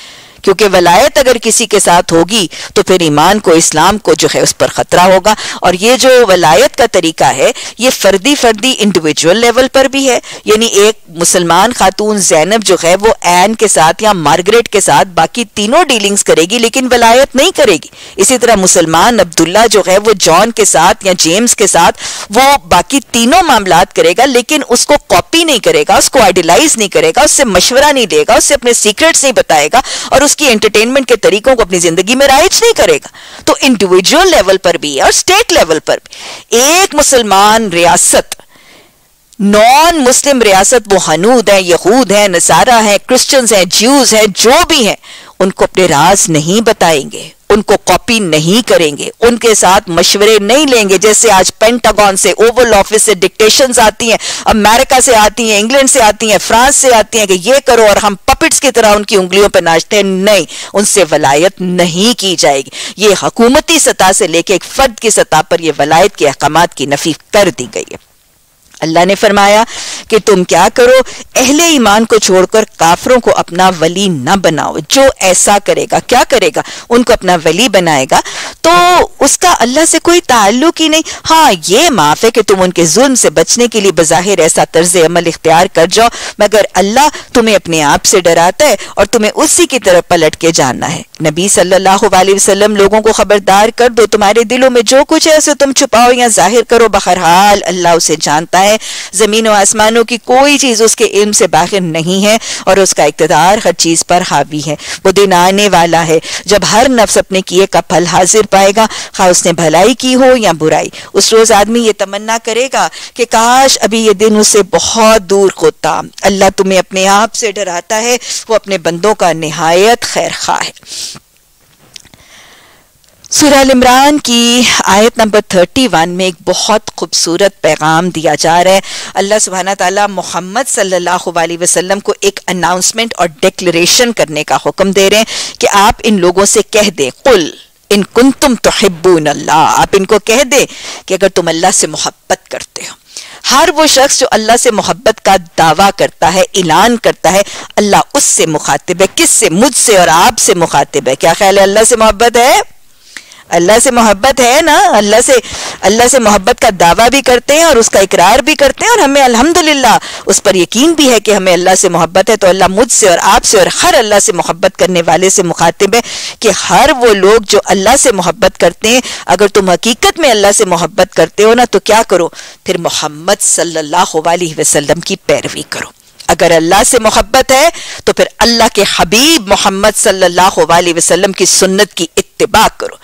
क्योंकि वलायत अगर किसी के साथ होगी तो फिर ईमान को, इस्लाम को जो है, उस पर खतरा होगा। और ये जो वलायत का तरीका है, ये फर्दी फर्दी इंडिविजुअल लेवल पर भी है। यानी एक मुसलमान खातून जैनब जो है, वो एन के साथ या मार्गरेट के साथ बाकी तीनों डीलिंग्स करेगी, लेकिन वलायत नहीं करेगी। इसी तरह मुसलमान अब्दुल्ला जो है, वो जॉन के साथ या जेम्स के साथ, वो बाकी तीनों मामला करेगा, लेकिन उसको कॉपी नहीं करेगा, उसको आइडिलाइज नहीं करेगा, उससे मशवरा नहीं देगा, उससे अपने सीक्रेट्स नहीं बताएगा, और उस उसकी एंटरटेनमेंट के तरीकों को अपनी ज़िंदगी में राइज नहीं करेगा। तो इंडिविजुअल लेवल पर भी और स्टेट लेवल पर भी। एक मुसलमान रियासत नॉन मुस्लिम रियासत, वो हनूद है, यहूद है, नसारा है क्रिश्चियंस है ज्यूज है, जो भी है, उनको अपने राज नहीं बताएँगे। उनको कॉपी नहीं करेंगे। उनके साथ मशवरे नहीं लेंगे। जैसे आज पेंटागन से ओवल ऑफ़िस से डिक्टेशन आती हैं अमेरिका से आती हैं इंग्लैंड से आती हैं फ्रांस से आती हैं कि ये करो और हम पपिट्स की तरह उनकी उंगलियों पर नाचते हैं। नहीं, उनसे वलायत नहीं की जाएगी। ये हकूमती सतह से लेके एक फर्द की सतह पर यह वलायत के अहकाम की नफी कर दी गई है। अल्लाह ने फरमाया कि तुम क्या करो? अहले ईमान को छोड़कर काफरों को अपना वली न बनाओ। जो ऐसा करेगा, क्या करेगा? उनको अपना वली बनाएगा। तो उसका अल्लाह से कोई ताल्लुक ही नहीं। हाँ ये माफ़ है कि तुम उनके जुल्म से बचने के लिए बजाहिर ऐसा तर्ज अमल इख्तियार कर जाओ, मगर अल्लाह तुम्हें अपने आप से डराता है और तुम्हें उसी की तरफ़ पलट के जानना है। नबी सल्लल्लाहु अलैहि वसल्लम, लोगों को खबरदार कर दो। तुम्हारे दिलों में जो कुछ है उसे तुम छुपाओ या ज़ाहिर करो। बहरहाल, अल्लाह उसे जानता है। ज़मीन और आसमानों की कोई चीज़ उसके इल्म से बाहर नहीं है और उसका इकतदार हर चीज़ पर हावी है। वो दिन आने वाला है जब हर नफ्स अपने किए का फल हाजिर पाएगा। खा उसने भलाई की हो या बुराई। उस रोज आदमी ये तमन्ना करेगा कि, काश अभी ये दिन उसे बहुत दूर होता अल्लाह तुम्हें अपने आप से डराता है। वो अपने बंदों का निहायत खैर खा है। सुरल इमरान की आयत नंबर थर्टी वन में एक बहुत खूबसूरत पैगाम दिया जा रहा है। अल्लाह सुबहाना ताला मोहम्मद सल्लल्लाहु अलैहि वसल्लम को एक अनाउंसमेंट और डिक्लेरेशन करने का हुक्म दे रहे हैं कि आप इन लोगों से कह दें, कुल इन कुन तुम तो हिब्बून अल्लाह आप इनको कह दे कि अगर तुम अल्लाह से मोहब्बत करते हो। हर वो शख्स जो अल्लाह से मोहब्बत का दावा करता है, ऐलान करता है, अल्लाह उससे मुखातिब है, किससे? मुझसे और आपसे मुखातिब है। क्या ख्याल है अल्लाह से मोहब्बत है? अल्लाह से मोहब्बत है ना? अल्लाह से अल्लाह से मोहब्बत का दावा भी करते हैं और उसका इकरार भी करते हैं और हमें अल्हम्दुलिल्लाह उस पर यकीन भी है कि हमें अल्लाह से मोहब्बत है। तो अल्लाह मुझसे और आपसे और हर अल्लाह से मोहब्बत करने वाले से मुखातिब है कि हर वो लोग जो अल्लाह से मोहब्बत करते हैं, अगर तुम हकीकत में अल्लाह से मोहब्बत करते हो ना तो क्या करो? फिर मोहम्मद सल्लल्लाहु अलैहि वसल्लम की पैरवी करो। अगर अल्लाह से मोहब्बत है तो फिर अल्लाह के हबीब मोहम्मद सल्लल्लाहु अलैहि वसल्लम की सुन्नत की इत्तिबा करो।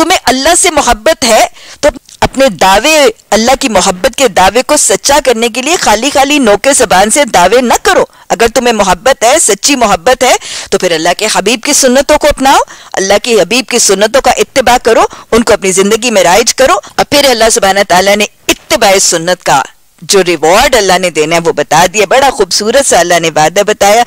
तुम्हें अल्लाह से मोहब्बत है तो अपने दावे, अल्लाह की मोहब्बत के दावे को सच्चा करने के लिए खाली खाली नोके जबान से दावे न करो। अगर तुम्हें मोहब्बत है, सच्ची मोहब्बत है तो फिर अल्लाह के हबीब की सुन्नतों को अपनाओ। अल्लाह के हबीब की सुन्नतों का इत्तबा करो, उनको अपनी ज़िंदगी में राइज करो। और फिर अल्लाह सुबहाना तला ने इत्तबा सुन्नत का जो रिवॉर्ड अल्लाह ने देना है, वो बता दिया। बड़ा खूबसूरत सा अल्लाह ने वादा बताया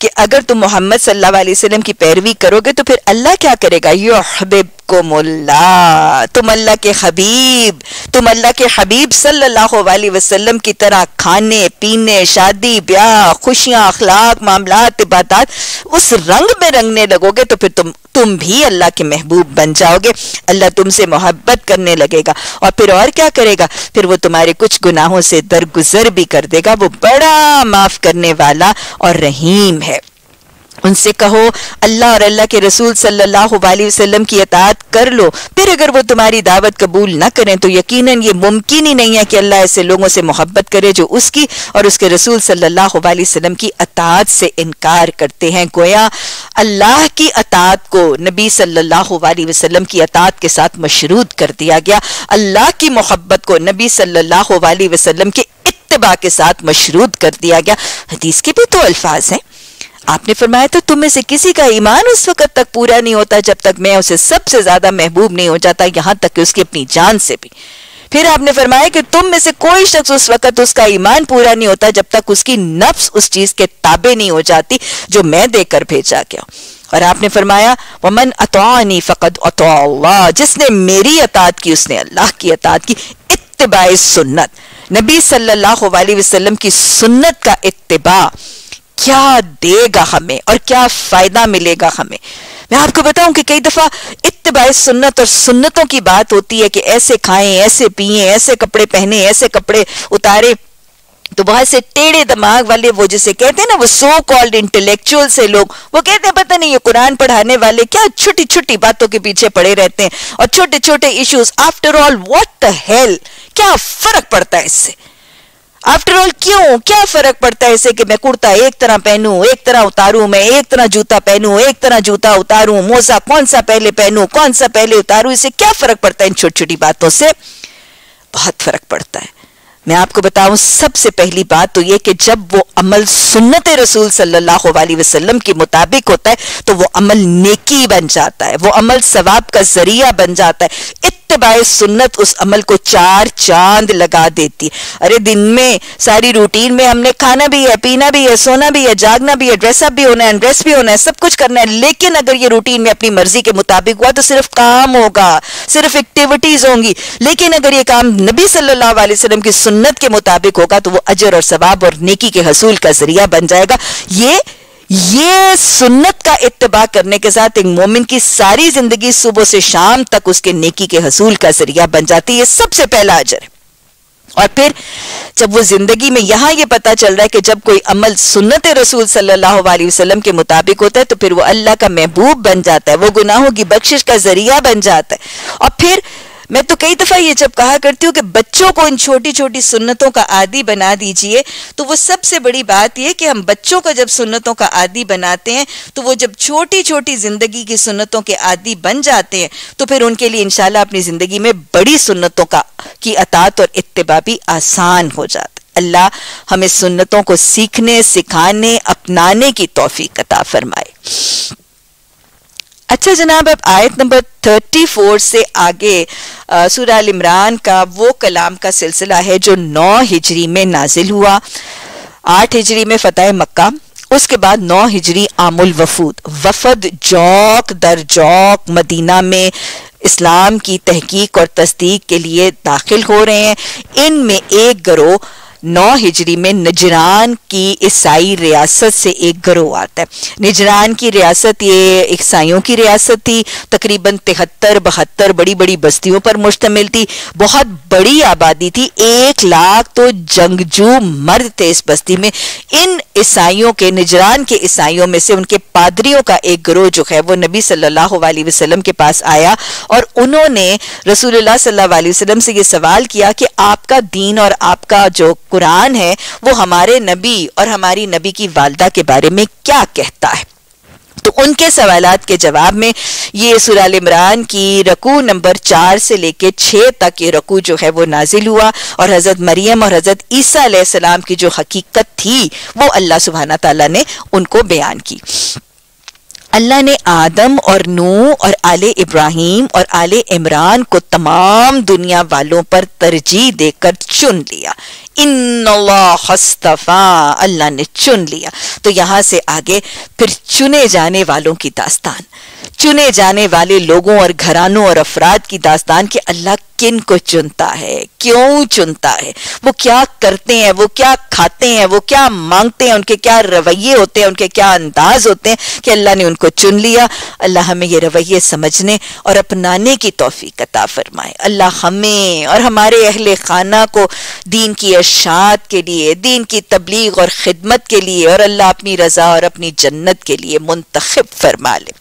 कि अगर तुम मोहम्मद सल्लल्लाहु अलैहि वसल्लम की पैरवी करोगे तो फिर अल्लाह क्या करेगा? यो हबीब को मुल्ला तुम अल्लाह के हबीब, तुम अल्लाह के हबीब सल्लल्लाहु अलैहि वसल्लम की तरह खाने, पीने, शादी, ब्याह, खुशियाँ, अखलाक मामला इबादत उस रंग में रंगने लगोगे तो फिर तुम तुम भी अल्लाह के महबूब बन जाओगे। अल्लाह तुमसे मोहब्बत करने लगेगा और फिर और क्या करेगा? फिर वो तुम्हारे कुछ गुनाहों से दरगुजर भी कर देगा। वो बड़ा माफ़ करने वाला और रहीम है। उनसे कहो, अल्लाह और अल्लाह के रसूल सल्लल्लाहु अलैहि वसल्लम की अतात कर लो। फिर अगर वो तुम्हारी दावत कबूल ना करें तो यकीनन ये मुमकिन ही नहीं है कि अल्लाह ऐसे लोगों से मोहब्बत करे जो उसकी और उसके रसूल सल्लल्लाहु अलैहि वसल्लम की अतात से इनकार करते हैं। गोया अल्लाह की अतात को नबी सल्लल्लाहु अलैहि वसल्लम की अतात के साथ मशरूद कर दिया गया। अल्लाह की मोहब्बत को नबी सल्लल्लाहु अलैहि वसल्लम के इत्तबा के साथ मशरूद कर दिया गया। हदीस के भी तो अल्फाज हैं। आपने फरमाया था तुम में से किसी का ईमान उस वक्त तक पूरा नहीं होता जब तक मैं उसे सबसे ज़्यादा महबूब नहीं हो जाता, यहाँ तक कि उसकी अपनी जान से भी। फिर आपने फरमाया कि तुम में से कोई शख्स उस वक्त उसका ईमान पूरा नहीं होता जब तक उसकी नफ्स उस चीज़ के ताबे नहीं हो जाती जो मैं देकर भेजा गया। और आपने फरमाया, वमन अतौनी फ़कद अल्लाह जिसने मेरी अतात की, उसने अल्लाह की अतात की इत्तबा सुन्नत। नबी सल्लल्लाहु अलैहि वसल्लम की सुन्नत का इतबा क्या देगा हमें और क्या फ़ायदा मिलेगा हमें? मैं आपको बताऊँ कि कई दफ़ा इतबा सुन्नत और सुन्नतों की बात होती है कि ऐसे खाएँ, ऐसे पिए, ऐसे कपड़े पहने, ऐसे कपड़े उतारे। तो बहुत से टेढ़े दिमाग वाले वो जिसे कहते हैं ना, वो सो कॉल्ड इंटेलेक्चुअल से लोग, वो कहते हैं, पता नहीं ये कुरान पढ़ाने वाले क्या छोटी छोटी बातों के पीछे पड़े रहते हैं और छोटे छोटे issues after all what the hell क्या फ़र्क पड़ता है इससे? आफ्टर ऑल क्यों? क्या फ़र्क पड़ता है इसे कि मैं कुर्ता एक तरह पहनूं, एक तरह उतारूं मैं, एक तरह जूता पहनूं, एक तरह जूता उतारूं मोजा कौन सा पहले पहनूं, कौन सा पहले उतारूं? इसे क्या फ़र्क पड़ता है इन छोटी छोटी बातों से? बहुत फ़र्क पड़ता है। मैं आपको बताऊँ, सबसे पहली बात तो ये कि जब वो अमल सुन्नत रसूल सल्लल्लाहु अलैहि वसल्लम के मुताबिक होता है तो वो अमल नेकी बन जाता है, वो अमल सवाब का ज़रिया बन जाता है। इत्तबाय सुन्नत उस अमल को चार चाँद लगा देती। अरे दिन में, सारी रूटीन में हमने खाना भी है, पीना भी है, सोना भी है, जागना भी है ड्रेसअप भी होना है ड्रेस भी होना है, सब कुछ करना है, लेकिन अगर ये रूटीन में अपनी मर्ज़ी के मुताबिक हुआ तो सिर्फ़ काम होगा, सिर्फ़ एक्टिविटीज़ होंगी। लेकिन अगर ये काम नबी सल्लल्लाहु अलैहि वसल्लम की सुन्नत के मुताबिक होगा तो वो अजर और सवाब और नेकी के हसूल का ज़रिया बन जाएगा। ये ये सुन्नत का इत्तबा करने के साथ एक मोमिन की सारी ज़िंदगी सुबह से शाम तक उसके नेकी के हसूल का ज़रिया बन जाती है सबसे पहला अजर है। और फिर जब वो ज़िंदगी में यहाँ ये पता चल रहा है कि जब कोई अमल सुन्नत रसूल सल्लल्लाहु अलैहि वसल्लम के मुताबिक होता है तो फिर वो अल्लाह का महबूब बन जाता है, वो गुनाहों की बख्शिश का ज़रिया बन जाता है। और फिर मैं तो कई दफ़ा ये जब कहा करती हूँ कि बच्चों को इन छोटी छोटी सुन्नतों का आदि बना दीजिए तो वो सबसे बड़ी बात यह कि हम बच्चों को जब सुन्नतों का आदि बनाते हैं तो वो जब छोटी छोटी ज़िंदगी की सुन्नतों के आदि बन जाते हैं तो फिर उनके लिए इंशाल्लाह अपनी ज़िंदगी में बड़ी सुन्नतों का की अतात और इत्तबा भी आसान हो जाता अल्लाह हमें सुन्नतों को सीखने, सिखाने, अपनाने की तोफीक अता फरमाए। अच्छा जनाब, अब आयत नंबर थर्टी फोर से आगे सूरा इमरान का वो कलाम का सिलसिला है जो नौ हिजरी में नाजिल हुआ। आठ हिजरी में फतेह मक्का, उसके बाद नौ हिजरी आमुल वफूद। वफद जौक दर जौक मदीना में इस्लाम की तहकीक और तस्दीक के लिए दाखिल हो रहे हैं। इनमें एक गरोह नौ हिजरी में नजरान की ईसाई रियासत से एक गरोह आता है। नजरान की रियासत ये ईसाइयों की रियासत थी। तकरीबन तिहत्तर, बहत्तर बड़ी बड़ी बस्तियों पर मुश्तमिल थी। बहुत बड़ी आबादी थी। एक लाख तो जंगजू मर्द थे इस बस्ती में। इन ईसाइयों के, नजरान के ईसाइयों में से उनके पादरियों का एक ग्रोह जो है वो नबी सल्लल्लाहु अलैहि वसल्लम के पास आया और उन्होंने रसूलुल्लाह सल्लल्लाहु अलैहि वसल्लम से ये सवाल किया कि आपका दीन और आपका जो कुरान है, वो हमारे नबी और हमारी नबी की वालदा के बारे में क्या कहता है? तो उनके सवालात के जवाब में ये सुराल इमरान की रकू नंबर चार से लेके छह तक ये रकू जो है वो नाजिल हुआ और हज़रत मरियम और हज़रत ईसा सलाम की जो हकीकत थी, वो अल्लाह सुबहाना तला ने उनको बयान की। अल्लाह ने आदम और नू और आले इब्राहिम और आले इमरान को तमाम दुनिया वालों पर तरजीह देकर चुन लिया। इन हस्तफा अल्लाह ने चुन लिया। तो यहाँ से आगे फिर चुने जाने वालों की दास्तान। चुने जाने वाले लोगों और घरानों और अफराद की दास्तान कि अल्लाह किन को चुनता है, क्यों चुनता है? वो क्या करते हैं, वो क्या खाते हैं, वो क्या मांगते हैं, उनके क्या रवैये होते हैं, उनके क्या अंदाज होते हैं कि अल्लाह ने उनको चुन लिया। अल्लाह हमें ये रवैये समझने और अपनाने की तोफ़ी कता फरमाए। अल्लाह हमें और हमारे अहल खाना को, दीन की अशात के लिए, दीन की तबलीग और खिदमत के लिए और अल्लाह अपनी रजा और अपनी जन्नत के लिए मुंतखब फरमा ले।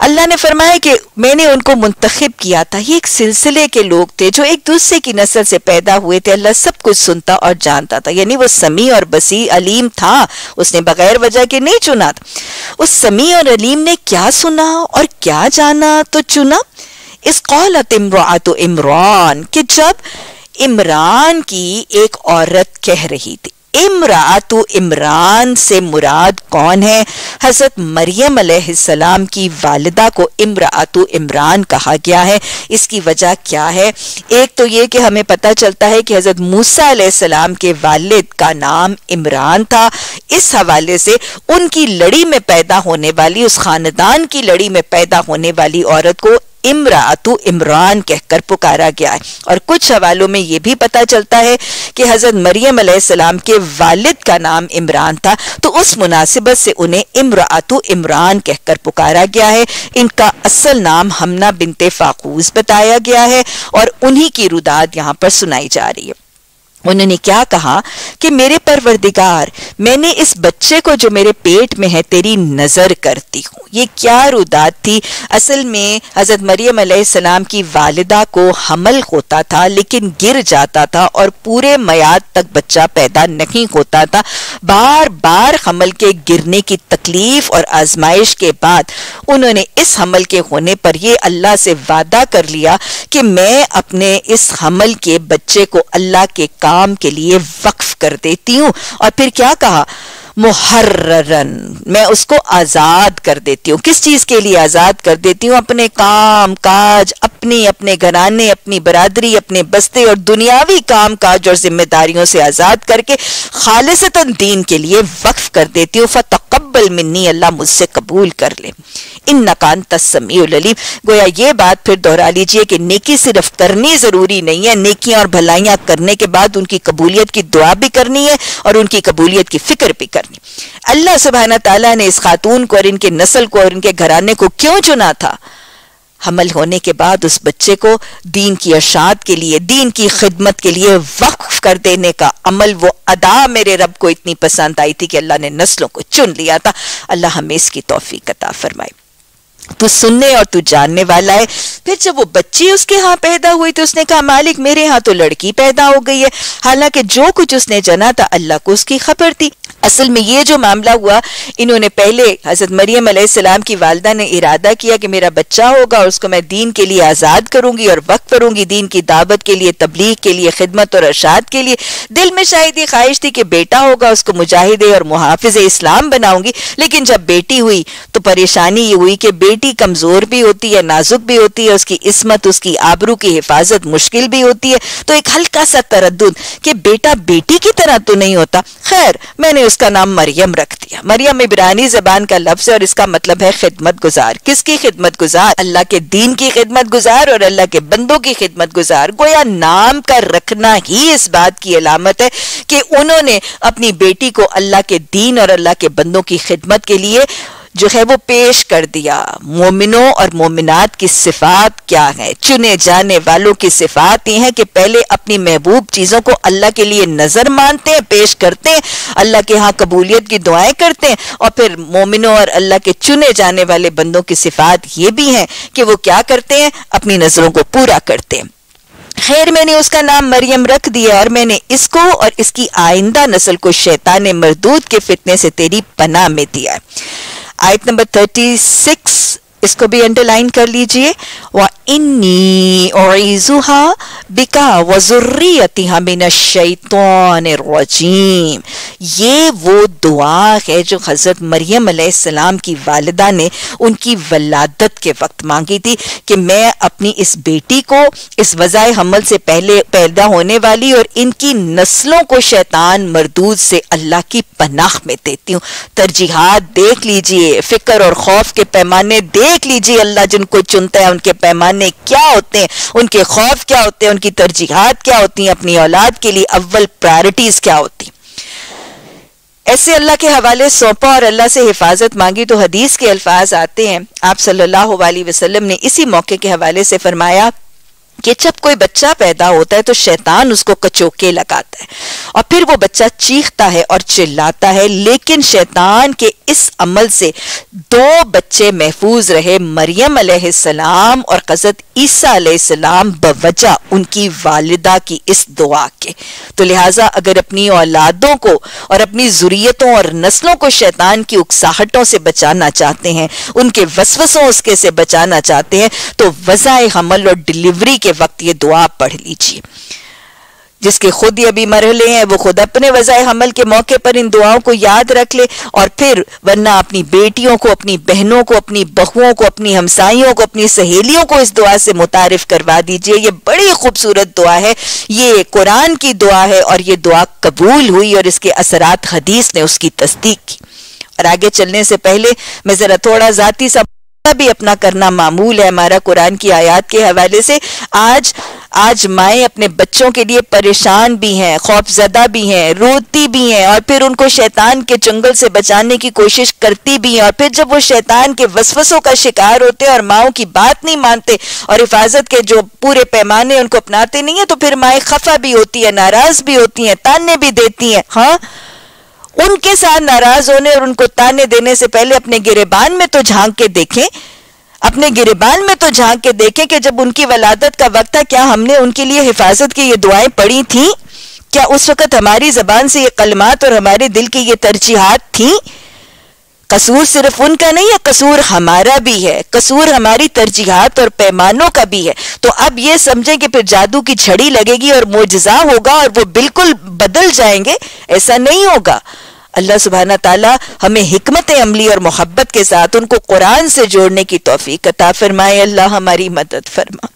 अल्लाह ने फरमाया कि मैंने उनको मुंतखब किया था। ये एक सिलसिले के लोग थे जो एक दूसरे की नस्ल से पैदा हुए थे। अल्लाह सब कुछ सुनता और जानता था। यानी वो समी और बसी अलीम था। उसने बगैर वजह के नहीं चुना था। उस समी और अलीम ने क्या सुना और क्या जाना तो चुना? इस कौलत इमरात इमरान कि जब इमरान की एक औरत कह रही थी इमरातु इमरान से मुराद कौन है? हज़रत मरियम सलाम की वालदा को इमरातु इमरान कहा गया है। इसकी वजह क्या है? एक तो ये कि हमें पता चलता है कि हज़रत मूसा सलाम के वालिद का नाम इमरान था। इस हवाले से उनकी लड़ी में पैदा होने वाली, उस खानदान की लड़ी में पैदा होने वाली औरत को इमरातु इमरान कहकर पुकारा गया है। और कुछ हवालों में यह भी पता चलता है कि हज़रत मरियम सलाम के वालिद का नाम इमरान था तो उस मुनासिबत से उन्हें इमरा इमरातु इमरान कहकर पुकारा गया है। इनका असल नाम हमना बिनते फाकूज बताया गया है और उन्हीं की रुदाद यहाँ पर सुनाई जा रही है। उन्होंने क्या कहा कि मेरे परवरदिगार, मैंने इस बच्चे को जो मेरे पेट में है, तेरी नज़र करती हूँ। ये क्या रुदात थी? असल में हज़रत मरियम सलाम की वालिदा को हमल होता था, लेकिन गिर जाता था और पूरे मयाद तक बच्चा पैदा नहीं होता था। बार बार हमल के गिरने की तकलीफ़ और आजमाइश के बाद उन्होंने इस हमल के होने पर यह अल्लाह से वादा कर लिया कि मैं अपने इस हमल के बच्चे को अल्लाह के काम के लिए वक्फ कर देती हूँ। और फिर क्या कहा? मुहर्रन मैं उसको आज़ाद कर देती हूँ। किस चीज़ के लिए आज़ाद कर देती हूँ? अपने काम, काज, अपनी, अपने घराने, अपनी बरादरी, अपने बस्ते और दुनियावी काम काज और जिम्मेदारियों से आज़ाद करके खालिसतन दीन के लिए वक्फ कर देती हूँ। फतकबल मिन्नी अल्लाह मुझसे कबूल कर ले। इन नकान तस्मीम गोया ये बात फिर दोहरा लीजिए कि नेकी सिर्फ़ करनी ज़रूरी नहीं है, नेकियाँ और भलाइयाँ करने के बाद उनकी कबूलियत की दुआ भी करनी है और उनकी कबूलियत की फ़िक्र भी करनी। अल्लाह सुबहाना तला ने इस खातून को और इनके नस्ल को और इनके घराने को क्यों चुना था? हमल होने के बाद उस बच्चे को दीन की अशात के लिए, दीन की खिदमत के लिए वक्फ कर देने का अमल वो अदा मेरे रब को इतनी पसंद आई थी कि अल्लाह ने नस्लों को चुन लिया था। अल्लाह हमें इसकी तोफीक अता फरमाए। तू सुनने और तू जानने वाला है। फिर जब वो बच्ची उसके यहाँ पैदा हुई तो उसने कहा, मालिक, मेरे यहाँ तो लड़की पैदा हो गई है। हालाँकि जो कुछ उसने जना था, अल्लाह को उसकी खबर थी। असल में ये जो मामला हुआ, इन्होंने पहले हज़रत मरियम सलाम की वालदा ने इरादा किया कि मेरा बच्चा होगा और उसको मैं दीन के लिए आज़ाद करूँगी और वक्त करूँगी दीन की दावत के लिए, तबलीग के लिए, खिदमत और अशाद के लिए। दिल में शायद ये ख्वाहिश थी कि बेटा होगा, उसको मुजाहिद और मुहाफिज इस्लाम बनाऊँगी, लेकिन जब बेटी हुई तो परेशानी ये हुई कि बेटी कमज़ोर भी होती है, नाजुक भी होती है, उसकी इसमत, उसकी आबरू की हिफाजत मुश्किल भी होती है। तो एक हल्का सा तरद कि बेटा बेटी की तरह तो नहीं होता। खैर, मैंने उसका नाम मरियम रख दिया। मरियम इब्रानी जबान का लफ्ज है और इसका मतलब है खिदमत गुजार। किसकी खिदमत गुजार? अल्लाह के दीन की खिदमत गुजार और अल्लाह के बंदों की खिदमत गुजार। गोया नाम का रखना ही इस बात की अलामत है कि उन्होंने अपनी बेटी को अल्लाह के दीन और अल्लाह के बंदों की खिदमत के लिए जो है वो पेश कर दिया। मोमिनों और मोमिनात की सिफात क्या है? चुने जाने वालों की सिफात ये है कि पहले अपनी महबूब चीज़ों को अल्लाह के लिए नज़र मानते हैं, पेश करते हैं, अल्लाह के यहाँ कबूलियत की दुआएँ करते हैं और फिर मोमिनों और अल्लाह के चुने जाने वाले बंदों की सिफात ये भी है कि वो क्या करते हैं? अपनी नज़रों को पूरा करते हैं। खैर, मैंने उसका नाम मरियम रख दिया और मैंने इसको और इसकी आइंदा नस्ल को शैतान मरदूद के फितने से तेरी पनाह में दिया आयत नंबर थर्टी सिक्स इसको भी अंडरलाइन कर लीजिए। व इन्नी और बिका वजुर्रियती मिन शैतान रजीम। ये वो दुआ है जो हज़रत मरियम सलाम की वालदा ने उनकी वलादत के वक्त मांगी थी कि मैं अपनी इस बेटी को इस वज़ाय हमल से पहले पैदा होने वाली और इनकी नस्लों को शैतान मरदूद से अल्लाह की पनाह में देती हूँ। तरजीहत देख लीजिए, फ़िक्र और खौफ के पैमाने देख लीजिए, अल्लाह जिनको चुनता है, उनके पैमाने क्या होते हैं, उनके खौफ क्या होते हैं, उनकी तरजीहत क्या होती हैं, अपनी औलाद के लिए अव्वल प्रायोरिटीज क्या होती ऐसे अल्लाह के हवाले सौंपा और अल्लाह से हिफाजत मांगी तो हदीस के अल्फाज आते हैं। आप सल्लल्लाहु अलैहि वसल्लम ने इसी मौके के हवाले से फरमाया कि जब कोई बच्चा पैदा होता है तो शैतान उसको कचोके लगाता है और फिर वो बच्चा चीखता है और चिल्लाता है, लेकिन शैतान के इस अमल से दो बच्चे महफूज रहे, मरियम सलाम और कजरत ईसा बवजह उनकी वालिदा की इस दुआ के। तो लिहाजा अगर अपनी औलादों को और अपनी जुरियतों और नस्लों को शैतान की उकसाहटों से बचाना चाहते हैं, उनके वसवसों उसके से बचाना चाहते हैं तो वजाए हमल और डिलीवरी के वक्त ये दुआ पढ़ लीजिए। जिसके खुद ही अभी मरहले हैं, वो खुद अपने वजाय हमल के मौके पर इन दुआओं को याद रख ले और फिर वरना अपनी बेटियों को, अपनी बहनों को, अपनी बहुओं को, अपनी हमसाइयों को, अपनी सहेलियों को इस दुआ से मुतारिफ करवा दीजिए। ये बड़ी खूबसूरत दुआ है। ये कुरान की दुआ है और ये दुआ कबूल हुई और इसके असरात हदीस ने उसकी तस्दीक की। और आगे चलने से पहले मैं जरा थोड़ा जाती सा भी अपना करना मामूल है। हमारा कुरान की आयात के हवाले से आज आज माए अपने बच्चों के लिए परेशान भी हैं, खौफजदा भी हैं, रोती भी हैं और फिर उनको शैतान के चंगल से बचाने की कोशिश करती भी हैं और फिर जब वो शैतान के वसवसों का शिकार होते हैं और माओ की बात नहीं मानते और हिफाजत के जो पूरे पैमाने उनको अपनाते नहीं है तो फिर माए खफा भी होती है, नाराज़ भी होती हैं, ताने भी देती हैं। हाँ उनके साथ नाराज़ होने और उनको ताने देने से पहले अपने गिरेबान में तो झाँक के देखें। अपने गिरेबान में तो झाँक के देखें कि जब उनकी वलादत का वक्त था, क्या हमने उनके लिए हिफाजत की, ये दुआएँ पढ़ी थी? क्या उस वक्त हमारी जबान से ये कलमात और हमारे दिल की ये तरजीहत थी? कसूर सिर्फ़ उनका नहीं है, कसूर हमारा भी है। कसूर हमारी तरजीहत और पैमानों का भी है। तो अब ये समझें कि फिर जादू की छड़ी लगेगी और मोजा होगा और वो बिल्कुल बदल जाएँगे, ऐसा नहीं होगा। अल्लाह सुबहाना ताला हमें हिकमत अमली और मोहब्बत के साथ उनको कुरान से जोड़ने की तोफ़ी कता फरमाए। अल्लाह हमारी मदद फरमा।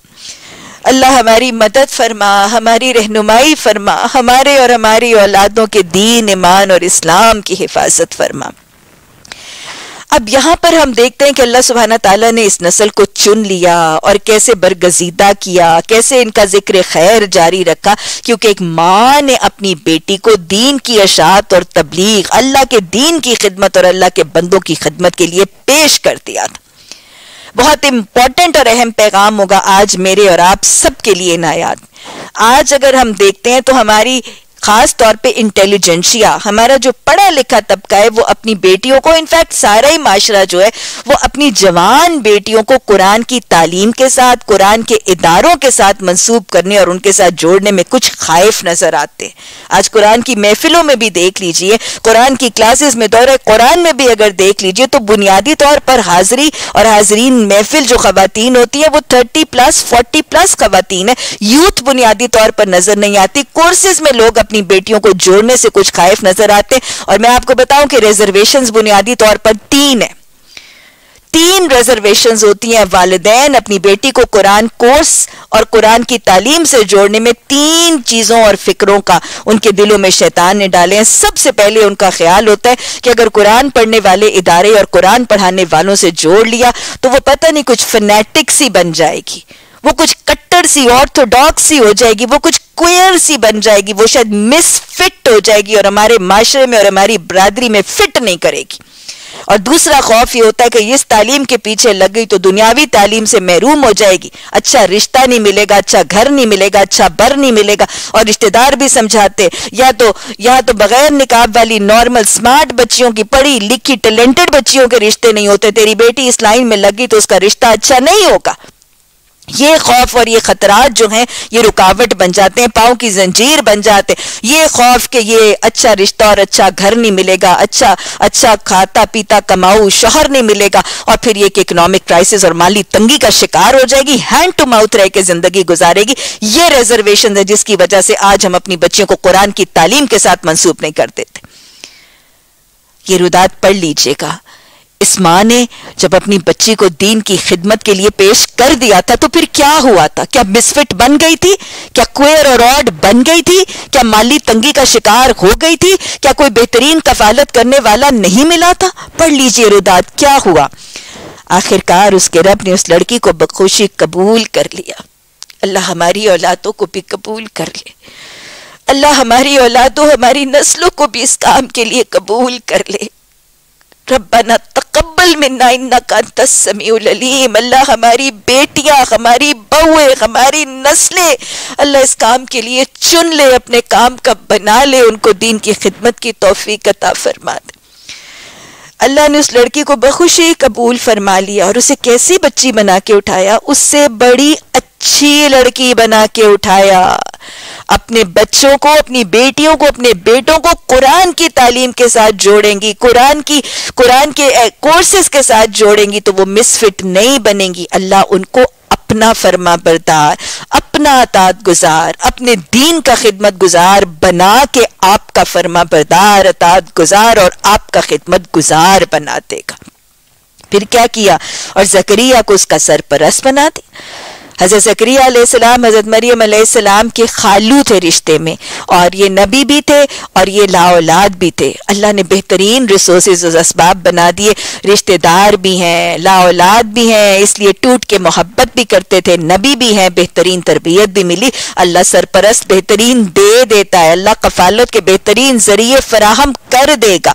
अल्लाह हमारी मदद फरमा, हमारी रहनुमाई फरमा, हमारे और हमारी औलादों के दीन, ईमान और इस्लाम की हिफाजत फरमा। अब यहाँ पर हम देखते हैं कि अल्लाह सुबहाना ताला ने इस नस्ल को चुन लिया और कैसे बरगजीदा किया, कैसे इनका ज़िक्र खैर जारी रखा, क्योंकि एक माँ ने अपनी बेटी को दीन की अशात और तबलीग, अल्लाह के दीन की खिदमत और अल्लाह के बंदों की खिदमत के लिए पेश कर दिया था। बहुत इंपॉर्टेंट और अहम पैगाम होगा आज मेरे और आप सबके लिए नायाद आज अगर हम देखते हैं तो हमारी खास तौर पे इंटेलिजेंशिया हमारा जो पढ़ा लिखा तबका है, वो अपनी बेटियों को इनफैक्ट सारा ही माशरा जो है, वो अपनी जवान बेटियों को कुरान की तालीम के साथ, कुरान के इदारों के साथ मंसूब करने और उनके साथ जोड़ने में कुछ खाइफ नज़र आते। आज कुरान की महफिलों में भी देख लीजिए, कुरान की क्लासेस में दौरे, कुरान में भी अगर देख लीजिए तो बुनियादी तौर पर हाजिरी और हाजरीन महफिल जो खातन होती है, वो थर्टी प्लस फोर्टी प्लस खातन है। यूथ बुनियादी तौर पर नज़र नहीं आती कोर्सेज में लोग अपनी बेटियों को जोड़ने से कुछ खाइफ नज़र आते और मैं आपको बताऊँ कि रिजर्वेशन बुनियादी तौर पर तीन है। तीन रिजर्वेशन होती हैं वालदेन, अपनी बेटी को कुरान कोर्स और कुरान की तालीम से जोड़ने में तीन चीज़ों और फिक्रों का उनके दिलों में शैतान ने डाले हैं। सबसे पहले उनका ख्याल होता है कि अगर कुरान पढ़ने वाले इदारे और कुरान पढ़ाने वालों से जोड़ लिया तो वो पता नहीं कुछ फनेटिक्स ही बन जाएगी। वो कुछ कट्टर सी ऑर्थोडॉक्स सी हो जाएगी, वो कुछ क्वेयर सी बन जाएगी, वो शायद मिसफिट हो जाएगी और हमारे माशरे में और हमारी बरादरी में फिट नहीं करेगी। और दूसरा खौफ ये होता है कि इस तालीम के पीछे लग गई तो दुनियावी तालीम से महरूम हो जाएगी। अच्छा रिश्ता नहीं मिलेगा अच्छा घर नहीं मिलेगा अच्छा बर नहीं मिलेगा और रिश्तेदार भी समझाते, या तो या तो बगैर निकाब वाली नॉर्मल स्मार्ट बच्चियों की पढ़ी लिखी टैलेंटेड बच्चियों के रिश्ते नहीं होते, तेरी बेटी इस लाइन में लगी तो उसका रिश्ता अच्छा नहीं होगा। ये खौफ और ये खतरात जो हैं, ये रुकावट बन जाते हैं, पाँव की जंजीर बन जाते हैं। ये खौफ के ये अच्छा रिश्ता और अच्छा घर नहीं मिलेगा अच्छा अच्छा खाता पीता कमाऊ शोहर नहीं मिलेगा और फिर ये इकोनॉमिक क्राइसिस और माली तंगी का शिकार हो जाएगी हैंड टू माउथ रह के ज़िंदगी गुजारेगी। ये रिजर्वेशन है जिसकी वजह से आज हम अपनी बच्चियों को कुरान की तालीम के साथ मंसूब नहीं कर देते ये रुदात पढ़ लीजिएगा। इस माँ ने जब अपनी बच्ची को दीन की खिदमत के लिए पेश कर दिया था तो फिर क्या हुआ था? क्या मिसफिट बन गई थी? क्या क्वेर और ऑड बन गई थी? क्या माली तंगी का शिकार हो गई थी? क्या कोई बेहतरीन कफालत करने वाला नहीं मिला था? पढ़ लीजिए रुदात क्या हुआ? आखिरकार उसके रब ने उस लड़की को बखुशी कबूल कर लिया। अल्लाह हमारी औलादों को भी कबूल कर ले। अल्लाह हमारी औलादों, हमारी नस्लों को भी इस काम के लिए कबूल कर ले। रब्बना तक तकब्बल मिन्ना इन्ना का तस्मीम अल्लाह हमारी बेटियाँ, हमारी बहुए हमारी नस्लें, अल्लाह इस काम के लिए चुन ले, अपने काम का बना ले, उनको दीन की खिदमत की तोफ़ी कता फरमा दे अल्लाह ने उस लड़की को बखुशी कबूल फरमा लिया और उसे कैसी बच्ची बना के उठाया, उससे बड़ी अच्छी लड़की बना के उठाया। अपने बच्चों को, अपनी बेटियों को, अपने बेटों को कुरान की तालीम के साथ जोड़ेंगी, कुरान की, कुरान के कोर्सेज के साथ जोड़ेंगी तो वो मिसफिट नहीं बनेंगी। अल्लाह उनको अपना फर्मा बरदार अपना अतात गुजार अपने दीन का खिदमत गुजार बना के आपका फर्मा बरदार अतात गुजार और आपका खिदमत गुजार बना देगा। फिर क्या किया? और जकरिया को उसका सरपरस्त बना दिया। हज़रत जकरिया हज़रत मरियम सलाम के खालू थे रिश्ते में। और ये नबी भी थे और ये लाओलाद भी थे। अल्लाह ने बेहतरीन रिसोर्सेज इसबाब बना दिए। रिश्तेदार भी हैं, लाओलाद भी हैं, इसलिए टूट के मोहब्बत भी करते थे। नबी भी हैं, बेहतरीन तरबियत भी मिली। अल्लाह सरपरस्त बेहतरीन दे देता है। अल्लाह कफालत के बेहतरीन ज़रिए फराहम कर देगा।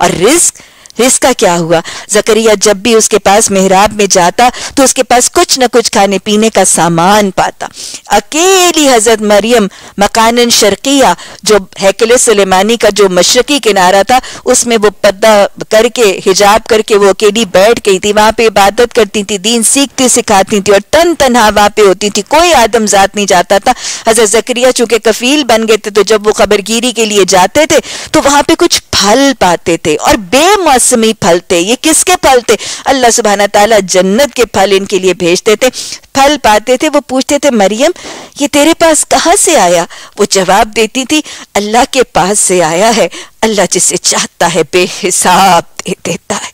और रिस्क इसका क्या हुआ? जकरिया जब भी उसके पास मेहराब में जाता तो उसके पास कुछ न कुछ खाने पीने का सामान पाता। अकेली हज़रत मरियम मकान शर्किया, जो हैकल सलेमानी का जो मशरकी किनारा था, उसमें वो पर्दा करके, हिजाब करके वो अकेली बैठ गई थी। वहाँ पे इबादत करती थी, दीन सीखती सिखाती थी और तन तनहा वहाँ पे होती थी। कोई आदम जात नहीं जाता था। हज़रत जकरिया चूँकि कफील बन गए थे तो जब वो खबरगिरी के लिए जाते थे तो वहाँ पे कुछ फल पाते थे और बेमौसमी फल थे ये किसके थे अल्लाह सुबहाना तला जन्नत के फल इनके लिए भेजते थे। फल पाते थे, वो पूछते थे, मरियम, ये तेरे पास कहाँ से आया? वो जवाब देती थी, अल्लाह के पास से आया है। अल्लाह जिसे चाहता है, बेहिसाब दे देता है।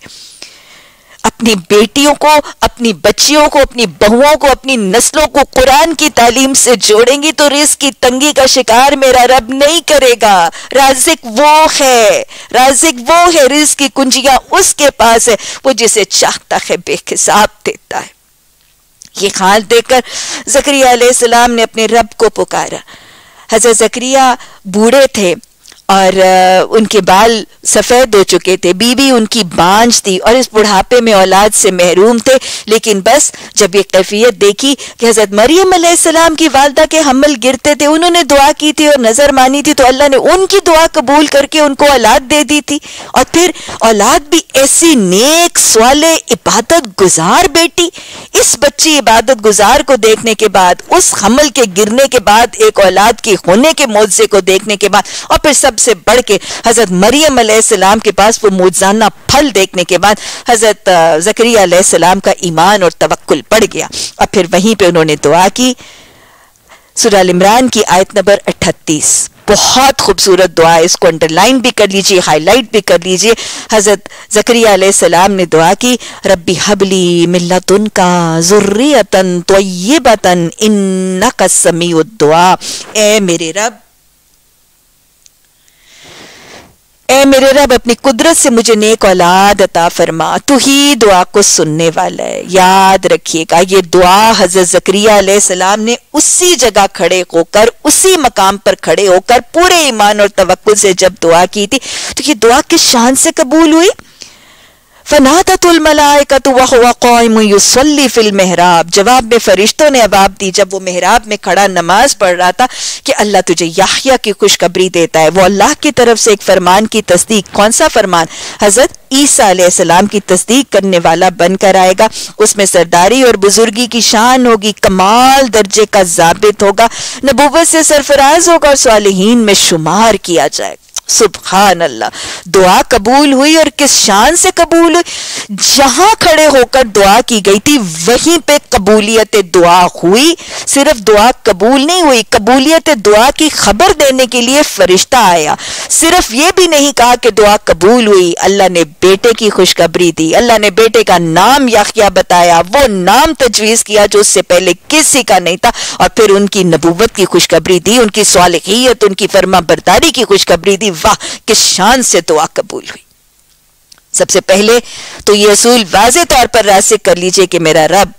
अपनी बेटियों को, अपनी बच्चियों को, अपनी बहुओं को, अपनी नस्लों को कुरान की तालीम से जोड़ेंगी तो रिस्क की तंगी का शिकार मेरा रब नहीं करेगा। राजिक वो है, राजिक वो है रिस्क की कुंजिया उसके पास है, वो जिसे चाहता है बेखिसाब देता है। ये खाल देकर जकरिया सलाम ने अपने रब को पुकारा। हज़रत जकरिया बूढ़े थे और उनके बाल सफ़ेद हो चुके थे। बीबी उनकी बांझ थी और इस बुढ़ापे में औलाद से महरूम थे। लेकिन बस जब ये कैफियत देखी कि हज़रत मरियम सलाम की वालदा के हमल गिरते थे, उन्होंने दुआ की थी और नज़र मानी थी तो अल्लाह ने उनकी दुआ कबूल करके उनको औलाद दे दी थी। और फिर औलाद भी ऐसी नेक सवाले इबादत गुजार बेटी। इस बच्ची इबादत गुजार को देखने के बाद, उस हमल के गिरने के बाद, एक औलाद के होने के मुआवजे को देखने के बाद, और फिर सब से बढ़ के हज़रत मरियम सलाम के पास वो मुजाना फल देखने के बाद हज़रत जकरिया का ईमान और तवक्ल बढ़ गया। और फिर वहीं पे उन्होंने दुआ की। सुराल इमरान की आयत नंबर 38 बहुत खूबसूरत दुआ है। इसको अंडरलाइन भी कर लीजिए हाईलाइट भी कर लीजिए। हज़रत जकरिया ने दुआ की, रब्बी हबली मिल्लतुन का जुर्रियतन तय्यबतन इन्नका समीउद दुआ। ए मेरे रब ए मेरे रब, अपनी कुदरत से मुझे नेक औलाद अता फरमा। तू ही दुआ को सुनने वाला है। याद रखिएगा, ये दुआ हज़रत जकरिया सलाम ने उसी जगह खड़े होकर, उसी मकाम पर खड़े होकर, पूरे ईमान और तवक्कुल से जब दुआ की थी तो ये दुआ किस शान से कबूल हुई? जवाब में फरिश्तों ने अबाब दी, जब वो मेहराब में खड़ा नमाज़ पढ़ रहा था कि अल्लाह तुझे याहिया की खुशखबरी देता है। वो अल्लाह की तरफ़ से एक फरमान की तस्दीक, कौन सा फरमान? हज़रत ईसा की तस्दीक करने वाला बनकर आएगा। उसमें सरदारी और बुजुर्गी की शान होगी, कमाल दर्जे का जाबित होगा। नबूबत से सरफराज होगा और सालहीन में शुमार किया जाएगा। सुबहान अल्लाह दुआ कबूल हुई और किस शान से कबूल हुई? जहाँ खड़े होकर दुआ की गई थी, वहीं पे कबूलियत दुआ हुई। सिर्फ़ दुआ कबूल नहीं हुई, कबूलियत दुआ की खबर देने के लिए फरिश्ता आया। सिर्फ़ ये भी नहीं कहा कि दुआ कबूल हुई। अल्लाह ने बेटे की खुशखबरी दी। अल्लाह ने बेटे का नाम याख्या बताया। वो नाम तजवीज किया जो उससे पहले किसी का नहीं था और फिर उनकी नबूवत की खुशखबरी दी, उनकी सालहियत, उनकी फर्मा बरदारी की खुशखबरी दी। वाह किस शान से दुआ कबूल हुई। सबसे पहले तो ये असूल वाज तौर पर रास्ते कर लीजिए कि मेरा रब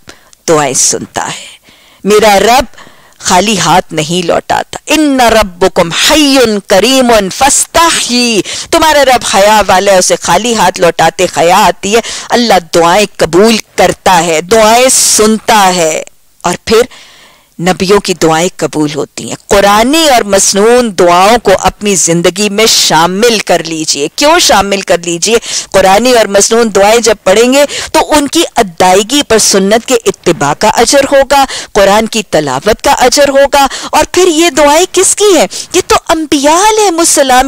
दुआएँ सुनता है। मेरा रब खाली हाथ नहीं लौटाता। इन रबुकुम हय्युन करीमुन फस्ताही तुम्हारा रब हया वाले उसे खाली हाथ लौटाते खया आती है। अल्लाह दुआएँ कबूल करता है, दुआएँ सुनता है। और फिर नबियों की दुआएँ कबूल होती हैं। कुरानी और मसनून दुआओं को अपनी ज़िंदगी में शामिल कर लीजिए। क्यों शामिल कर लीजिए? कुरानी और मसनून दुआएँ जब पढ़ेंगे तो उनकी अदायगी पर सुन्नत के इतबा का अजर होगा, कुरान की तलावत का अजर होगा। और फिर ये दुआएँ किसकी हैं? ये तो अम्बियाल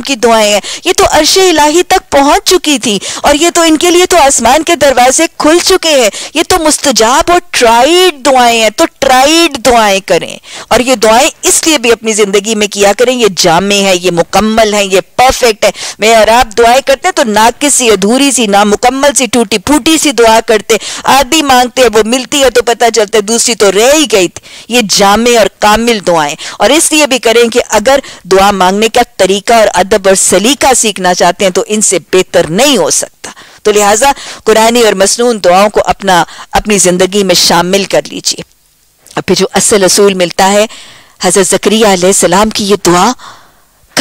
की दुआएँ हैं। ये तो अरश इलाही तक पहुँच चुकी थी। और ये तो इनके लिए तो आसमान के दरवाजे खुल चुके हैं। ये तो मुस्तजाब और ट्राइड दुआएँ हैं। तो ट्राइड दुआएँ करें। और ये दुआएँ इसलिए भी अपनी ज़िंदगी में किया करें, ये जामे है, ये मुकम्मल है, ये परफेक्ट है। मैं और आप दुआएँ करते हैं तो नाकिस सी, अधूरी सी ना मुकम्मल सी टूटी फूटी सी दुआ करते आदि मांगते हैं, वो मिलती है तो पता चलता है, दूसरी तो रह ही गई थी। ये जामे और कामिल दुआएँ। और इसलिए भी करें कि अगर दुआ मांगने का तरीका और अदब और सलीका सीखना चाहते हैं तो इनसे बेहतर नहीं हो सकता। तो लिहाजा कुरानी और मसनून दुआओं को अपना, अपनी ज़िंदगी में शामिल कर लीजिए। फिर जो असल असूल मिलता है हज़रत जकरिया की ये दुआ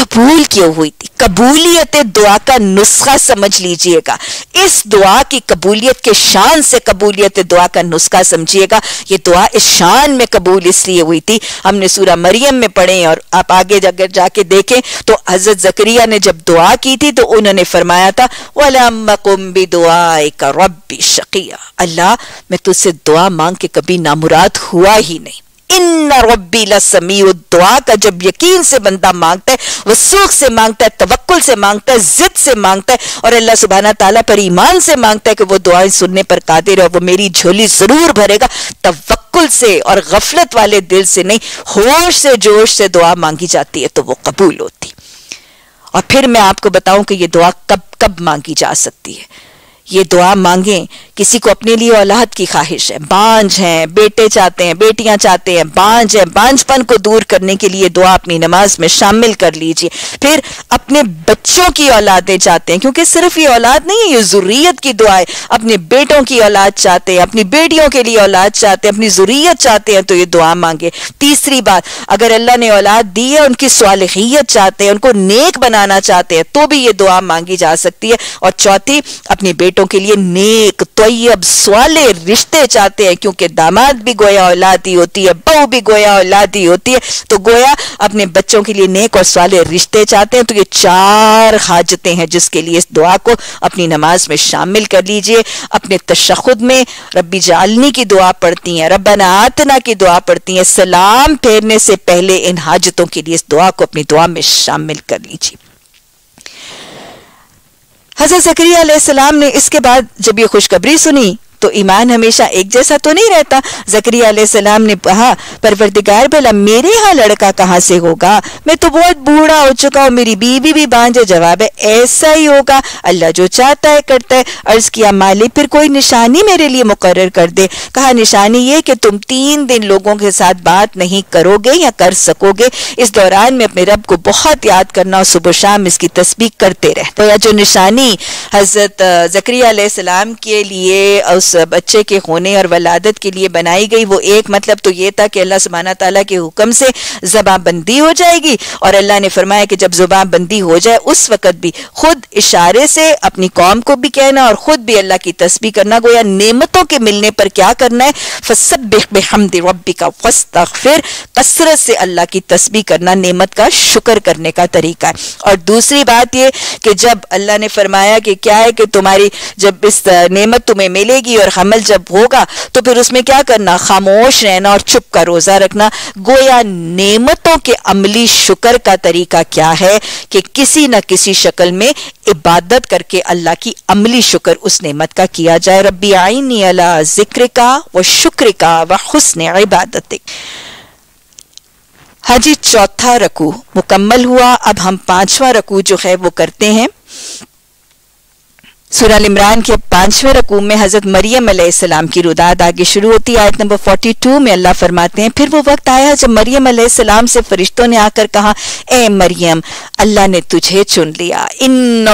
कबूल क्यों हुई थी? कबूलियत दुआ का नुस्खा समझ लीजिएगा। इस दुआ की कबूलियत के शान से कबूलियत दुआ का नुस्खा समझिएगा। ये दुआ इस शान में कबूल इसलिए हुई थी। हमने सूरा मरियम में पढ़े और आप आगे अगर जाके देखें तो हज़रत जकरिया ने जब दुआ की थी तो उन्होंने फरमाया था वलकुम भी दुआ का रबी शकिया। अल्लाह, मैं तुझसे दुआ मांग के कभी नामुराद हुआ ही नहीं। इन रब्बी लसमी दुआ का जब यकीन से बंदा माँगता है, वसूख से माँगता है, तवक्कुल से माँगता है, जिद से माँगता है और अल्लाह सुबहाना ताला पर ईमान से माँगता है कि वो दुआएँ सुनने पर कादिर है वो मेरी झोली ज़रूर भरेगा। तवक्कुल से और गफलत वाले दिल से नहीं, होश से, जोश से दुआ मांगी जाती है तो वो कबूल होती। और फिर मैं आपको बताऊँ कि ये दुआ कब कब मांगी जा सकती है। ये दुआ मांगे, किसी को अपने लिए औलाद की ख्वाहिश है। बांझ है, बेटे चाहते हैं, बेटियाँ चाहते हैं, बांझ है, बांझपन को दूर करने के लिए दुआ अपनी नमाज़ में शामिल कर लीजिए। फिर अपने बच्चों की औलादें चाहते हैं, क्योंकि सिर्फ़ ये औलाद नहीं है, ये जुर्रियत की दुआ है। अपने बेटों की औलाद चाहते हैं, अपनी बेटियों के लिए औलाद चाहते हैं, अपनी जुर्रियत चाहते हैं तो ये दुआ मांगे। तीसरी बात, अगर अल्लाह ने औलाद दी है, उनकी स्वालहियत चाहते हैं, उनको नेक बनाना चाहते हैं तो भी ये दुआ मांगी जा सकती है। और चौथी, अपने बेटों बेटों के लिए नेक तोयब सवाले रिश्ते चाहते हैं, क्योंकि दामाद भी गोया औलादी होती है, बहू भी गोया औलादी होती है तो गोया अपने बच्चों के लिए नेक और सवाले रिश्ते चाहते हैं तो ये चार हाजतें हैं जिसके लिए इस दुआ को अपनी नमाज़ में शामिल कर लीजिए। अपने तशुद में रब्बी जालनी की दुआ पढ़ती हैं, रब्बना आतना की दुआ पढ़ती हैं, सलाम फेरने से पहले इन हाजतों के लिए इस दुआ को अपनी दुआ में शामिल कर लीजिए। हज़रत जकरिया सलाम ने इसके बाद जब ये खुशखबरी सुनी तो ईमान हमेशा एक जैसा तो नहीं रहता। जकरिया सलाम ने कहा, परवरदिगार भला मेरे यहाँ लड़का कहाँ से होगा? मैं तो बहुत बूढ़ा हो चुका हूँ, मेरी बीवी भी बांझे जवाब है, ऐसा ही होगा। अल्लाह जो चाहता है, करता है। अर्ज़ किया, मालिक, फिर कोई निशानी मेरे लिए मुकर कर दे। कहा, निशानी ये कि तुम तीन दिन लोगों के साथ बात नहीं करोगे या कर सकोगे। इस दौरान में अपने रब को बहुत याद करना सुबह शाम इसकी तस्वीर करते रहे तो यह जो निशानी हज़रत जकरिया सलाम के लिए उस बच्चे के होने और वलादत के लिए बनाई गई वो एक मतलब तो ये था कि अल्लाह सुबहाना ताला के हुक्म से जबाबंदी हो जाएगी। और अल्लाह ने फरमाया कि जब जुबाबंदी हो जाए, उस वक़्त भी खुद इशारे से अपनी कौम को भी कहना और ख़ुद भी अल्लाह की तस्बी करना, गोया नेमतों के मिलने पर क्या करना है? का फिर कसरत से अल्लाह की तस्बी करना नेमत का शुक्र करने का तरीका है। और दूसरी बात यह कि जब अल्लाह ने फरमाया कि क्या है कि तुम्हारी जब इस नेमत तुम्हें मिलेगी और हमल जब होगा तो फिर उसमें क्या करना? खामोश रहना और चुप का रोजा रखना। गोया नेमतों के अमली शुक्र का तरीका क्या है कि किसी न किसी शक्ल में इबादत करके अल्लाह की अमली शुक्र उस नेमत का किया जाए। रबी आईनी अला ज़िक्र का व शुक्र का व हुसन इबादत हाजी चौथा रकू मुकम्मल हुआ। अब हम पांचवा रकू जो है वो करते हैं। सुरल इमरान के पाँचवें रकूम में हज़रत मरियम सलाम की रुदाद आगे शुरू होती है। आयत नंबर 42 में अल्लाह फरमाते हैं, फिर वो वक्त आया जब मरियम सलाम से फरिश्तों ने आकर कहा, ए मरियम, अल्लाह ने तुझे चुन लिया। इन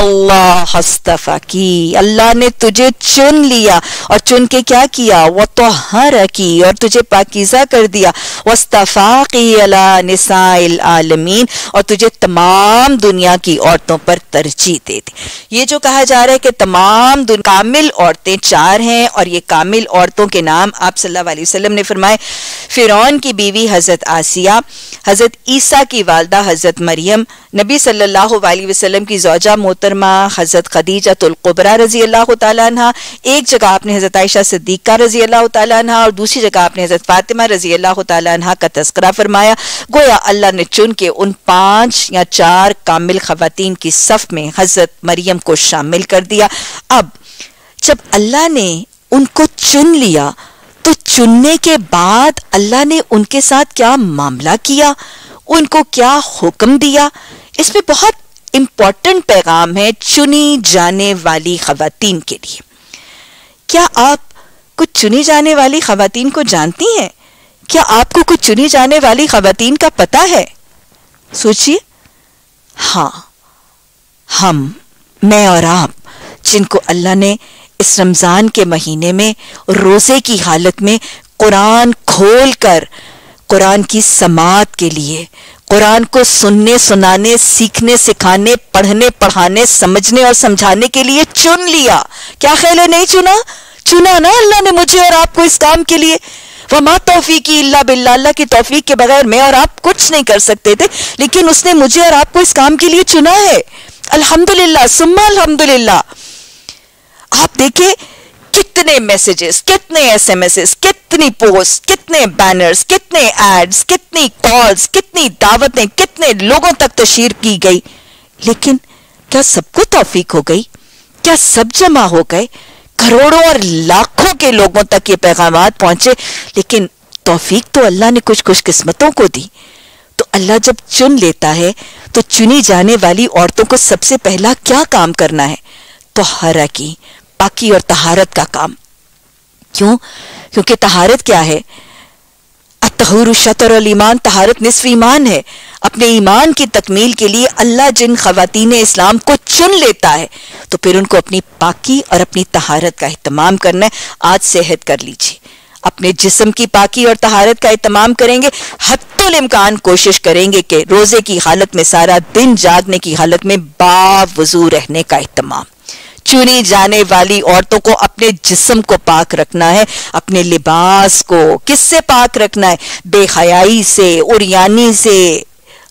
हस्तफा की अल्लाह ने तुझे चुन लिया और चुन के क्या किया? वो तो हर की और तुझे पाकिजा कर दिया। वस्तफाकी अला निसाइल आलमीन, और तुझे तमाम दुनिया की औरतों पर तरजीह दे दी। ये जो कहा जा रहा है कि तमाम कामिल औरतें चार हैं और ये कामिल औरतों के नाम आप सल्लल्लाहु अलैहि वसल्लम ने फरमाए। फिरौन की बीवी हज़रत आसिया, हज़रत ईसा की वालदा हज़रत मरियम, नबी सल्लल्लाहु अलैहि वसल्लम की जौजा मोहतरमा हज़रत खदीजा तुलकुबरा रज़ी अल्लाह तहा एक जगह आपने हज़रत आयशा सिद्दीक़ा रज़ी अल्लाह तहा और दूसरी जगह आपने हज़रत फातिमा रज़ी अल्लाह तहा का तस्करा फरमाया। गोया अल्लाह ने चुन के उन पाँच या चार कामिल खवतिन की सफ में हज़रत मरियम को शामिल कर दिया। अब, जब अल्लाह ने उनको चुन लिया तो चुनने के बाद अल्लाह ने उनके साथ क्या मामला किया? उनको क्या हुक्म दिया? इसमें बहुत इंपॉर्टेंट पैगाम है चुनी जाने वाली खातन के लिए। क्या आप कुछ चुनी जाने वाली खातन को जानती हैं? क्या आपको कुछ चुनी जाने वाली खातन का पता है? सोचिए। हाँ हम, मैं और आप जिनको अल्लाह ने इस रमज़ान के महीने में, रोज़े की हालत में कुरान खोल कर कुरान की समात के लिए, कुरान को सुनने, सुनाने, सीखने, सिखाने, पढ़ने, पढ़ाने, समझने और समझाने के लिए चुन लिया। क्या ख्याल है? नहीं चुना? चुना ना अल्लाह ने मुझे और आपको इस काम के लिए। वमा तोफीकी इल्ला बिल्ला, अल्लाह की तौफीक के बगैर मैं और आप कुछ नहीं कर सकते थे, लेकिन उसने मुझे और आपको इस काम के लिए चुना है। अल्हम्दुलिल्लाह, सुम्मा अल्हम्दुलिल्लाह। आप देखिए कितने मैसेजेस कितने एसएमएस कितनी पोस्ट कितने बैनर्स कितने एड्स कितनी कॉल्स कितनी दावतें, कितने लोगों तक तशीर की गई। लेकिन क्या सबको तौफीक हो गई? क्या सब जमा हो गए? करोड़ों और लाखों के लोगों तक ये पैगाम पहुँचे। लेकिन तौफीक तो अल्लाह ने कुछ खुश किस्मतों को दी। तो अल्लाह जब चुन लेता है तो चुनी जाने वाली औरतों को सबसे पहला क्या काम करना है? तो हरा की, पाकी और तहारत का काम। क्यों? क्योंकि तहारत क्या है? अतहूर शतर और ईमान तहारत निसफ ईमान है। अपने ईमान की तकमील के लिए अल्लाह जिन खातन इस्लाम को चुन लेता है तो फिर उनको अपनी पाकी और अपनी तहारत का अहतमाम करना है। आज सेहत कर लीजिए। अपने जिस्म की पाकी और तहारत का अहतमाम करेंगे। हत्तुल इम्कान कोशिश करेंगे कि रोज़े की हालत में सारा दिन जागने की हालत में बावजू रहने का अहतमाम चुनी जाने वाली औरतों को अपने जिस्म को पाक रखना है, अपने लिबास को किससे पाक रखना है? बेहयाई से, उरियानी से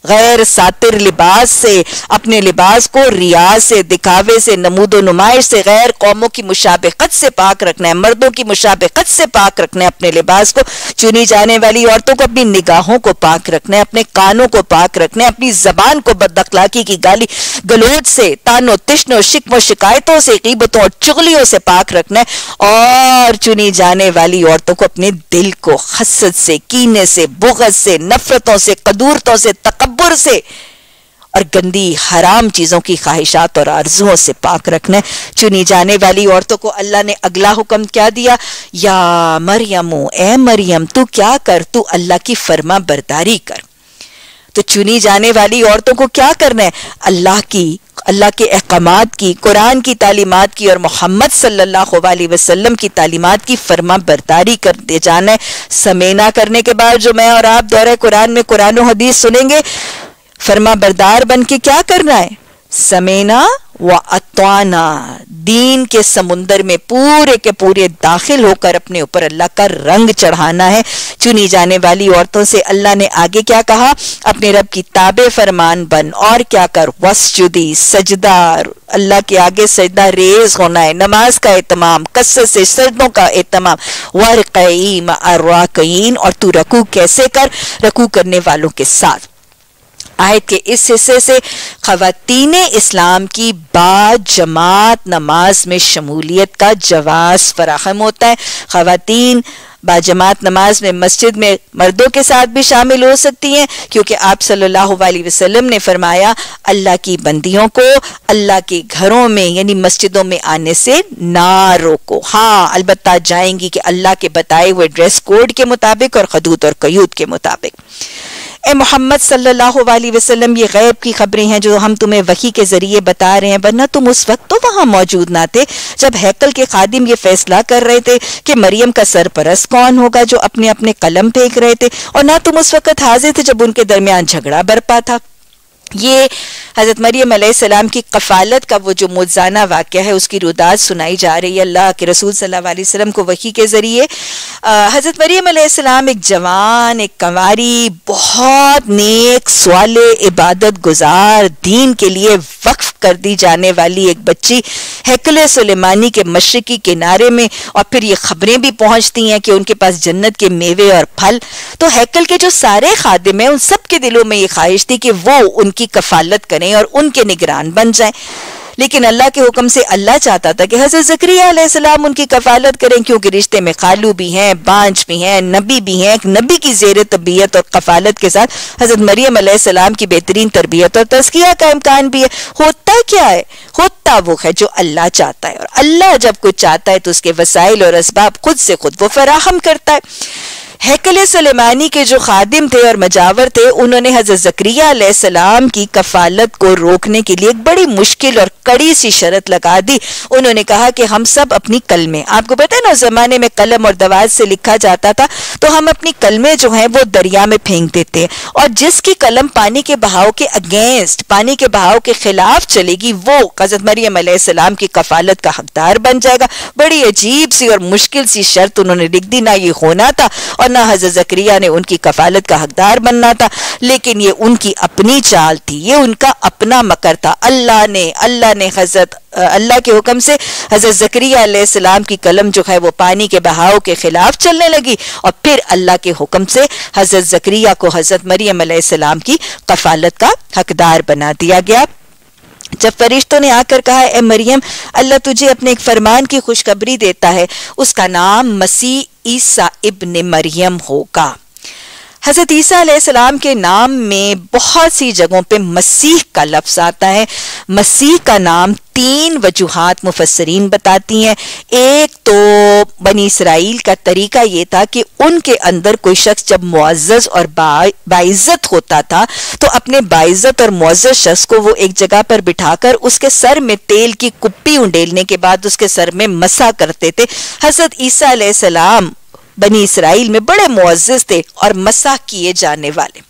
गैर सातिर लिबास से, अपने लिबास को रियाज से, दिखावे से नमूदो नुमाइश से, गैर कौमों की मुशाबकत से पाक रखना है, मर्दों की मुशाबकत से पाक रखना है अपने लिबास को, चुनी जाने वाली औरतों को अपनी निगाहों को पाक रखना है, अपने कानों को पाक रखना है, अपनी जबान को बदअखलाकी की गाली गलोच से, तानो तिश्नो शिकमो शिकायतों से कीबतों और चुगलियों से पाक रखना है, और चुनी जाने वाली औरतों को अपने दिल को हसद से, कीने से बुगज से, नफरतों से, कदूरतों से, तकब तकबर से। और गंदी, हराम चीज़ों की ख्वाहिशात और आरजुओं से पाक रखना चुनी जाने वाली औरतों को अल्लाह ने अगला हुक्म क्या दिया? या मरियम, ए मरियम, तू क्या कर? तू अल्लाह की फर्मा बरदारी कर। तो चुनी जाने वाली औरतों को क्या करना है? अल्लाह की अल्लाह के अहकाम की, कुरान की तालीमत की और मोहम्मद सल्ला वसलम की तालीमत की फर्मा बरदारी कर दे जाना है। समेना करने के बाद जो मैं और आप दौरे कुरान में कुरान हदीस सुनेंगे। फर्मा बरदार बन के क्या करना है? समेना व अतवाना दीन के समुंदर में पूरे के पूरे दाखिल होकर अपने ऊपर अल्लाह का रंग चढ़ाना है चुनी जाने वाली औरतों से अल्लाह ने आगे क्या कहा अपने रब की ताबे फरमान बन और क्या कर वसजुदी सजदार अल्लाह के आगे सजदा रेज होना है नमाज़ का एहतमाम कसर से सजदों का एहतमाम वर्कईम और तू रकू कैसे कर रकू करने वालों के साथ आयत के इस हिस्से से खातन इस्लाम की बाजमात नमाज़ में शमूलियत का जवाब फराहम होता है। खातन बाजमात नमाज़ में मस्जिद में मर्दों के साथ भी शामिल हो सकती हैं, क्योंकि आप सल्लल्लाहु अलैहि वसल्लम ने फरमाया, अल्लाह की बंदियों को अल्लाह के घरों में, यानी मस्जिदों में आने से ना रोको। हाँ अलबत्ता जाएँगी कि अल्लाह के बताए हुए ड्रेस कोड के मुताबिक और खदूत और कयूत के मुताबिक। ए, मोहम्मद सल्लल्लाहु अलैहि वसल्लम, ये गैब की खबरें हैं जो हम तुम्हें वही के ज़रिए बता रहे हैं, वरना तुम उस वक्त तो वहाँ मौजूद ना थे, जब हैकल के खादिम ये फैसला कर रहे थे कि मरियम का सरपरस कौन होगा जो अपने अपने कलम फेंक रहे थे, और ना तुम उस वक्त हाजिर थे जब उनके दरमियान झगड़ा बरपा था। ये हज़रत मरियम सलाम की कफ़ालत का वो जो मुजाना वाक़ है, उसकी रुदात सुनाई जा रही है अल्लाह के रसूल वसल्लम को वही के ज़रिए। हज़रत मरीम सलाम एक जवान, एक कंवारी, बहुत नेक सवाल इबादत गुजार, दीन के लिए वक्फ कर दी जाने वाली एक बच्ची हैकल सुलेमानी के मशरकी किनारे में, और फिर ये खबरें भी पहुँचती हैं कि उनके पास जन्नत के मेवे और फल। तो हैकल के जो सारे खादिम हैं, उन सब के दिलों में ये ख्वाहिश थी कि वो उनकी कफालत करें। और उनके निगरान बन जाएँ। लेकिन अल्लाह के हुक्म से अल्लाह चाहता था कि हज़रत जक्रिया सलाम उनकी कफालत करें, क्योंकि रिश्ते में खालू भी हैं, बांझ भी हैं, नबी भी हैं, एक नबी की जेर तबीयत और कफालत के साथ हज़रत मरियम सलाम की बेहतरीन तरबियत और तस्किया का इम्कान भी है। होता क्या है? होता वो है जो अल्लाह चाहता है। और अल्लाह जब कुछ चाहता है तो उसके वसाइल और इसबाब खुद से खुद वो फराहम करता है। हैकल सलेमानी के जो खादिम थे और मजावर थे, उन्होंने हज़रत जक्रिया सलाम की कफालत को रोकने के लिए एक बड़ी मुश्किल और कड़ी सी शरत लगा दी। उन्होंने कहा कि हम सब अपनी कलमें, आपको पता है ना, जमाने में कलम और दवाज से लिखा जाता था तो हम अपनी कलमें जो हैं, वो दरिया में फेंक देते हैं। और जिसकी कलम पानी के बहाव के अगेंस्ट, पानी के बहाव के खिलाफ चलेगी, वो हज़रत मरियम सलाम की कफालत का हकदार बन जाएगा। बड़ी अजीब सी और मुश्किल सी शर्त उन्होंने लिख दी, ना ये होना था। और ना हज़रत जक्रिया ने उनकी कफालत का हकदार बनना था, लेकिन ये उनकी अपनी चाल थी, ये उनका अपना मकर था। अल्लाह ने अल्लाह ने हज़रत, अल्लाह के हुक्म से हज़रत जक्रिया सलाम की कलम जो है वो पानी के बहाव के खिलाफ चलने लगी और फिर अल्लाह के हुक्म से हज़रत जक्रिया को हज़रत मरियम सलाम की कफालत का हकदार बना दिया गया। जब फरिश्तों ने आकर कहा, ए मरियम, अल्लाह तुझे अपने एक फरमान की खुशखबरी देता है, उसका नाम मसीह ईसा इब्न मरियम होगा। हज़रत ईसा सलाम के नाम में बहुत सी जगहों पे मसीह का लफ्ज़ आता है। मसीह का नाम तीन वजूहत मुफसरीन बताती हैं। एक तो बनी इसराइल का तरीका ये था कि उनके अंदर कोई शख्स जब मुआज़ और बाइज़त होता था तो अपने बाइज़त और मुआज़ शख्स को वो एक जगह पर बिठाकर उसके सर में तेल की कुप्पी उंडेलने के बाद उसके सर में मसा करते थे। हज़रत ईसा सलाम बनी इसराइल में बड़े मुआज़ थे और मसाह किए जाने वाले।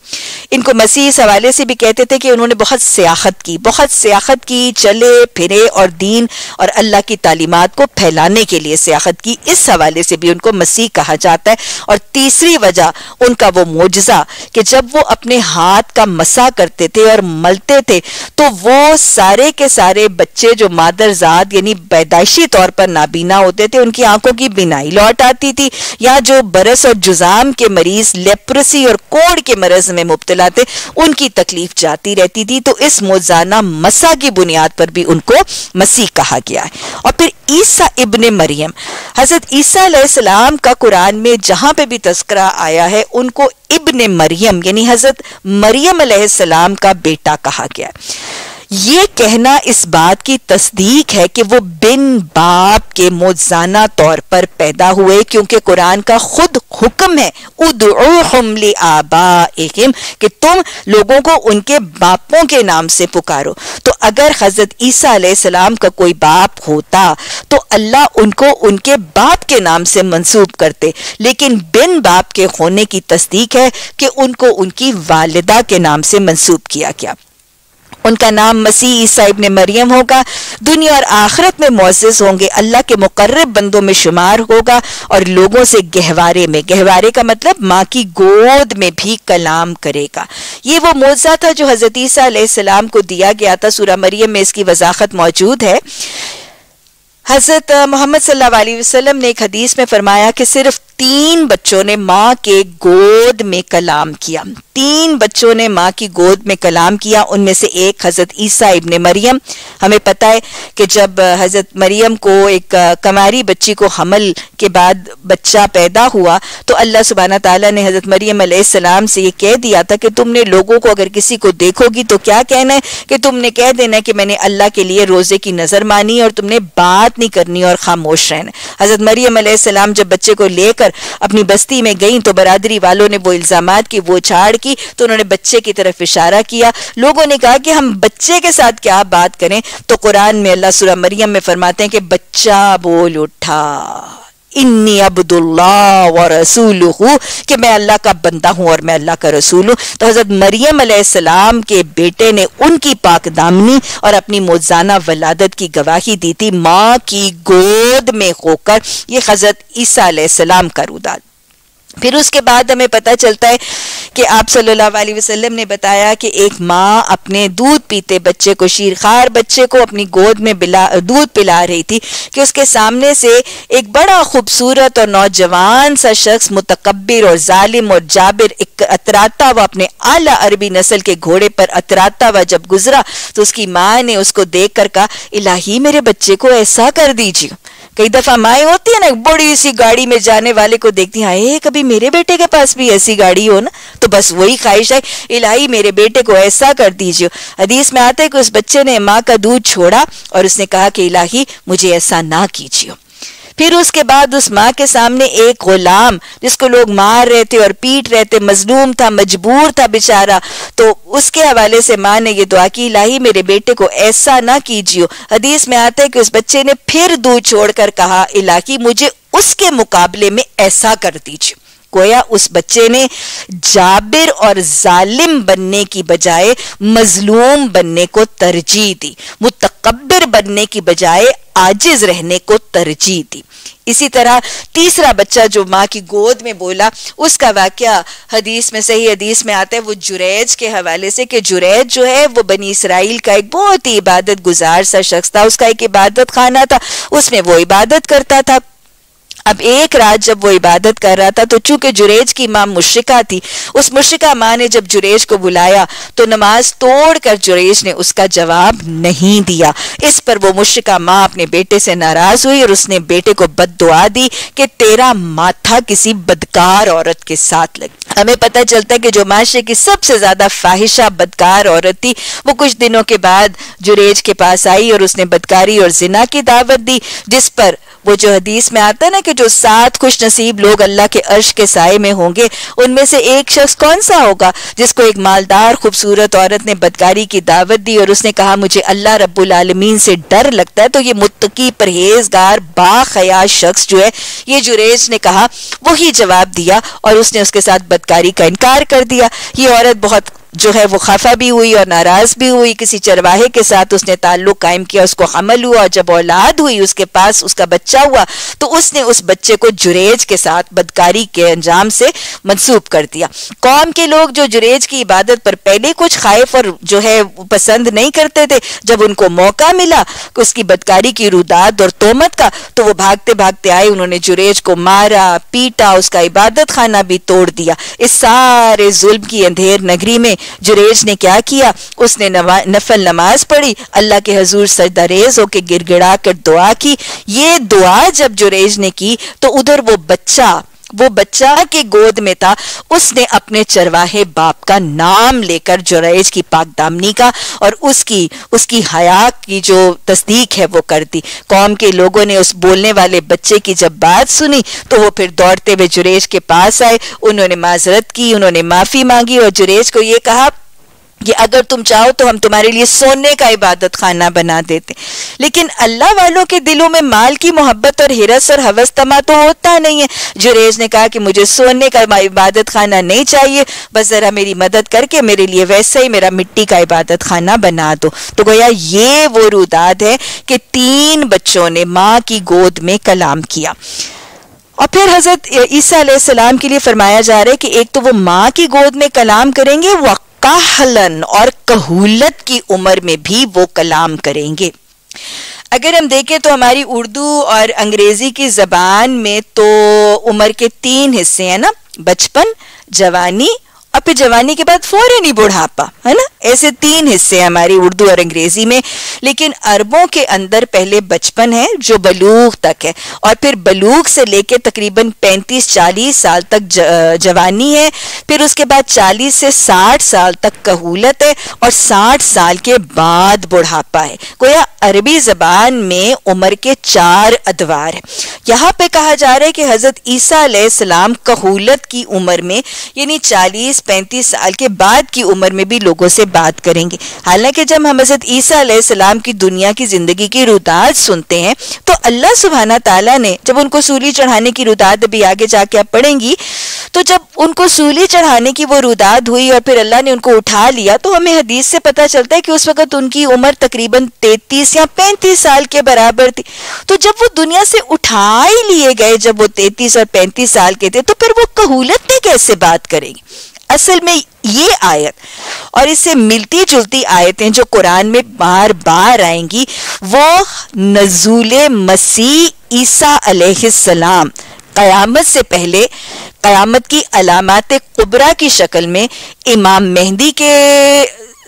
इनको मसीह इस हवाले से भी कहते थे कि उन्होंने बहुत सियाहत की, बहुत सियाहत की, चले, फिरे और दीन और अल्लाह की तालीमत को फैलाने के लिए सियाहत की। इस हवाले से भी उनको मसीह कहा जाता है और तीसरी वजह उनका वो मुजजा कि जब वो अपने हाथ का मसा करते थे और मलते थे तो वो सारे के सारे बच्चे जो मादरजाद यानी पैदाइशी तौर पर नाबीना होते थे, उनकी आँखों की बिनाई लौट आती थी या जो बरस और जुजाम के मरीज़, लेप्रसी और कोड़ के मरज में मुबतला थे, उनकी तकलीफ़ जाती रहती थी तो इस मोजाना मसा की बुनियाद पर भी उनको मसीह कहा गया है। और फिर ईसा इबन मरियम, हज़रत ईसा का कुरान में जहाँ पे भी तस्करा आया है, उनको इबन मरियम, यानी हज़रत मरियम का बेटा कहा गया है। ये कहना इस बात की तस्दीक है कि वो बिन बाप के मोजाना तौर पर पैदा हुए, क्योंकि कुरान का खुद हुक्म है उदले आबा कि तुम लोगों को उनके बापों के नाम से पुकारो। तो अगर हज़रत ईसा सलाम का कोई बाप होता तो अल्लाह उनको उनके बाप के नाम से मंसूब करते। लेकिन बिन बाप के होने की तस्दीक है कि उनको उनकी वालिदा के नाम से मंसूब किया गया। उनका नाम मसीह ईसा इब्न मरियम होगा। दुनिया और आखिरत में मोजिज होंगे। अल्लाह के मुकर्रब बंदों में शुमार होगा और लोगों से गहवारे में। गहवारे का मतलब माँ की गोद में भी कलाम करेगा। ये वो मौजा था जो हज़रत को दिया गया था। सूरा मरियम में इसकी वजाहत मौजूद है। हज़रत मोहम्मद वसल्लम ने एक हदीस में फरमाया कि सिर्फ़ तीन बच्चों ने माँ के गोद में कलाम किया। तीन बच्चों ने माँ की गोद में कलाम किया। उनमें से एक हज़रत ईसा इब्ने मरियम। हमें पता है कि जब हज़रत मरियम को एक कमारी बच्ची को हमल के बाद बच्चा पैदा हुआ तो अल्लाह सुबहाना ताला ने हज़रत मरियम सलाम से ये कह दिया था कि तुमने लोगों को अगर किसी को देखोगी तो क्या कहना है? कि तुमने कह देना है कि मैंने अल्लाह के लिए रोज़े की नज़र मानी और तुमने बात नहीं करनी और खामोश रहना हज़रत मरियम सलाम जब बच्चे को लेकर अपनी बस्ती में गई तो बरादरी वालों ने वो इल्ज़ाम की, वो छाड़ की तो उन्होंने बच्चे की तरफ़ इशारा किया। लोगों ने कहा कि हम बच्चे के साथ क्या बात करें? तो कुरान में अल्लाह सुरा मरियम में फरमाते हैं कि, बच्चा बोल उठा। इन्नी अब्दुल्ला व कि मैं अल्लाह का बंदा हूँ और मैं अल्लाह का रसूल हूँ। तो हज़रत मरियम सलाम के बेटे ने उनकी पाक दामनी और अपनी मोजाना वलादत की गवाही दी थी माँ की गोद में होकर। ये हज़रत ईसा सलाम का रुदाद फिर उसके बाद हमें पता चलता है कि आप सल्लल्लाहु अलैहि वसल्लम ने बताया कि एक माँ अपने दूध पीते बच्चे को, शीरखार बच्चे को अपनी गोद में दूध पिला रही थी कि उसके सामने से एक बड़ा खूबसूरत और नौजवान सा शख्स मुतकबिर और जालिम और जाबिर अतराता हुआ अपने आला अरबी नस्ल के घोड़े पर अतराता हुआ जब गुजरा तो उसकी माँ ने उसको देख कर कहा, इलाही मेरे बच्चे को ऐसा कर दीजिए कई दफ़ा माए होती है ना बड़ी सी गाड़ी में जाने वाले को देखती है कभी मेरे बेटे के पास भी ऐसी गाड़ी हो ना? तो बस वही ख्वाहिश है, इलाही मेरे बेटे को ऐसा कर दीजिए हदीस में आता है कि उस बच्चे ने माँ का दूध छोड़ा और उसने कहा कि, इलाही, मुझे ऐसा ना कीजिए फिर उसके बाद उस माँ के सामने एक गुलाम, जिसको लोग मार रहे थे और पीट रहे थे, मजलूम था, मजबूर था बेचारा। तो उसके हवाले से माँ ने ये दुआ की लाही मेरे बेटे को ऐसा ना कीजियो। हदीस में आता है कि उस बच्चे ने फिर दूध छोड़कर कहा इलाकी मुझे उसके मुकाबले में ऐसा कर दीजिए गोया उस बच्चे ने जाबिर और जालिम बनने की बजाय मजलूम बनने को तरजीह दी मुतकबिर बनने की बजाय आजिज रहने को तरजीह दी। इसी तरह तीसरा बच्चा जो माँ की गोद में बोला, उसका वाक्य हदीस में, सही हदीस में आता है, वो जुरैज के हवाले से कि जुरैज जो है, वो बनी इसराइल का एक बहुत ही इबादत गुजार सा शख्स था, उसका एक इबादत खाना था, उसमें वो इबादत करता था। अब एक रात जब वो इबादत कर रहा था तो चूँकि जुरेज की माँ मुशिका थी, उस मुशिका माँ ने जब जुरेज को बुलाया तो नमाज़ तोड़कर जुरेज ने उसका जवाब नहीं दिया। इस पर वो मुशिका माँ अपने बेटे से नाराज़ हुई और उसने बेटे को बद दी कि तेरा माथा किसी बदकार औरत के साथ लगे हमें पता चलता है कि जो माशरे की सबसे ज़्यादा फाहिशा बदकार औरत थी, वो कुछ दिनों के बाद जुरेज के पास आई और उसने बदकारी और जिना की दावत दी, जिस पर वो जो हदीस में आता है ना कि जो सात खुश नसीब लोग अल्लाह के अर्श के साय में होंगे, उनमें से एक शख्स कौन सा होगा जिसको एक मालदार, खूबसूरत औरत ने बदकारी की दावत दी और उसने कहा, मुझे अल्लाह रब्बुल आलमीन से डर लगता है। तो ये मुत्तकी परहेजगार बाखयाल शख्स जो है, ये जुरेज ने कहा, वही जवाब दिया और उसने उसके साथ बदकारी का इनकार कर दिया। ये औरत बहुत जो है वो खफा भी हुई और नाराज़ भी हुई, किसी चरवाहे के साथ उसने ताल्लुक कायम किया, उसको हमल हुआ और जब औलाद हुई उसके पास, उसका बच्चा हुआ तो उसने उस बच्चे को जुरेज के साथ बदकारी के अंजाम से मंसूब कर दिया। कौम के लोग जो जुरेज की इबादत पर पहले कुछ खाइफ और जो है पसंद नहीं करते थे, जब उनको मौका मिला उसकी बदकारी की रुदाद और तोमत का तो वो भागते भागते आए, उन्होंने जुरेज को मारा, पीटा, उसका इबादत खाना भी तोड़ दिया। इस सारे जुल्म की अंधेर नगरी में जुरेज ने क्या किया? उसने नफल नमाज़ पढ़ी। अल्लाह के हजूर सजदारेज होके गिड़गिड़ा कर दुआ की। ये दुआ जब जुरेज ने की तो उधर वो बच्चा वो बच्चा के गोद में था, उसने अपने चरवाहे बाप का नाम लेकर जुरैज की पाकदामनी का और उसकी उसकी हया की जो तस्दीक है वो कर दी। कौम के लोगों ने उस बोलने वाले बच्चे की जब बात सुनी तो वो फिर दौड़ते हुए जुरेज के पास आए। उन्होंने माजरत की, उन्होंने माफ़ी मांगी और जुरेज को ये कहा कि अगर तुम चाहो तो हम तुम्हारे लिए सोने का इबादत खाना बना देते। लेकिन अल्लाह वालों के दिलों में माल की मोहब्बत और हिरस और हवस तमा तो होता नहीं है। जुरेज ने कहा कि मुझे सोने का इबादत खाना नहीं चाहिए। बस जरा मेरी मदद करके मेरे लिए वैसे ही मेरा मिट्टी का इबादत खाना बना दो। तो गोया ये वो रुदाद है कि तीन बच्चों ने माँ की गोद में कलाम किया। और फिर हज़रत ईसा सलाम के लिए फरमाया जा रहा है कि एक तो वो माँ की गोद में कलाम करेंगे काहलन और कहूलत की उम्र में भी वो कलाम करेंगे। अगर हम देखें तो हमारी उर्दू और अंग्रेज़ी की जबान में तो उम्र के तीन हिस्से हैं ना, बचपन, जवानी और फिर जवानी के बाद फ़ौरन ही बुढ़ापा है ना? ऐसे तीन हिस्से हैं हमारी उर्दू और अंग्रेज़ी में लेकिन अरबों के अंदर पहले बचपन है जो बलूग तक है। और फिर बलूग से लेके तकरीबन 35-40 साल तक ज, जवानी है। फिर उसके बाद 40 से 60 साल तक कहूलत है और 60 साल के बाद बुढ़ापा है। गोया अरबी जबान में उम्र के चार अदवार है। यहाँ पे कहा जा रहा है कि हज़रत ईसा सलाम कहूलत की उम्र में यानी 40 पैंतीस साल के बाद की उम्र में भी लोगों से बात करेंगे। हालाँकि जब हम हज़रत ईसा की दुनिया की ज़िंदगी की रुदात सुनते हैं तो अल्लाह सुबहाना ताला ने जब उनको सूली चढ़ाने की रुदात अभी आगे जाके आप पढ़ेंगी तो जब उनको सूली चढ़ाने की वो रुदात हुई और फिर अल्लाह ने उनको उठा लिया तो हमें हदीस से पता चलता है कि उस वक्त उनकी उम्र तकरीबन तैतीस या पैंतीस साल के बराबर थी। तो जब वो दुनिया से उठा ही लिए गए, जब वो तैतीस और पैंतीस साल के थे तो फिर वो कहूलत में कैसे बात करेंगे? असल में ये आयत और इससे मिलती जुलती आयतें जो कुरान में बार बार आएँगी, वो नजूल मसीह ईसा अलैहिस्सलाम कयामत से पहले, कयामत की अलामत कुबरा की शक्ल में इमाम मेहंदी के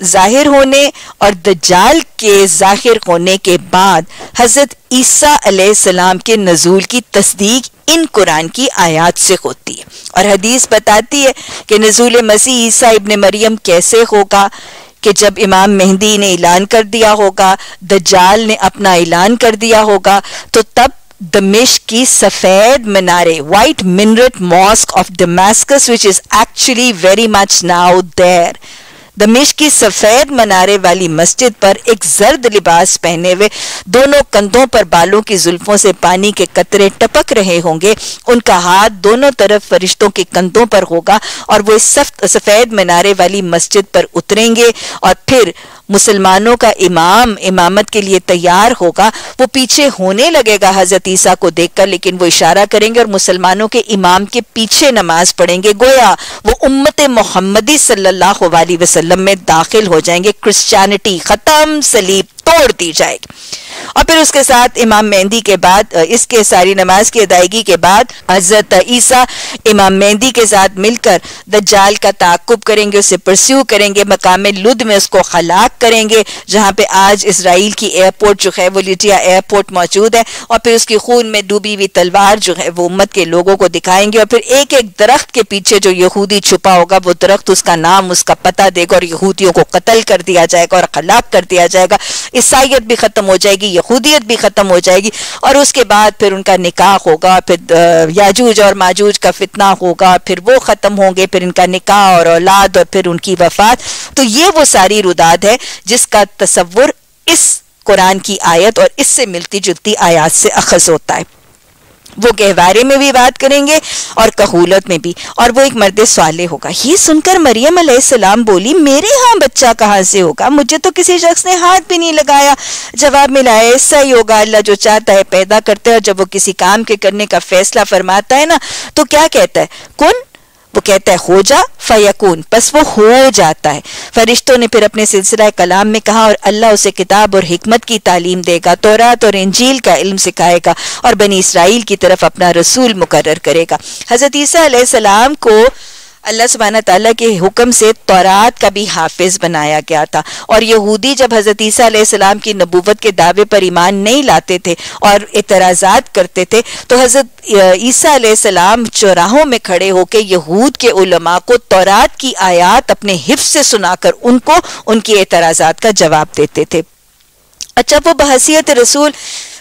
ज़ाहिर होने और दजाल के ज़ाहिर होने के बाद हज़रत ईसा सलाम के नजूल की तस्दीक इन कुरान की आयात से होती है। और हदीस बताती है कि नजूल मसीह ईसा इबन मरियम कैसे होगा कि जब इमाम मेहंदी ने ऐलान कर दिया होगा दजाल ने अपना ऐलान कर दिया होगा तो तब दमिश की सफ़ेद मीनारे white minaret mosque of Damascus which is actually very much now there दमिश की सफ़ेद मनारे वाली मस्जिद पर एक जर्द लिबास पहने हुए दोनों कंधों पर बालों की जुल्फों से पानी के कतरे टपक रहे होंगे। उनका हाथ दोनों तरफ़ फरिश्तों के कंधों पर होगा और वो इस सफ़ेद मनारे वाली मस्जिद पर उतरेंगे और फिर मुसलमानों का इमाम इमामत के लिए तैयार होगा, वो पीछे होने लगेगा, हज़रत ईसा को देखकर, लेकिन वो इशारा करेंगे और मुसलमानों के इमाम के पीछे नमाज़ पढ़ेंगे। गोया, वो उम्मत मोहम्मदी सल्लल्लाहु अलैहि वसल्लम में दाखिल हो जाएँगे क्रिश्चियनिटी खत्म, सलीब तोड़ दी जाएगी। और फिर उसके साथ इमाम मेहंदी के बाद इसके सारी नमाज़ की अदायगी के बाद हज़रत ईसा इमाम मेहंदी के साथ मिलकर दज्जाल का ताकुब करेंगे, उसे परस्यू करेंगे, मकाम लुद में उसको खलाक करेंगे, जहाँ पे आज इसराइल की एयरपोर्ट जो है, वो लिटिया एयरपोर्ट मौजूद है, और फिर उसकी खून में डूबी हुई तलवार जो है, वो उम्मत के लोगों को दिखाएँगे, और फिर एक एक दरख्त के पीछे जो यहूदी छुपा होगा, वो दरख्त उसका नाम, उसका पता देगा, और यहूदियों को कत्ल कर दिया जाएगा और खलाक कर दिया जाएगा। ईसाइत भी खत्म हो जाएगी यहूदियत भी खत्म हो जाएगी और उसके बाद फिर उनका निकाह होगा, फिर याजूज और माजूज का फितना होगा, फिर वो खत्म होंगे, फिर इनका निकाह और औलाद और फिर उनकी वफात। तो ये वो सारी रुदाद है जिसका तस्वुर इस कुरान की आयत और इससे मिलती जुलती आयात से अखज होता है। वो गहवारे में भी बात करेंगे और कहूलत में भी। और वो एक मर्द सवाले होगा। ये सुनकर मरियम सलाम बोली, मेरे यहाँ बच्चा कहाँ से होगा? मुझे तो किसी शख्स ने हाथ भी नहीं लगाया। जवाब मिला ऐसा ही होगा। अल्लाह जो चाहता है पैदा करता है और जब वो किसी काम के करने का फैसला फरमाता है ना तो क्या कहता है? कौन? वो कहता है, हो जा, फयकून. बस वो हो जाता है। फरिश्तों ने फिर अपने सिलसिला कलाम में कहा, और अल्लाह उसे किताब और हमत की तालीम देगा, तोरात और इंजील का इल्म सिखाएगा और बनी इसराइल की तरफ़ अपना रसूल मुकर करेगा। हज़रत ईसा सलाम को अल्लाह सुबहाना ताला के हुक्म से तौरात का भी हाफिज बनाया गया था। और यहूदी जब हज़रत ईसा की नबूवत के दावे पर ईमान नहीं लाते थे और एतराज़ात करते थे तो हज़रत ईसा सलाम चौराहों में खड़े होकर यहूद के उलमा को तौरात की आयात अपने हिफ से सुनाकर उनको, उनकी एतराज़ात का जवाब देते थे। अच्छा वो बहसीत रसूल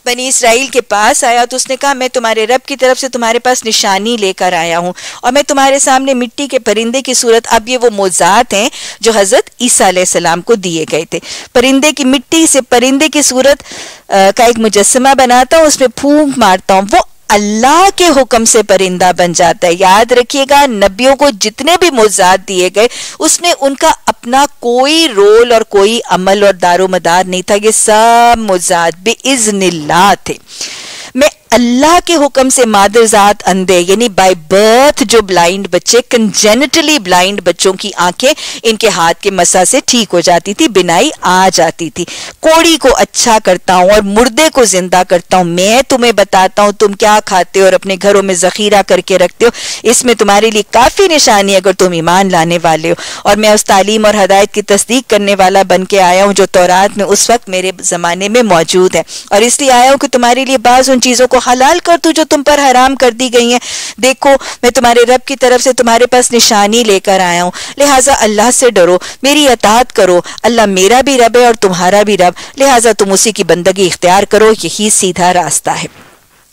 बनी इसराइल के पास आया तो उसने कहा, मैं तुम्हारे रब की तरफ़ से तुम्हारे पास निशानी लेकर आया हूँ और मैं तुम्हारे सामने मिट्टी के परिंदे की सूरत, अब ये वो मोजात हैं जो हज़रत ईसा सलाम को दिए गए थे। परिंदे की मिट्टी से परिंदे की सूरत का एक मुजस्मा बनाता हूँ, उसमें फूंक मारता हूँ, वो अल्लाह के हुक्म से परिंदा बन जाता है। याद रखिएगा, नबियों को जितने भी मुजात दिए गए उसमें उनका अपना कोई रोल और कोई अमल और दारो मदार नहीं था। ये सब मुजात बे थे। मैं अल्लाह के हुक्म से मादरजात अंधे, यानी बाय बर्थ जो ब्लाइंड बच्चे कंजेनिटली ब्लाइंड बच्चों की आँखें, इनके हाथ के मसा से ठीक हो जाती थी, बिनाई आ जाती थी। कोड़ी को अच्छा करता हूँ और मुर्दे को ज़िंदा करता हूँ। मैं तुम्हें बताता हूँ, तुम क्या खाते हो और अपने घरों में जखीरा करके रखते हो? इसमें तुम्हारे लिए काफ़ी निशानी अगर तुम ईमान लाने वाले हो। और मैं उस तालीम और हदायत की तस्दीक करने वाला बन के आया हूँ जो तौरात में उस वक्त मेरे जमाने में मौजूद है। और इसलिए आया हूँ कि तुम्हारे लिए बाज उन चीज़ों को हलाल कर दू जो तुम पर हराम कर दी गई हैं। देखो, मैं तुम्हारे रब की तरफ़ से तुम्हारे पास निशानी लेकर आया हूँ। लिहाजा अल्लाह से डरो, मेरी अतात करो। अल्लाह मेरा भी रब है और तुम्हारा भी रब। लिहाजा तुम उसी की बंदगी इख्तियार करो, यही सीधा रास्ता है।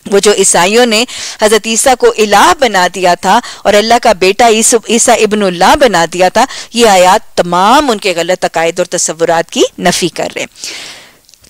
वो जो ईसाइयों ने हज़रत ईसा को इलाह बना दिया था और अल्लाह का बेटा ईसा इब्नुल्लाह बना दिया था, ये आयात तमाम उनके गलत अकायद और तस्वुरात की नफी कर रहे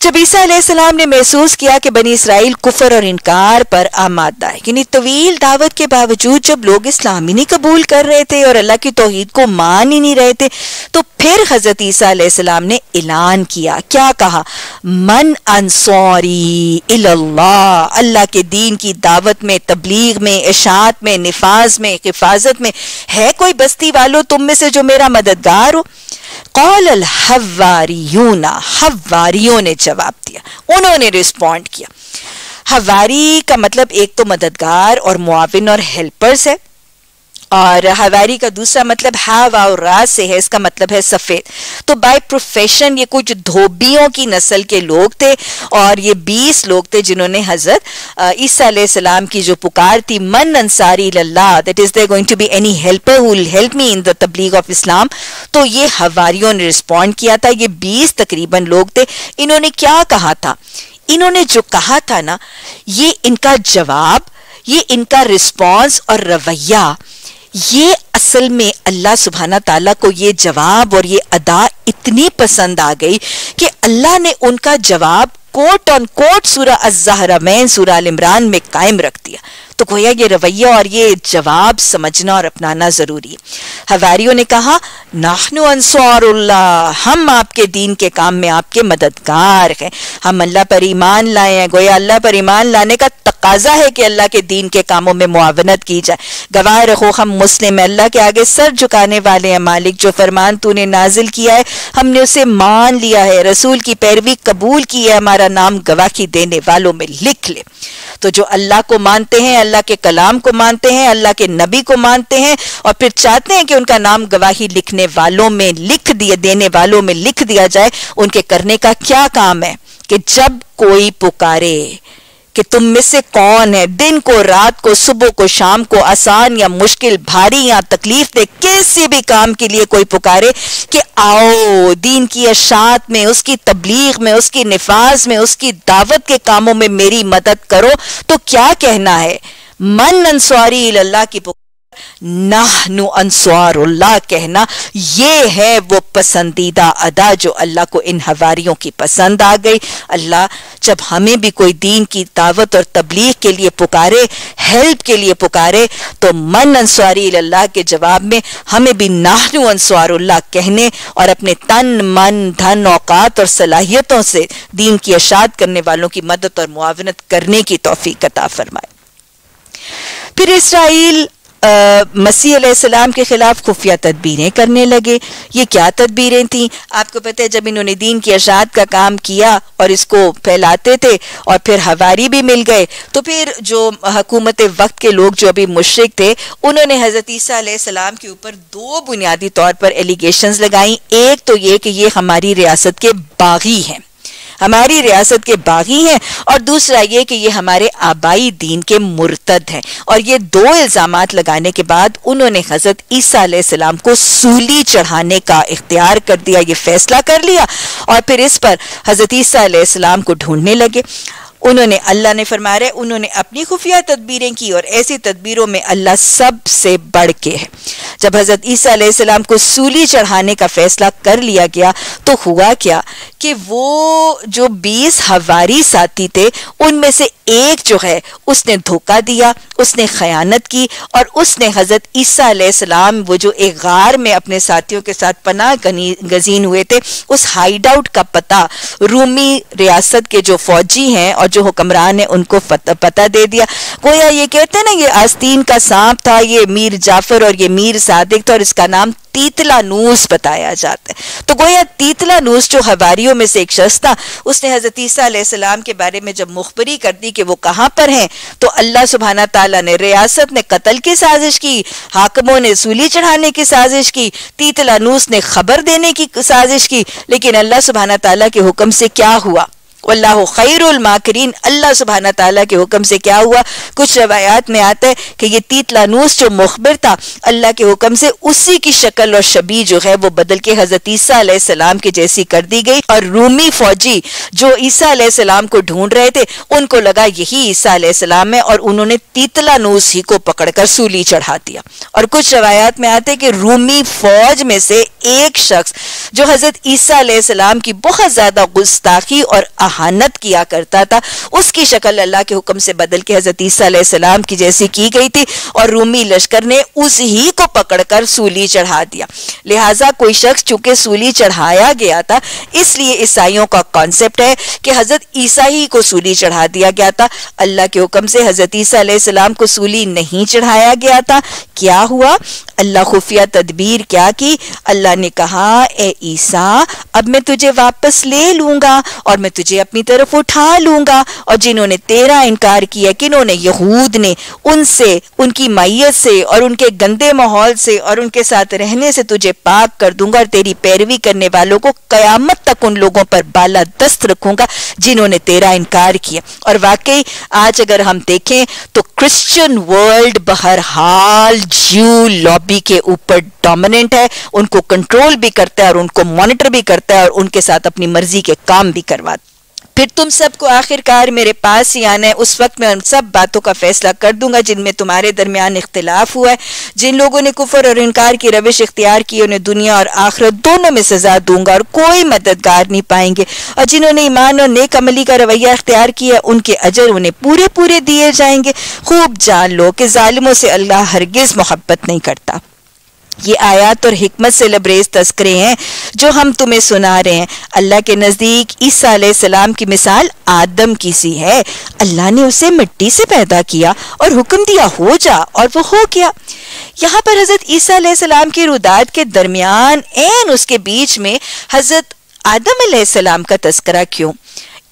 जब ईसा ने महसूस किया कि बनी इसराइल कुफर और इनकार पर आमादा है यानी तवील दावत के बावजूद जब लोग इस्लाम ही नहीं कबूल कर रहे थे और अल्लाह की तोहहीद को मान ही नहीं रहे थे तो फिर हज़रत ईसा ने ऐलान किया। क्या कहा? मन अंसौरी अल्लाह अल्लाह के दीन की दावत में, तबलीग में इशात में, निफाज में, हिफाजत में है कोई बस्ती वालों? तुम में से जो मेरा मददगार हो। कौल हवारियूना हवारियों ने जवाब दिया उन्होंने रिस्पॉन्ड किया हवारी का मतलब एक तो मददगार और मुआविन और हेल्पर्स है और हवारी का दूसरा मतलब हाव और रा से है, इसका मतलब है सफ़ेद। तो बाय प्रोफेशन ये कुछ धोबियों की नस्ल के लोग थे और ये बीस लोग थे जिन्होंने हज़रत ईसा सलाम की जो पुकार थी, मन अंसारी लल्लाह that is there going to be any helper who help me in the तबलीग ऑफ़ इस्लाम तो ये हवारियों ने रिस्पॉन्ड किया था, ये बीस तकरीबन लोग थे। इन्होंने क्या कहा था? इन्होंने जो कहा था ना, ये इनका जवाब, ये इनका रिस्पॉन्स और रवैया ये असल में अल्लाह सुबहाना ताला को ये जवाब और ये अदा इतनी पसंद आ गई कि अल्लाह ने उनका जवाब कोट ऑन कोट सूरा अजहरा मैन सूरा इमरान में कायम रख दिया। तो गोया ये रवैया और ये जवाब समझना और अपनाना ज़रूरी हवारियों ने कहा, नाहनु अंसारुल्लाह, हम आपके दीन के काम में आपके मददगार हैं। हम अल्लाह पर ईमान लाए हैं। गोया अल्लाह पर ईमान लाने का तकाजा है कि अल्लाह के दीन के कामों में मुआवनत की जाए। गवाह रखो, हम मुस्लिम है। अल्लाह के आगे सर झुकाने वाले हैं मालिक, जो फरमान तूने नाजिल किया है, हमने उसे मान लिया है। रसूल की पैरवी कबूल की है, हमारा नाम गवाही देने वालों में लिख ले। तो जो अल्लाह को मानते हैं, अल्लाह के कलाम को मानते हैं, अल्लाह के नबी को मानते हैं और फिर चाहते हैं कि उनका नाम गवाही लिखने वालों में लिख दिए देने वालों में लिख दिया जाए। उनके करने का क्या काम है? कि जब कोई पुकारे कि तुम में से कौन है? दिन को, रात को, सुबह को, शाम को आसान या मुश्किल, भारी या तकलीफ़ दे किसी भी काम के लिए कोई पुकारे कि आओ, दीन की अशात में, उसकी तबलीग में, उसकी निफाज में, उसकी दावत के कामों में मेरी मदद करो। तो क्या कहना है? मन अंसवारी अल्लाह की नाहनु अंसवारुल्लाह कहना, ये है वो पसंदीदा अदा जो अल्लाह को इन हवारियों की पसंद आ गई। अल्लाह जब हमें भी कोई दीन की दावत और तबलीग के लिए पुकारे, हेल्प के लिए पुकारे तो मन अंसवारी अल्लाह के जवाब में हमें भी नाहनु अंसवारुल्लाह कहने और अपने तन, मन, धन, औकात और सलाहियतों से दीन की अशात करने वालों की मदद और मुआवनत करने की तोफ़ी कता फरमाए। फिर इसराइल मसीह सलाम के खिलाफ खुफिया तदबीरें करने लगे। ये क्या तदबीरें थी? आपको पता है, जब इन्होंने दीन की अशात का काम किया और इसको फैलाते थे और फिर हवारी भी मिल गए तो फिर जो हकूमत वक्त के लोग जो अभी मुश्रिक थे, उन्होंने हज़रत सलाम के ऊपर दो बुनियादी तौर पर एलिगेशन लगाई। एक तो ये कि ये हमारी रियासत के बागी हैं। हमारी रियासत के बागी हैं और दूसरा ये कि ये हमारे आबाई दीन के मुर्तद हैं। और ये दो इल्ज़ाम लगाने के बाद उन्होंने हज़रत ईसा सलाम को सूली चढ़ाने का इख्तियार कर दिया, ये फैसला कर लिया और फिर इस पर हज़रत ईसा सलाम को ढूँढने लगे। उन्होंने अल्लाह ने फरमाया उन्होंने अपनी खुफिया तदबीरें की और ऐसी तदबीरों में अल्लाह सबसे बढ़ के है। जब हज़रत ईसा को सूली चढ़ाने का फैसला कर लिया गया तो हुआ क्या कि वो जो बीस हवारी साथी थे, उनमें से एक जो है, उसने धोखा दिया, उसने खयानत की और उसने हज़रत ईसा वो जो एक गार में अपने साथियों के साथ पनाह गजीन हुए थे, उस हाइड आउट का पता रूमी रियासत के जो फौजी हैं और जो हुक्मरान है उनको पता दे दिया। गोया ये कहते हैं ना, ये आस्तीन का सांप था, ये मीर जाफ़र और ये मीर सादिक था और इसका नाम तीतला नूस बताया जाता है। तो गोया तीतला नूस जो हवारियों में से एक शख्स था, उसने हज़रत ईसा के बारे में जब मुखबरी कर दी कि वो कहाँ पर हैं तो अल्लाह सुबहाना ताला ने रियासत ने कत्ल की साजिश की, हाकमों ने सूली चढ़ाने की साजिश की, तीतला नूस ने खबर देने की साजिश की, लेकिन अल्लाह सुबहाना ताला के हुक्म से क्या हुआ? अल्लाह खैरुल माकरीन, अल्लाह सुबहाना ताला के हुक्म से क्या हुआ? कुछ रवायात में आता है कि ये तीतलानूस जो मुखबिर था, अल्लाह के हुक्म से उसी की शक्ल और शबी जो है वो बदल के हज़रत ईसा सलाम की जैसी कर दी गई और रूमी फौजी जो ईसा सलाम को ढूंढ रहे थे, उनको लगा यही ईसा सलाम है और उन्होंने तीतलानूस ही को पकड़कर सूली चढ़ा दिया। और कुछ रवायात में आते कि रूमी फौज में से एक शख्स जो हज़रत ईसा सलाम की बहुत ज़्यादा गुस्ताखी और अहानत किया करता था, उसकी शक्ल अल्लाह के हुक्म से बदल के हज़रत ईसा की जैसी की गई थी और रूमी लश्कर ने उस ही को पकड़कर सूली चढ़ा दिया। लिहाजा कोई शख्स चूँकि सूली चढ़ाया गया था, इसलिए ईसाइयों का कॉन्सेप्ट है कि हज़रत ईसा ही को सूली चढ़ा दिया गया था। अल्लाह के हुक्म से हज़रत ईसा को सूली नहीं चढ़ाया गया था। क्या हुआ? अल्लाह खुफिया तदबीर क्या की? अल्लाह ने कहा, ए ईसा, अब मैं तुझे वापस ले लूँगा और मैं तुझे अपनी तरफ़ उठा लूँगा। और जिन्होंने तेरा इनकार किया, किन्होंने यहूद ने उनसे, उनकी मैयत से और उनके गंदे माहौल से और उनके साथ रहने से तुझे पाक कर दूँगा और तेरी पैरवी करने वालों को कयामत तक उन लोगों पर बाला दस्त रखूँगा जिन्होंने तेरा इनकार किया। और वाकई, आज अगर हम देखें तो क्रिश्चियन वर्ल्ड बहरहाल ज्यू लॉबी के ऊपर डोमिनेंट है। उनको कंट्रोल भी करता है और उनको मॉनिटर भी करता है और उनके साथ अपनी मर्ज़ी के काम भी करवाता फिर तुम सबको आखिरकार मेरे पास ही आना है। उस वक्त मैं उन सब बातों का फैसला कर दूँगा जिनमें तुम्हारे दरमियान इख्तिलाफ हुआ है। जिन लोगों ने कुफर और इनकार की रविश इख्तियार की, उन्हें दुनिया और आखिरत दोनों में सजा दूँगा और कोई मददगार नहीं पाएँगे। और जिन्होंने ईमान और नेक अमली का रवैया इख्तियार किया, उनके अजर उन्हें पूरे पूरे दिए जाएँगे। खूब जान लो कि जालिमों से अल्लाह हरगिज मोहब्बत नहीं करता। ये आयात और हिकमत से लबरेज तस्करे हैं, जो हम तुम्हें सुना रहे हैं। अल्लाह के नज़दीक ईसा सलाम की मिसाल आदम की सी है। अल्लाह ने उसे मिट्टी से पैदा किया और हुक्म दिया, हो जा, और वो हो गया। यहाँ पर हज़रत ईसा सलाम की रुदात के दरमियान एन उसके बीच में हज़रत आदम सलाम का तस्करा क्यों?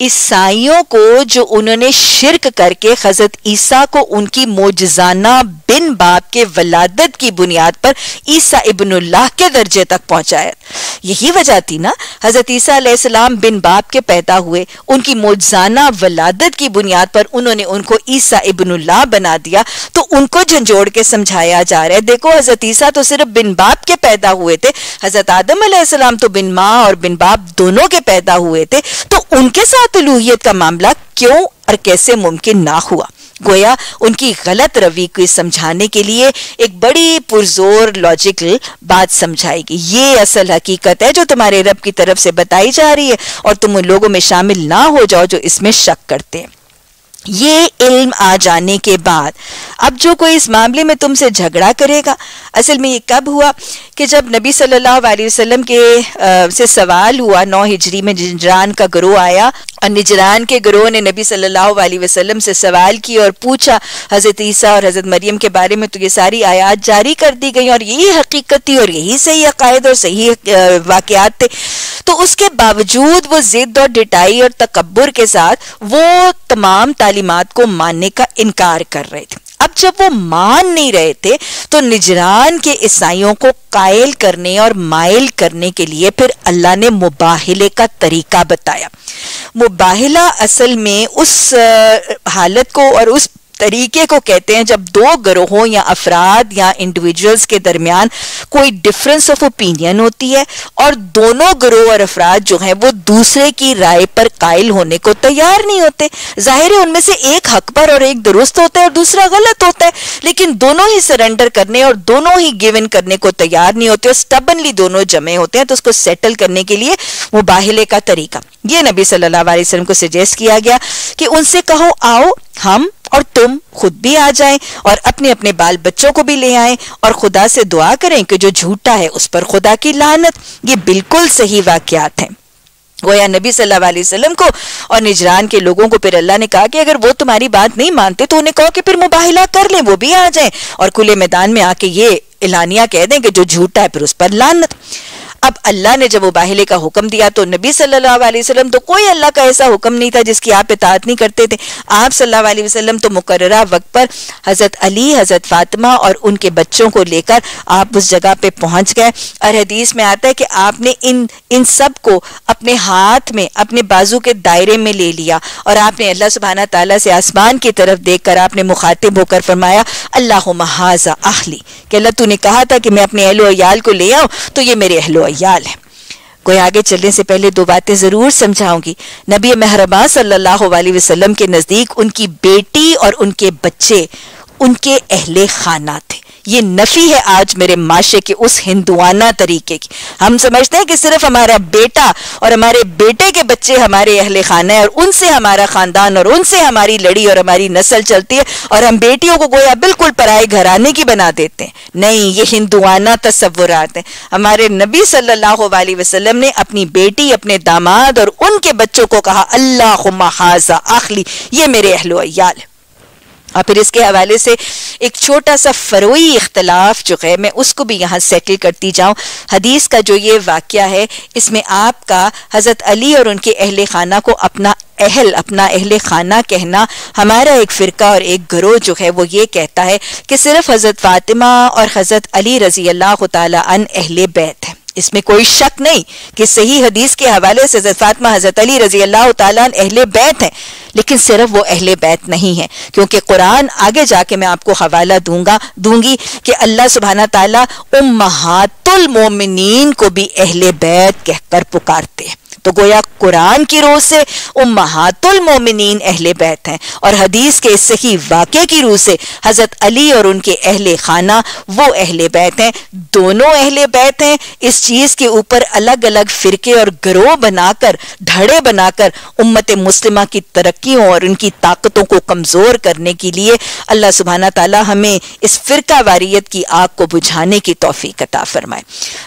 ईसाइयों को जो उन्होंने शिरक करके हज़रत ईसा को उनकी मोजाना बिन बाप के वलादत की बुनियाद पर ईसा इबनुल्लाह के दर्जे तक पहुँचाया। यही वजह थी ना, हज़रत ईसा बिन बाप के पैदा हुए, उनकी मोजाना वलादत की बुनियाद पर उन्होंने उनको ईसा इबनुल्लाह बना दिया। तो उनको झंझोड़ के समझाया जा रहा है, देखो हज़रत ईसा तो सिर्फ़ बिन बाप के पैदा हुए थे, हज़रत आदम तो बिन माँ और बिन बाप दोनों के पैदा हुए थे तो उनके साथ उलूहियत का मामला क्यों और कैसे मुमकिन ना हुआ? गोया उनकी गलत रवि को समझाने के लिए एक बड़ी पुरजोर लॉजिकल बात समझाएगी ये असल हकीकत है जो तुम्हारे रब की तरफ़ से बताई जा रही है और तुम उन लोगों में शामिल ना हो जाओ जो इसमें शक करते हैं। ये इल्म आ जाने के बाद अब जो कोई इस मामले में तुमसे झगड़ा करेगा? असल में ये कब हुआ कि जब नबी सल्लल्लाहु अलैहि वसल्लम के आ, से सवाल हुआ नौ हिजरी में निजरान का ग्रोह आया और निजरान के ग्रोह ने नबी सल्लल्लाहु अलैहि वसल्लम से सवाल की और पूछा, हज़रत ईसा और हज़रत मरियम के बारे में तो ये सारी आयात जारी कर दी गई और यही हकीकत थी और यही सही अकायद और सही वाकयात थे। तो उसके बावजूद वो जिद और डिटाई और तकबर के साथ वो तमाम तालीमत को मानने का इनकार कर रहे थे। अब जब वो मान नहीं रहे थे तो निजरान के ईसाइयों को कायल करने और मायल करने के लिए फिर अल्लाह ने मुबाहले का तरीका बताया। मुबाहिला असल में उस हालत को और उस तरीके को कहते हैं जब दो ग्रोहों या अफराद या इंडिविजुअल्स के दरमियान कोई डिफरेंस ऑफ़ ओपिनियन होती है और दोनों ग्रोह और अफराद जो हैं वो दूसरे की राय पर कायल होने को तैयार नहीं होते। ज़ाहिर है उनमें से एक हक पर और एक दुरुस्त होता है और दूसरा गलत होता है, लेकिन दोनों ही सरेंडर करने और दोनों ही गिव इन करने को तैयार नहीं होते और स्टबनली दोनों जमे होते हैं तो उसको सेटल करने के लिए मुबाहिले का तरीका। ये नबी सल्लल्लाहु अलैहि वसल्लम को सजेस्ट किया गया कि उनसे कहो, आओ, हम और तुम खुद भी आ जाएँ और अपने अपने बाल बच्चों को भी ले आए और खुदा से दुआ करें कि जो झूठा है उस पर खुदा की लानत। ये बिल्कुल सही वाक्यात हैं। गोया नबी सल्लल्लाहु अलैहि वसल्लम को और निजरान के लोगों को फिर अल्लाह ने कहा कि अगर वो तुम्हारी बात नहीं मानते तो उन्हें कहो कि फिर मुबाहिला कर लें, वो भी आ जाएँ और खुले मैदान में आके ये एलानिया कह दें कि जो झूठा है फिर उस पर लानत। अब अल्लाह ने जब मुबाहले का हुक्म दिया तो नबी सल्लल्लाहु अलैहि वसल्लम तो कोई अल्लाह का ऐसा हुक्म नहीं था जिसकी आप इतात नहीं करते थे। आप सल्लल्लाहु अलैहि वसल्लम तो मुकर्रा वक्त पर हज़रत अली, हज़रत फातिमा और उनके बच्चों को लेकर आप उस जगह पे पहुँच गए। और हदीस में आता है कि आपने इन इन सबको अपने हाथ में, अपने बाजू के दायरे में ले लिया और आपने अल्लाह सुबहाना तला से आसमान की तरफ़ देख कर आपने मुखातिब होकर फरमाया अल्लाह महाजा आहली कि अल्लाह तूने कहा था कि मैं अपने अहलो अयाल को ले आऊँ तो ये मेरे अहलो अयाल है। कोई आगे चलने से पहले दो बातें ज़रूर समझाऊँगी। नबी मेहरबा सल्लल्लाहु अलैहि वसल्लम के नज़दीक उनकी बेटी और उनके बच्चे, उनके अहले खाना थे। ये नफी है आज मेरे माशे के उस हिंदुआना तरीके की। हम समझते हैं कि सिर्फ़ हमारा बेटा और हमारे बेटे के बच्चे हमारे अहल खाना है और उनसे हमारा खानदान और उनसे हमारी लड़ी और हमारी नस्ल चलती है और हम बेटियों को गोया बिल्कुल पराए घराने की बना देते हैं। नहीं, ये हिंदुआना तस्वुरात हैं। हमारे नबी सल्लल्लाहु अलैहि वसल्लम ने अपनी बेटी, अपने दामाद और उनके बच्चों को कहा अल्लाह हाजा आखली, ये मेरे अहलो अयाल है। और फिर इसके हवाले से एक छोटा सा फरोई इख्तलाफ जो है, मैं उसको भी यहाँ सेटल करती जाऊँ। हदीस का जो ये वाक़ है, इसमें आपका हज़रत अली और उनके अहल खाना को अपना अहल अपना अहल खाना कहना हमारा एक फ़िरका और एक गरोह जो है, वो ये कहता है कि सिर्फ़ हज़रत फ़ातिमा और हज़रत अली रज़ी अल्लाह तन अहल बैत है। इसमें कोई शक नहीं कि सही हदीस के हवाले से फातमा, हज़रत अली रज़ी अल्लाह तहले बैत हैं। लेकिन सिर्फ़ वो अहले बैत नहीं है, क्योंकि कुरान आगे जाके मैं आपको हवाला दूँगा, दूँगी कि अल्लाह सुबहाना तला उम्महातुल मोमिन को भी अहले बैत कहकर पुकारते हैं। तो गोया कुरान की रूह से उम्महातुल मोमिनीन अहले बैत हैं। और हदीस के सही वाक़े की रूह से हज़रत अली और उनके अहले खाना वो अहले बैत हैं। दोनों अहले बैत हैं। इस चीज़ के ऊपर अलग अलग फ़िरके और ग्रोह बनाकर धड़े बनाकर उम्मत मुस्लिमा की तरक्कीों और उनकी ताकतों को कमज़ोर करने के लिए अल्लाह सुबहाना ताला हमें इस फ़िरका वारियत की आग को बुझाने की तोफ़ी अता फरमाए।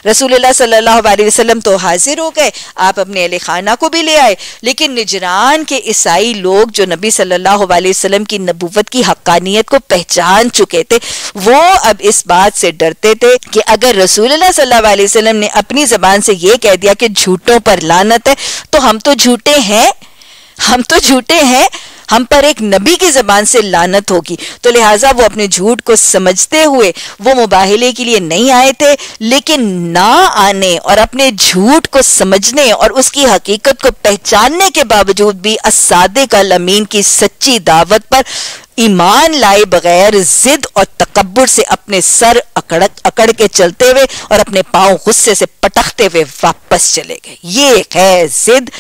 रसूल अलैहि तो हाजिर हो गए। आप अपने अहल खाना को भी ले आए। लेकिन निजरान के ईसाई लोग जो नबी सल्लल्लाहु अलैहि वसल्लम की नबूवत की हक्कानियत को पहचान चुके थे, वो अब इस बात से डरते थे कि अगर रसूल सल्लल्लाहु अलैहि वसल्लम ने अपनी जबान से ये कह दिया कि झूठों पर लानत है तो हम तो झूठे हैं। हम तो झूठे हैं। हम पर एक नबी की जबान से लानत होगी। तो लिहाजा वो अपने झूठ को समझते हुए वो मुबाहले के लिए नहीं आए थे, लेकिन ना आने और अपने झूठ को समझने और उसकी हकीकत को पहचानने के बावजूद भी असादे का लमीन की सच्ची दावत पर ईमान लाए बगैर जिद और तकबर से अपने सर अकड़ अकड़ के चलते हुए और अपने पाँव गुस्से से पटकते हुए वापस चले गए। ये है जिद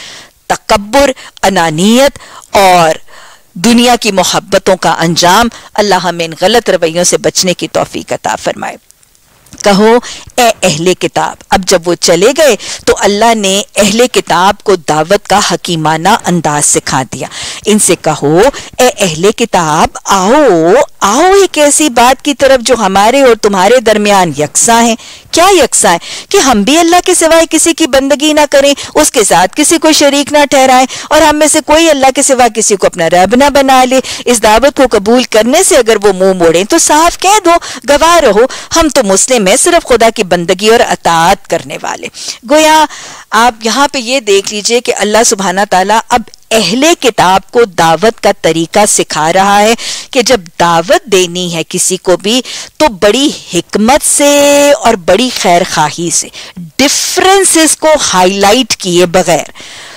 तकबर अनानियत और दुनिया की मोहब्बतों का अंजाम अल्लाह हमें इन गलत रवैयों से बचने की तोफ़ी अता फरमाए। कहो, ए अहले किताब, अब जब वो चले गए तो अल्लाह ने अहले किताब को दावत का हकीमाना अंदाज सिखा दिया। इनसे कहो, ए अहले किताब, आओ आओ एक ऐसी बात की तरफ़ जो हमारे और तुम्हारे दरमियान यकसा है। क्या यकसा है कि हम भी अल्लाह के सिवाय किसी की बंदगी ना करें, उसके साथ किसी को शरीक ना ठहराएँ और हम में से कोई अल्लाह के सिवा किसी को अपना रब ना बना ले। इस दावत को कबूल करने से अगर वो मुँह मोड़े तो साफ़ कह दो, गवाह रहो, हम तो मुस्लिम है, सिर्फ़ खुदा की बंदगी और अतात करने वाले। गोया, आप यहाँ पे ये देख लीजिए कि अल्लाह सुबहाना ताला अब अहले किताब को दावत का तरीका सिखा रहा है कि जब दावत देनी है किसी को भी तो बड़ी हिकमत से और बड़ी खैर खाही से डिफ्रेंसेस को हाईलाइट किए बगैर।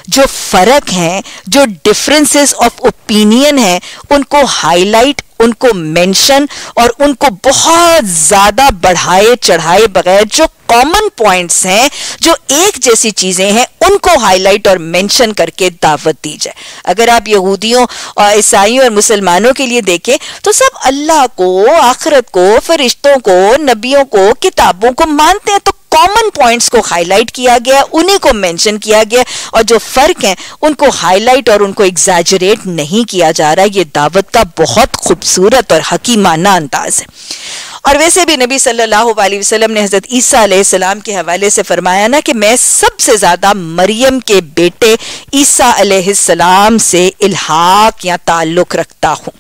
जो फ़र्क हैं, जो डिफरेंसेस ऑफ़ ओपिनियन है, उनको हाईलाइट उनको मेंशन और उनको बहुत ज़्यादा बढ़ाए, चढ़ाए बगैर जो कॉमन पॉइंट्स हैं, जो एक जैसी चीज़ें हैं, उनको हाईलाइट और मेंशन करके दावत दी जाए। अगर आप यहूदियों और ईसाइयों और मुसलमानों के लिए देखें तो सब अल्लाह को, आखिरत को, फरिश्तों को, नबियों को, किताबों को मानते हैं तो कॉमन पॉइंट्स को हाईलाइट किया गया, उन्हीं को मेंशन किया गया और जो फ़र्क है, उनको हाईलाइट और उनको एग्जैजरेट नहीं किया जा रहा। ये दावत का बहुत खूबसूरत और हकीमाना अंदाज है। और वैसे भी नबी सल्लल्लाहु अलैहि वसल्लम ने हज़रत ईसा सलाम के हवाले से फरमाया ना कि मैं सबसे ज़्यादा मरियम के बेटे ईसा सलाम से इल्हाक या ताल्लुक रखता हूँ।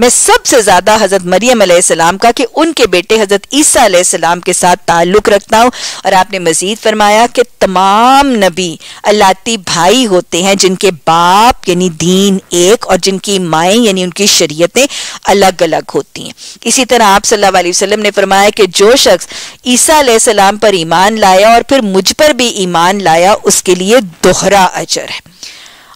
मैं सबसे ज़्यादा हज़रत मरियम सलाम का कि उनके बेटे हज़रत ईसा सलाम के साथ ताल्लुक रखता हूँ। और आपने मजीद फरमाया कि तमाम नबी अल्लाती भाई होते हैं जिनके बाप यानी दीन एक और जिनकी माएँ यानी उनकी शरीयतें अलग अलग होती हैं। इसी तरह आप सल्लल्लाहु अलैहि वसल्लम ने फरमाया कि जो शख्स ईसा सलाम पर ईमान लाया और फिर मुझ पर भी ईमान लाया, उसके लिए दोहरा अजर है।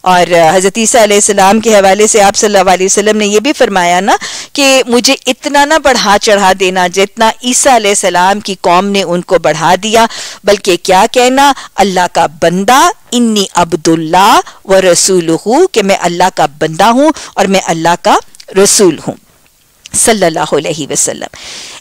और हज़रत ईसा सलाम के हवाले से आप सल्लल्लाहु अलैहि वसल्लम ने यह भी फरमाया ना कि मुझे इतना ना बढ़ा चढ़ा देना जितना ईसा सलाम की कौम ने उनको बढ़ा दिया। बल्कि क्या कहना? अल्लाह का बंदा इन्नी अब्दुल्ला व रसूल हूँ कि मैं अल्लाह का बंदा हूँ और मैं अल्लाह का रसूल हूँ। सल्लल्लाहु अलैहि वसल्लम।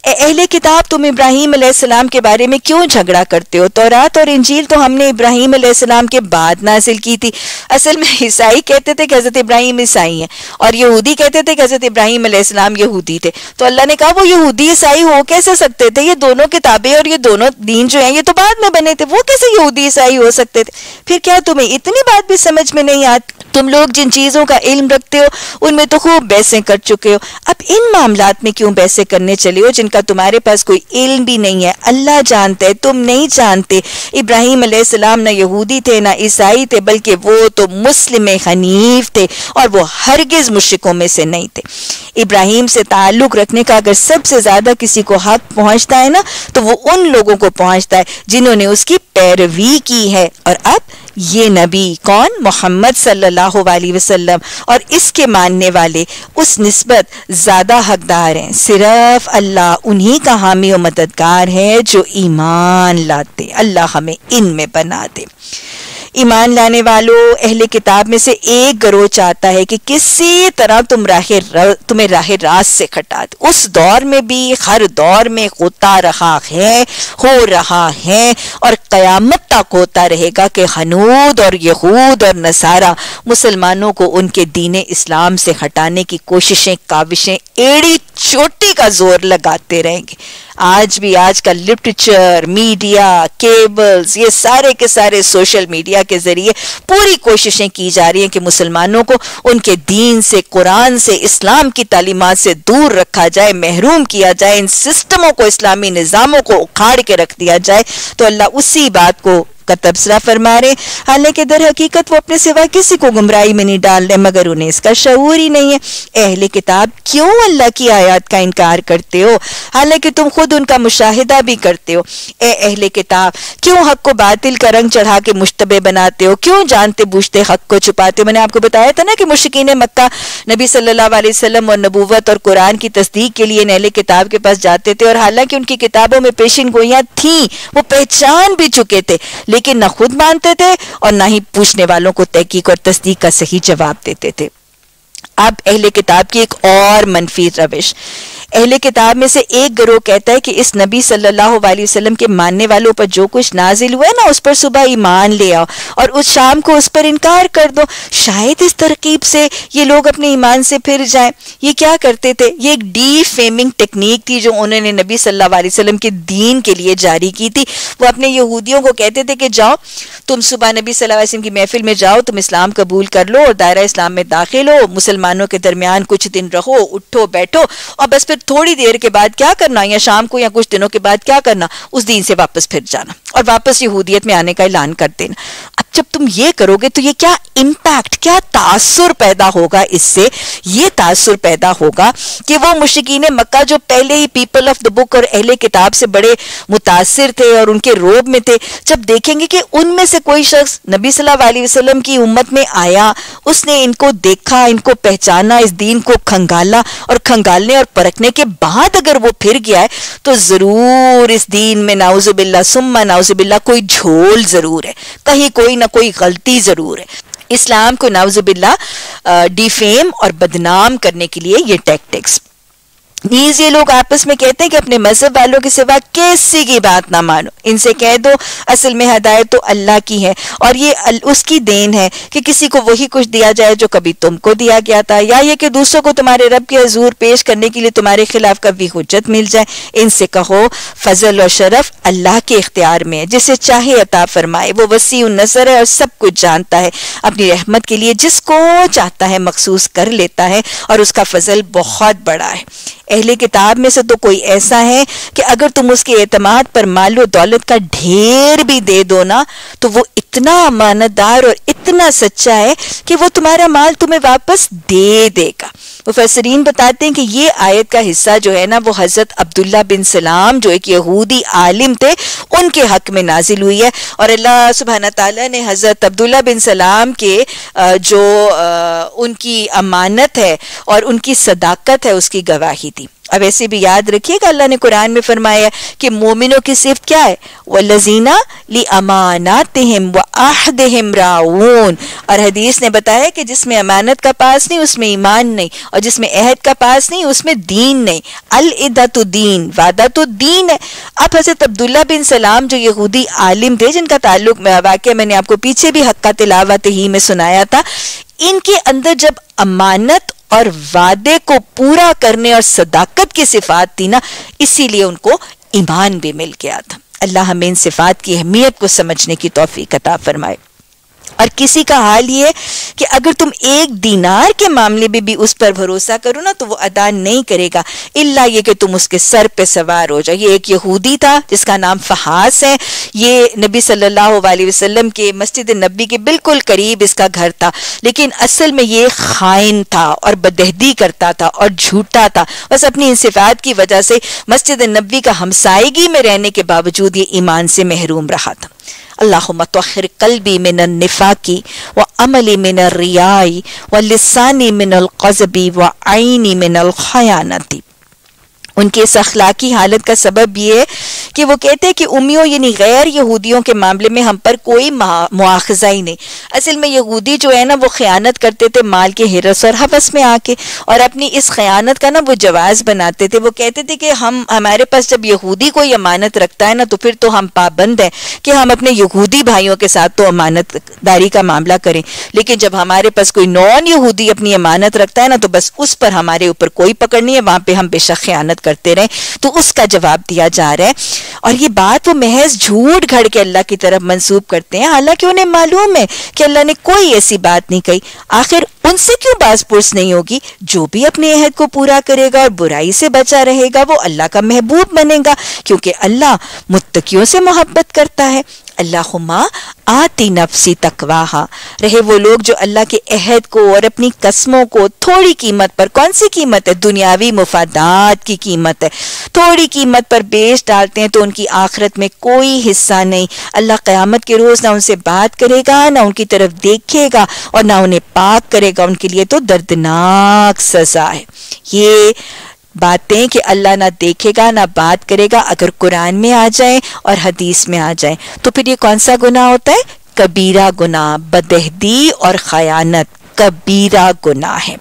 अहले किताब, तुम इब्राहिम सलाम के बारे में क्यों झगड़ा करते हो? तौरात और इंजील तो हमने इब्राहिम सलाम के बाद नाजिल की थी। असल में ईसाई कहते थे कि हज़रत इब्राहिम ईसाई हैं और यहूदी कहते थे कि हज़रत इब्राहिम सलाम यहूदी थे। तो अल्लाह ने कहा, वो यहूदी ईसाई हो कैसे सकते थे? ये दोनों किताबें और ये दोनों दीन जो हैं, ये तो बाद में बने थे। वो कैसे यहूदी ईसाई हो सकते थे? फिर क्या तुम्हें इतनी बात भी समझ में नहीं आती? तुम लोग जिन चीज़ों का इल्म रखते हो, उनमें तो खूब बैसें कर चुके हो। अब इन मामलात में क्यों बैसे करने चले हो, जिनका तुम्हारे पास कोई इल्म भी नहीं है? अल्लाह जानते तुम नहीं जानते। इब्राहिम सलाम ना यहूदी थे, ना ईसाई थे, बल्कि वो तो मुस्लिम हनीफ थे और वो हरगिज मुश्किलों में से नहीं थे। इब्राहिम से ताल्लुक रखने का अगर सबसे ज़्यादा किसी को हक पहुँचता है ना तो वो उन लोगों को पहुँचता है, जिन्होंने उसकी पैरवी की है। और अब ये नबी कौन? मोहम्मद सल्लल्लाहु अलैहि वसल्लम। और इसके मानने वाले उस नस्बत ज़्यादा हकदार हैं। सिर्फ़ अल्लाह उन्हीं का हामी और मददगार है जो ईमान लाते, अल्लाह हमें इनमें बना दे। ईमान लाने वालों, अहले किताब में से एक गरोह चाहता है कि किसी तरह तुम राह तुम्हें राह रास से खटा दे। उस दौर में भी, हर दौर में होता रहा है, हो रहा है और कयामत तक होता रहेगा कि हनूद और यहूद और नसारा मुसलमानों को उनके दीन इस्लाम से हटाने की कोशिशें, काविशें, एड़ी चोटी का ज़ोर लगाते रहेंगे। आज भी आज का लिटरेचर मीडिया केबल्स ये सारे के सारे सोशल मीडिया के ज़रिए पूरी कोशिशें की जा रही हैं कि मुसलमानों को उनके दीन से, कुरान से, इस्लाम की तालीमत से दूर रखा जाए, महरूम किया जाए, इन सिस्टमों को, इस्लामी निज़ामों को उखाड़ के रख दिया जाए। तो अल्लाह उसी बात को का तबसरा फरमा रहे हालाँकि दर हकीकत, वो अपने सिवा किसी को गुमराही में नहीं डाल रहे मगर उन्हें इसका शूर ही नहीं है। अहले किताब क्यों अल्लाह की आयात का इनकार करते हो? हालाँकि तुम खुद उनका मुशाहिदा भी करते हो। ए अहले किताब, क्यों हक को बातिल का रंग चढ़ा के मुश्तबे बनाते हो? क्यों जानते बूझते हक को छुपाते हो? मैंने आपको बताया था ना कि मुश्किन मक्का नबी सल्लल्लाहु अलैहि वसल्लम और नबूवत और कुरान की तस्दीक के लिए नहले किताब के पास जाते थे और हालाँकि उनकी किताबों में पेशिन गोइयाँ थी, वो पहचान भी चुके थे। लेकिन न खुद मानते थे और न ही पूछने वालों को तहकीक और तस्दीक का सही जवाब देते थे। अब अहले किताब की एक और मनफी रविश। अहले किताब में से एक गरोह कहता है कि इस नबी सल्लल्लाहु अलैहि वसल्लम के मानने वालों पर जो कुछ नाजिल हुआ है ना, उस पर सुबह ईमान ले आओ और उस शाम को उस पर इनकार कर दो। शायद इस तरकीब से ये लोग अपने ईमान से फिर जाएँ। ये क्या करते थे? ये एक डी फेमिंग टेक्निक थी जो उन्होंने नबी सल्लल्लाहु अलैहि वसल्लम के दीन के लिए जारी की थी। वो अपने यहूदियों को कहते थे कि जाओ, तुम सुबह नबी सल्लल्लाहु अलैहि वसल्लम की महफिल में जाओ, तुम इस्लाम कबूल कर लो और दायरा इस्लाम में दाखिल हो, मुसलमानों के दरमियान कुछ दिन रहो, उठो, बैठो और बस फिर थोड़ी देर के बाद क्या करना? या शाम को या कुछ दिनों के बाद क्या करना? उस दिन से वापस फिर जाना और वापस यहूदियत में आने का ऐलान कर देना। अब जब तुम ये करोगे तो ये क्या इम्पैक्ट क्या तासुर पैदा होगा इससे? ये तासुर पैदा होगा कि वो मुश्किन मक्का, जो पहले ही पीपल ऑफ़ द बुक और अहले किताब से बड़े मुतासर थे और उनके रोब में थे, जब देखेंगे कि उनमें से कोई शख्स नबी सल्लल्लाहु अलैहि वसल्लम की उम्मत में आया, उसने इनको देखा, इनको पहचाना इस दीन को खंगाला और खंगालने और परखने के बाद अगर वो फिर गया है तो ज़रूर इस दीन में नाउजुबिल्ला सुम्मा नाउजुबिल्ला कोई झोल ज़रूर है। कहीं कोई ना कोई गलती ज़रूर है। इस्लाम को नाउजुबिल्ला डिफेम और बदनाम करने के लिए ये टैक्टिक्स नीज ये लोग आपस में कहते हैं कि अपने मज़हब वालों के सिवा किसी की बात ना मानो। इनसे कह दो, असल में हदायत तो अल्लाह की है और ये उसकी देन है कि किसी को वही कुछ दिया जाए जो कभी तुमको दिया गया था या ये कि दूसरों को तुम्हारे रब के हजूर पेश करने के लिए तुम्हारे खिलाफ कभी हुज्जत मिल जाए। इनसे कहो, फजल और शरफ अल्लाह के इख्तियार में है। जिसे चाहे अता फरमाए, वो वसी नज़र है और सब कुछ जानता है। अपनी रहमत के लिए जिसको चाहता है मखसूस कर लेता है और उसका फजल बहुत बड़ा है। अहले किताब में से तो कोई ऐसा है कि अगर तुम उसके एतमाद पर मालो दौलत का ढेर भी दे दो ना तो वो इतना अमानतदार और इतना सच्चा है कि वो तुम्हारा माल तुम्हें वापस दे देगा। मुफसरीन बताते हैं कि ये आयत का हिस्सा जो है ना, वो हज़रत अब्दुल्ला बिन सलाम, जो एक यहूदी आलिम थे, उनके हक में नाजिल हुई है। और अल्लाह सुबहाना तला ने हज़रत अब्दुल्ला बिन सलाम के जो उनकी अमानत है और उनकी सदाकत है, उसकी गवाही दी। अब ऐसे भी याद रखिएगा, अल्लाह ने कुरान में फरमाया कि मोमिनों की सिर्फ़ क्या है? वह लजीना ली अमानात व राउन और हदीस ने बताया कि जिसमें अमानत का पास नहीं, उसमें ईमान नहीं, और जिसमें अहद का पास नहीं, उसमें दीन नहीं। अल इदतु दीन वादा तो दीन है। अब हज़रत अब्दुल्ला बिन सलाम जो यहूदी आलिम थे, जिनका ताल्लुक वाक्य मैंने आपको पीछे भी हक्का तिलावत ही में सुनाया था, इनके अंदर जब अमानत और वादे को पूरा करने और सदाकत की सिफात थी ना इसीलिए उनको ईमान भी मिल गया था। अल्लाह हमें इन सिफात की अहमियत को समझने की तोफ़ी कता फरमाए। और किसी का हाल ये कि अगर तुम एक दीनार के मामले में भी उस पर भरोसा करो ना तो वो अदा नहीं करेगा। इल्ला ये कि तुम उसके सर पे सवार हो जाओ। ये एक यहूदी था, जिसका नाम फहास है। ये नबी सल्लल्लाहु अलैहि वसल्लम के मस्जिद नबी के बिल्कुल करीब इसका घर था। लेकिन असल में ये खाइन था और बदहदी करता था और झूठा था। बस अपनी इंसिफात की वजह से मस्जिद नबी का हमसायगी में रहने के बावजूद ये ईमान से महरूम रहा था। अल्लाह अल्लाहर कल्बी मिन निफाकी व अमली मिन रियाई व लिसानी मिनल कजबी व आइनी मिनल खयानती उनके इस अखलाकी हालत का सबब ये है कि वो कहते हैं कि उमियों, यानी गैर यहूदियों के मामले में हम पर कोई मुआवजा ही नहीं। असल में यहूदी जो है ना, वो ख़यानत करते थे माल के हिरस और हवस में आके और अपनी इस ख़यानत का ना, वो जवाज़ बनाते थे। वो कहते थे कि हम, हमारे पास जब यहूदी कोई अमानत रखता है ना तो फिर तो हम पाबंद हैं कि हम अपने यहूदी भाइयों के साथ तो अमानतदारी का मामला करें। लेकिन जब हमारे पास कोई नॉन यहूदी अपनी अमानत रखता है ना तो बस उस पर हमारे ऊपर कोई पकड़ नहीं है। वहाँ पर हम बेशक ख़यानत करते रहे तो उसका जवाब दिया जा रहा है। और ये बात वो महज झूठ घड़ के अल्लाह की तरफ़ मंसूब करते हैं। हालाँकि उन्हें मालूम है कि अल्लाह ने कोई ऐसी बात नहीं कही। आखिर उनसे क्यों बास पुरस नहीं होगी? जो भी अपने अहद को पूरा करेगा और बुराई से बचा रहेगा, वो अल्लाह का महबूब बनेगा, क्योंकि अल्लाह मुत्तकियों से मोहब्बत करता है। अल्लाहुम्मा आती नफसी तकवाहा। रहे वो लोग जो अल्लाह के अहद को और अपनी कस्मों को थोड़ी कीमत पर, कौन सी कीमत है? दुनियावी मुफादात की कीमत है। थोड़ी कीमत पर बेच डालते हैं तो उनकी आखरत में कोई हिस्सा नहीं। अल्लाह क़यामत के रोज़ ना उनसे बात करेगा, ना उनकी तरफ़ देखेगा और ना उन्हें पाक करेगा। उनके लिए तो दर्दनाक सजा है। ये बातें कि अल्लाह ना देखेगा, ना बात करेगा, अगर कुरान में आ जाए और हदीस में आ जाए। तो फिर ये कौन सा गुना होता है? कबीरा गुना बदहदी और खयानत। कबीरा गुना है।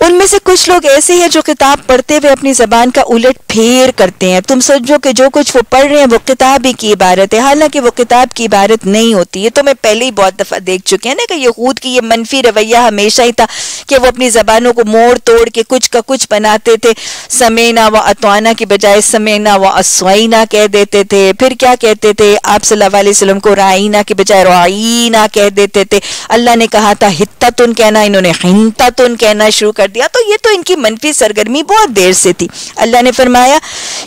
उनमें से कुछ लोग ऐसे हैं जो किताब पढ़ते हुए अपनी जबान का उलट फेर करते हैं। तुम समझो कि जो कुछ वो पढ़ रहे हैं, वो किताब ही की इबारत है। हालाँकि वो किताब की इबारत नहीं होती। है तो मैं पहले ही बहुत दफ़ा देख चुके हैं ना कि यहूद की ये मनफी रवैया हमेशा ही था कि वो अपनी जबानों को मोड़ तोड़ के कुछ का कुछ बनाते थे। समेना व अतवाना की बजाय समेना व असवाइना कह देते थे। फिर क्या कहते थे? आप सल्लल्लाहु अलैहि वसल्लम को राइना की बजाय राइना कह देते थे। अल्लाह ने कहा था हित्ता तुन कहना, इन्होंने हिंता तुन कहना शुरू कर कर दिया। तो ये तो इनकी मनफी सरगर्मी बहुत देर से थी। अल्लाह ने फरमाया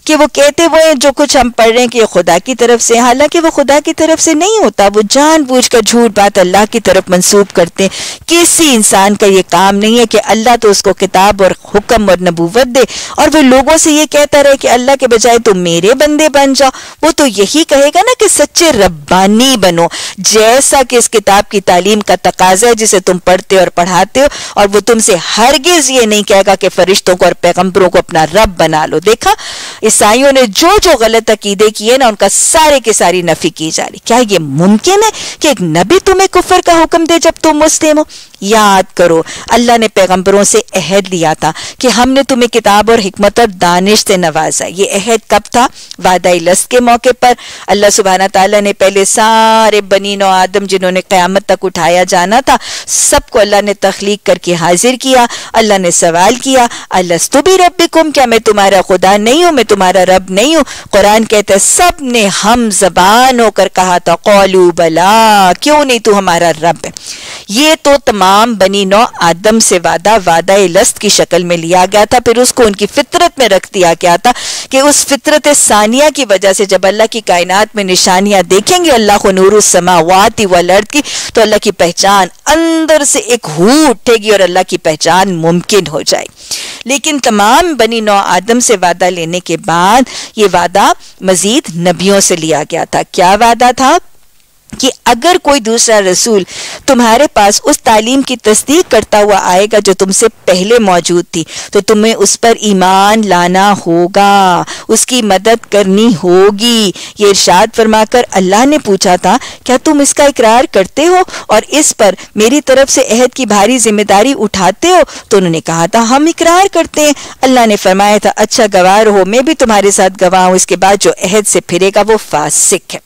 कि वो कहते वो जो कुछ हम पढ़ रहे हैं कि खुदा की तरफ़ से हालाँकि वो खुदा की तरफ़ से नहीं होता, वो जानबूझ कर झूठ बात अल्लाह की तरफ़ मंसूब करते हैं। किसी इंसान का ये काम नहीं है कि अल्लाह तो उसको किताब और हुक्म और नबूवत दे और वो लोगों से ये कहता रहे कि अल्लाह के बजाय तुम मेरे बंदे बन जाओ। वो तो यही कहेगा ना कि सच्चे रब्बानी बनो। जैसा कि इस किताब की तालीम का तकाजा है जिसे तुम पढ़ते और पढ़ाते हो और वो तुमसे हर हरगिज ये नहीं कहेगा कि फरिश्तों को और पैगंबरों को अपना रब बना लो। देखा, ईसाइयों ने जो जो गलत अकीदे किए ना, उनका सारे के सारी नफी की जा रही। क्या ये मुमकिन है कि एक नबी तुम्हें कुफर का हुक्म दे जब तुम मुस्लिम हो? याद करो। अल्लाह ने पैगंबरों से अहद लिया था कि हमने तुम्हें किताब और हिकमत और दानिश से नवाजा। ये अहद कब था? वादा लस्त के मौके पर। अल्लाह सुबहाना ताला ने पहले सारे बनी नो आदम जिन्होंने क़यामत तक उठाया जाना था, सबको अल्लाह ने तख्लीक करके हाजिर किया, अल्लाह ने सवाल किया अल्लाह भी रबिकुम क्या मैं तुम्हारा खुदा नहीं हूँ? मैं तुम्हारा रब नहीं हूँ? कुरान कहते सबने हम जबान होकर कहा था, कौलू बला, क्यों नहीं तू हमारा रब? है ये तो तमाम बनी नौ, आदम से वादा वादा लस्त की शक्ल में लिया गया था। फिर उसको उनकी फितरत में रख दिया गया था कि उस फितरत सानिया की वजह से जब अल्लाह की कायनात में निशानियाँ देखेंगे, अल्लाह को नूर समावाती वल की तो अल्लाह की पहचान अंदर से एक हू उठेगी और अल्लाह की पहचान मुमकिन हो जाएगी। लेकिन तमाम बनी नौ, आदम से वादा लेने के बाद ये वादा मजीद नबियों से लिया गया था। क्या वादा था? कि अगर कोई दूसरा रसूल तुम्हारे पास उस तालीम की तस्दीक करता हुआ आएगा जो तुमसे पहले मौजूद थी तो तुम्हें उस पर ईमान लाना होगा, उसकी मदद करनी होगी। ये इरशाद फरमाकर अल्लाह ने पूछा था, क्या तुम इसका इकरार करते हो और इस पर मेरी तरफ़ से अहद की भारी ज़िम्मेदारी उठाते हो? तो उन्होंने कहा था, हम इकरार करते हैं। अल्लाह ने फरमाया था अच्छा गवाह हो, मैं भी तुम्हारे साथ गवाह हूँ, इसके बाद जो अहद से फिरेगा वो फासिक है।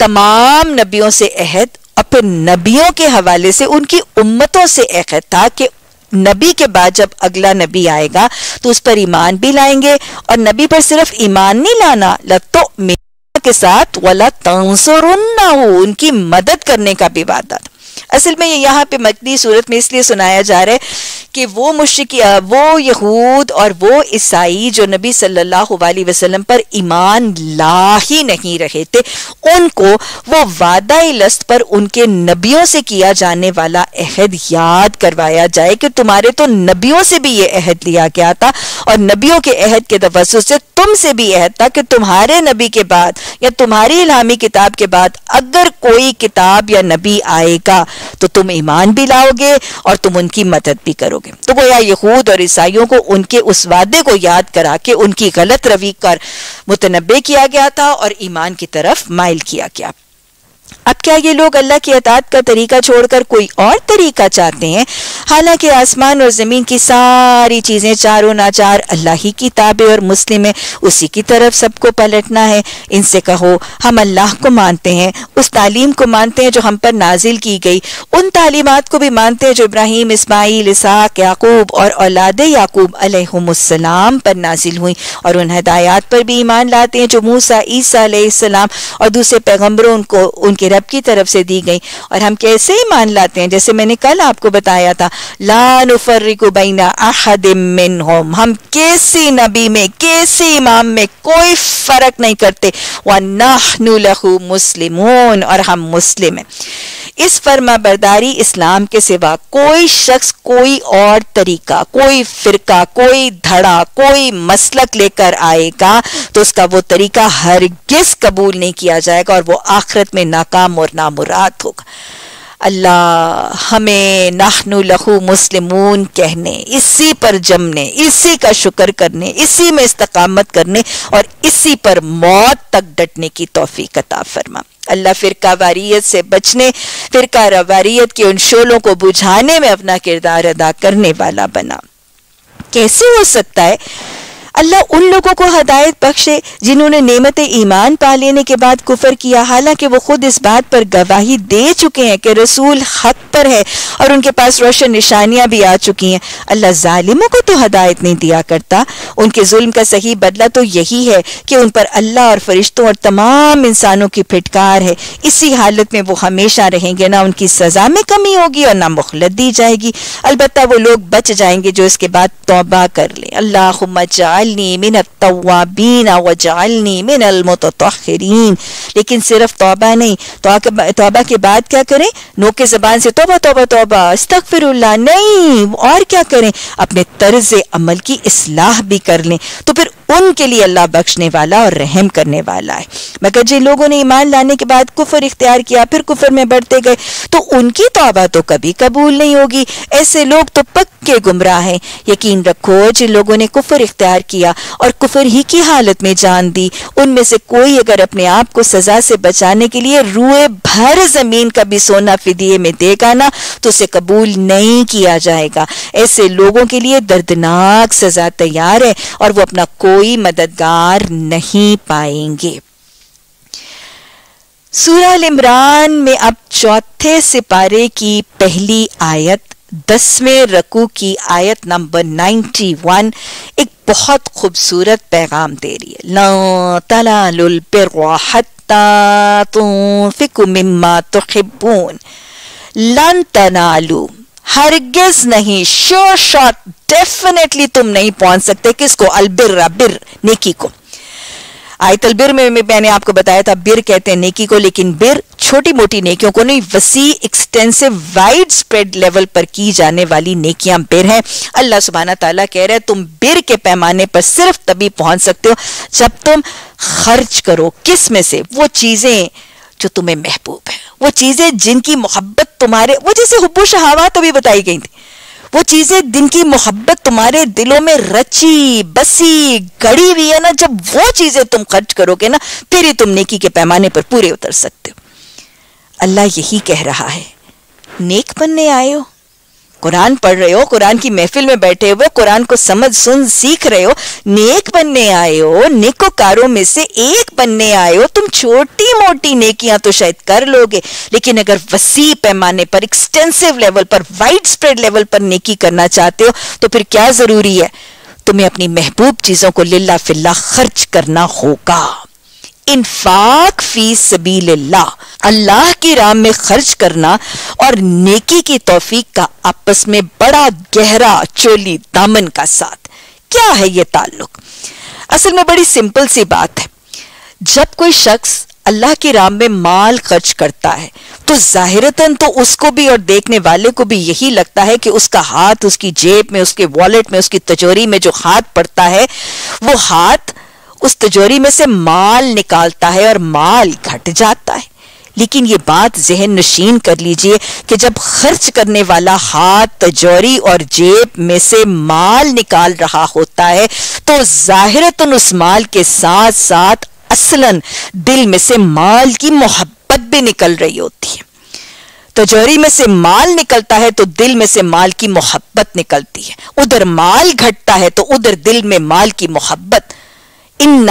तमाम नबियों से अहद और फिर नबियों के हवाले से, उनकी उम्मतों से अहद था कि नबी के बाद जब अगला नबी आएगा तो उस पर ईमान भी लाएँगे और नबी पर सिर्फ़ ईमान नहीं लाना लतो के साथ, वाला तंसरुन्ना हो, उनकी मदद करने का भी वादा था। असल में ये यहाँ पे मकदी सूरत में इसलिए सुनाया जा रहा है कि वो मुश्क वो यहूद और वो ईसाई जो नबी सल्लल्लाहु अलैहि वसल्लम पर ईमान ला ही नहीं रहे थे, उनको वो वादा लस्त पर उनके नबियों से किया जाने वाला अहद याद करवाया जाए कि तुम्हारे तो नबियों से भी ये अहद लिया गया था और नबियों के अहद के तवसु से तुमसे भी अहद था कि तुम्हारे नबी के बाद या तुम्हारी इलामी किताब के बाद अगर कोई किताब या नबी आएगा तो तुम ईमान भी लाओगे और तुम उनकी मदद भी करोगे। तो गोया यहूद और ईसाइयों को उनके उस वादे को याद करा के उनकी गलत रवि कर मुतनबे किया गया था और ईमान की तरफ़ माइल किया गया। अब क्या ये लोग अल्लाह की अतात का तरीका छोड़कर कोई और तरीका चाहते हैं? हालाँकि आसमान और ज़मीन की सारी चीज़ें चारों नाचार अल्लाह ही की ताबे और मुस्लिम है। उसी की तरफ़ सबको पलटना है। इनसे कहो, हम अल्लाह को मानते हैं। उस तालीम को मानते हैं जो हम पर नाजिल की गई। उन तालीमत को भी मानते हैं जो इब्राहिम, इसमाइल इसाक याकूब और औलाद याकूब अलैहिस्सलाम पर नाजिल हुई। और उन हदायत पर भी ईमान लाते हैं जो मूसा, ईसा और दूसरे पैगम्बरों उनको, उनके रब की तरफ़ से दी गई। और हम कैसे ही मान लाते हैं? जैसे मैंने कल आपको बताया था लाफर्रिकुबैना अहदिन होम हम कैसी नबी में, कैसी इमाम में कोई फ़र्क नहीं करते। वह मुस्लिमून, और हम मुस्लिम हैं। इस फर्मा बरदारी इस्लाम के सिवा कोई शख्स, कोई और तरीका, कोई फिरका, कोई धड़ा, कोई मसलक लेकर आएगा तो उसका वो तरीका हरगिज कबूल नहीं किया जाएगा, और वो आखिरत में नाकाम और नामुराद होगा अल्लाह, हमें नाहनु लहू मुस्लिमून कहने, इसी पर जमने, इसी का शुक्र करने, इसी में इस्तकामत करने और इसी पर मौत तक डटने की तोफ़ी कता फरमा। अल्लाह फिरका वारियत से बचने, फिरका रवारियत के उन शोलों को बुझाने में अपना किरदार अदा करने वाला बना। कैसे हो सकता है अल्लाह उन लोगों को हदायत बख्शे जिन्होंने नेमत ईमान पा लेने के बाद कुफर किया। हालाँकि वो खुद इस बात पर गवाही दे चुके हैं कि रसूल हक पर है और उनके पास रोशन निशानियाँ भी आ चुकी हैं। अल्लाह जालिमों को तो हदायत नहीं दिया करता। उनके जुल्म का सही बदला तो यही है कि उन पर अल्लाह और फरिश्तों और तमाम इंसानों की फिटकार है। इसी हालत में वो हमेशा रहेंगे, ना उनकी सजा में कमी होगी और ना मुखलत दी जाएगी। अलबत् वो लोग बच जाएँगे जो इसके बाद तोबा कर ले। अल्लाह वजालनी मिन तवाबीन वजालनी मिन अलमुतहिरीन लेकिन सिर्फ़ तौबा नहीं तौबा के बाद क्या करें नो के जबान से तोबा तोबा तोबा अस्तगफिरुल्लाह नहीं और क्या करें अपने तर्ज अमल की इसलाह भी कर लें तो फिर उनके लिए अल्लाह बख्शने वाला और रहम करने वाला है। मगर जिन लोगों ने ईमान लाने के बाद कुफर इख्तियार किया, फिर कुफर में बढ़ते गए तो उनकी तोबा तो कभी कबूल नहीं होगी। ऐसे लोग तो पक्के गुमराह हैं। यकीन रखो, जिन लोगों ने कुफर इख्तियार किया और कुफर ही की हालत में जान दी, उनमें से कोई अगर अपने आप को सजा से बचाने के लिए रुए भर ज़मीन का भी सोना फिदिये में देगा ना तो उसे कबूल नहीं किया जाएगा। ऐसे लोगों के लिए दर्दनाक सजा तैयार है और वो अपना कोई मददगार नहीं पाएँगे। सूरह इमरान में अब चौथे सिपारे की पहली आयत, दसवें रकू की आयत नंबर 91 एक बहुत खूबसूरत पैगाम दे रही है। ला तलालुल मिम्मा तुहिब्बून। लन तनालू हरगिज नहीं श्योर शॉट डेफिनेटली तुम नहीं पहुँच सकते किसको? अलबिर बिर नेकी को। आयतल बिर में मैंने आपको बताया था, बिर कहते हैं नेकी को, लेकिन बिर छोटी मोटी नेकियों को नहीं, वसी एक्सटेंसिव वाइड स्प्रेड लेवल पर की जाने वाली नेकियाँ बिर हैं। अल्लाह सुबहाना ताला कह रहे हैं, तुम बिर के पैमाने पर सिर्फ़ तभी पहुँच सकते हो जब तुम खर्च करो। किसमें से? वो चीज़ें जो तुम्हें महबूब है। वो चीज़ें जिनकी मोहब्बत तुम्हारे, वो जैसे हुब्बू शहावा भी बताई गई थी। वो चीज़ें दिन की मोहब्बत तुम्हारे दिलों में रची, बसी, गड़ी हुई है ना, जब वो चीज़ें तुम खर्च करोगे ना फिर तुम नेकी के पैमाने पर पूरे उतर सकते हो। अल्लाह यही कह रहा है, नेक बनने आए हो? कुरान पढ़ रहे हो, कुरान की महफिल में बैठे हुए कुरान को समझ सुन सीख रहे हो, नेक बनने आए हो, नेकोकारों में से एक बनने आए हो, तुम छोटी मोटी नेकियाँ तो शायद कर लोगे, लेकिन अगर वसी पैमाने पर एक्सटेंसिव लेवल पर वाइड स्प्रेड लेवल पर नेकी करना चाहते हो तो फिर क्या ज़रूरी है? तुम्हें अपनी महबूब चीज़ों को लिल्ला फिल्ला खर्च करना होगा। इन्फाक फ़ी सबील अल्लाह की राम में खर्च करना और नेकी की तोफीक का आपस में बड़ा गहरा चोली दामन का साथ। क्या है ये ताल्लुक? असल में बड़ी सिंपल सी बात है। जब कोई शख्स अल्लाह की राम में माल खर्च करता है तो जाहिरतन तो उसको भी और देखने वाले को भी यही लगता है कि उसका हाथ, उसकी जेब में, उसके वॉलेट में, उसकी तजोरी में जो हाथ पड़ता है, वो हाथ उस तिजोरी में से माल निकालता है और माल घट जाता है। लेकिन ये बात जहन नशीन कर लीजिए कि जब खर्च करने वाला हाथ तजोरी और जेब में से माल निकाल रहा होता है तो जाहिरतन उस माल के साथ साथ असलन दिल में से माल की मोहब्बत भी निकल रही होती है। तजोरी में से माल निकलता है तो दिल में से माल की मोहब्बत निकलती है। उधर माल घटता है तो उधर दिल में माल की मोहब्बत इन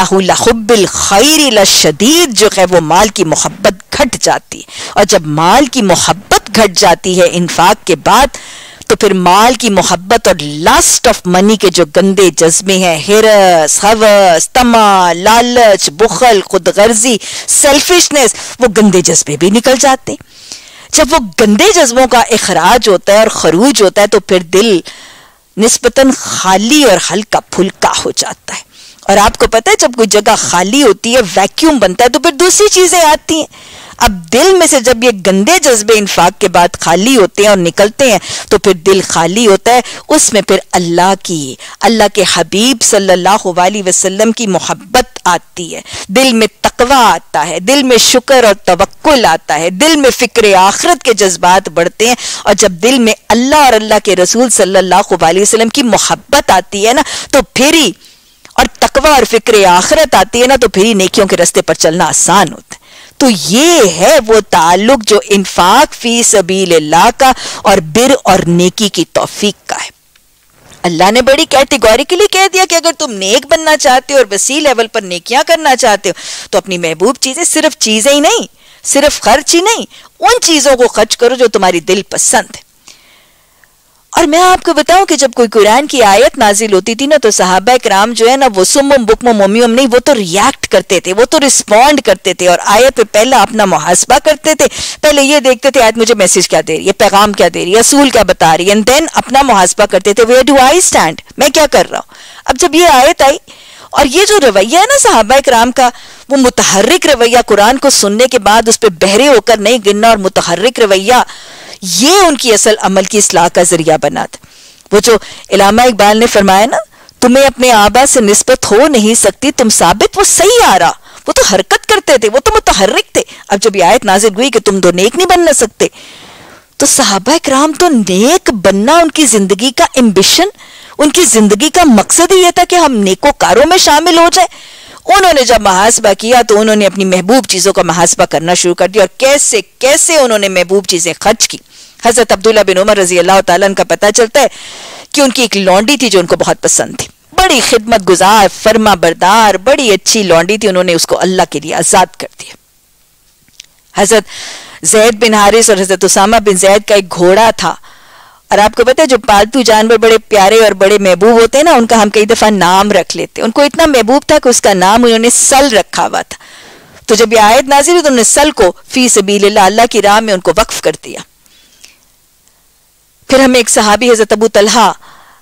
खैर शदीद जो है वो माल की मोहब्बत घट जाती। है और जब माल की मोहब्बत घट जाती है इन्फाक के बाद तो फिर माल की मोहब्बत और लास्ट ऑफ़ मनी के जो गंदे जज्बे हैं, हिरस, हवस, तमा, लालच, बुखल खुद गर्जी सेल्फिशनेस वो गंदे जज्बे भी निकल जाते। जब वो गंदे जज्बों का अखराज होता है और खरूज होता है तो फिर दिल निस्बतन खाली और हल्का फुल्का हो जाता है। और आपको पता है, जब कोई जगह खाली होती है वैक्यूम बनता है तो फिर दूसरी चीज़ें आती हैं। अब दिल में से जब ये गंदे जज्बे इन्फाक के बाद खाली होते हैं और निकलते हैं तो फिर दिल खाली होता है। उसमें फिर अल्लाह की, अल्लाह के हबीब सल्लल्लाहु अलैहि वसल्लम की मोहब्बत आती है। दिल में तकवा आता है, दिल में शुक्र और तवक्कुल आता है, दिल में फ़िक्र आखरत के जज्बात बढ़ते हैं। और जब दिल में अल्लाह और अल्लाह के रसूल सल्लल्लाहु अलैहि वसल्लम की मोहब्बत आती है ना तो फिर ही और तकवा और फ़िक्र आखिरत आती है ना तो फिर नेकियों के रास्ते पर चलना आसान होता है। तो ये है वो ताल्लुक जो इन्फाक फ़ी सबील का और बिर और नेकी की तोफीक का है। अल्लाह ने बड़ी कैटेगोरिकली कह दिया कि अगर तुम नेक बनना चाहते हो और वसी लेवल पर नेकियाँ करना चाहते हो तो अपनी महबूब चीज़ें सिर्फ़ चीज़ें ही नहीं, सिर्फ़ खर्च ही नहीं, उन चीज़ों को खर्च करो जो तुम्हारी दिल पसंद है। और मैं आपको बताऊँ कि जब कोई कुरान की आयत नाजिल होती थी ना तो साहबा कराम जो है ना, वो सुम बुकम मोमियम नहीं, वो तो रिएक्ट करते थे, वो तो रिस्पॉन्ड करते थे और आयत पे पहले अपना मुहासबा करते थे। पहले ये देखते थे आयत मुझे मैसेज क्या दे रही है? पैगाम क्या दे रही है? असूल क्या बता रही है? एंड देन अपना मुहासबा करते थे वे डू आई स्टैंड मैं क्या कर रहा हूँ? अब जब ये आयत आई, और ये जो रवैया है ना साहबा कराम का, वो मुतहरिक रवैया कुरान को सुनने के बाद उस पर बहरे होकर नहीं गिनना और मुतहरिक रवैया ये उनकी असल अमल की इसलाह का ज़रिया बना था। वो जो इलामा इकबाल ने फरमाया ना, तुम्हें अपने आबा से निस्बत हो नहीं सकती, तुम साबित, वो सही आ रहा। वो तो हरकत करते थे, वो तो मुतहरिक थे। अब जब आयत नाजिल हुई कि तुम दो नेक नहीं बनना सकते तो साहबा कराम तो नेक बनना उनकी ज़िंदगी का एम्बिशन उनकी ज़िंदगी का मकसद ही यह था कि हम नेकोकारों में शामिल हो जाए। उन्होंने जब महासबा किया तो उन्होंने अपनी महबूब चीज़ों का महासबा करना शुरू कर दिया, और कैसे कैसे उन्होंने महबूब चीज़ें खर्च की। हज़रत अब्दुल्ला बिन उमर रज़ी अल्लाह तन का पता चलता है कि उनकी एक लौंडी थी जो उनको बहुत पसंद थी। बड़ी खिदमत गुजार फर्मा बरदार बड़ी अच्छी लौंडी थी। उन्होंने उसको अल्लाह के लिए आज़ाद कर दिया। हज़रत जैद बिन हारिस और हज़रत उसामा बिन जैद का एक घोड़ा था। और आपको पता है, जो पालतू जानवर बड़े प्यारे और बड़े महबूब होते हैं ना, उनका हम कई दफ़ा नाम रख लेते हैं। उनको इतना महबूब था कि उसका नाम उन्होंने सल रखा हुआ था। तो जब ये आयत नाजिर तो उन्होंने सल को, फ़ी सबील अल्लाह की राह में उनको वक्फ कर दिया। फिर हमें एक सहाबी, हज़रत अबू तलहा,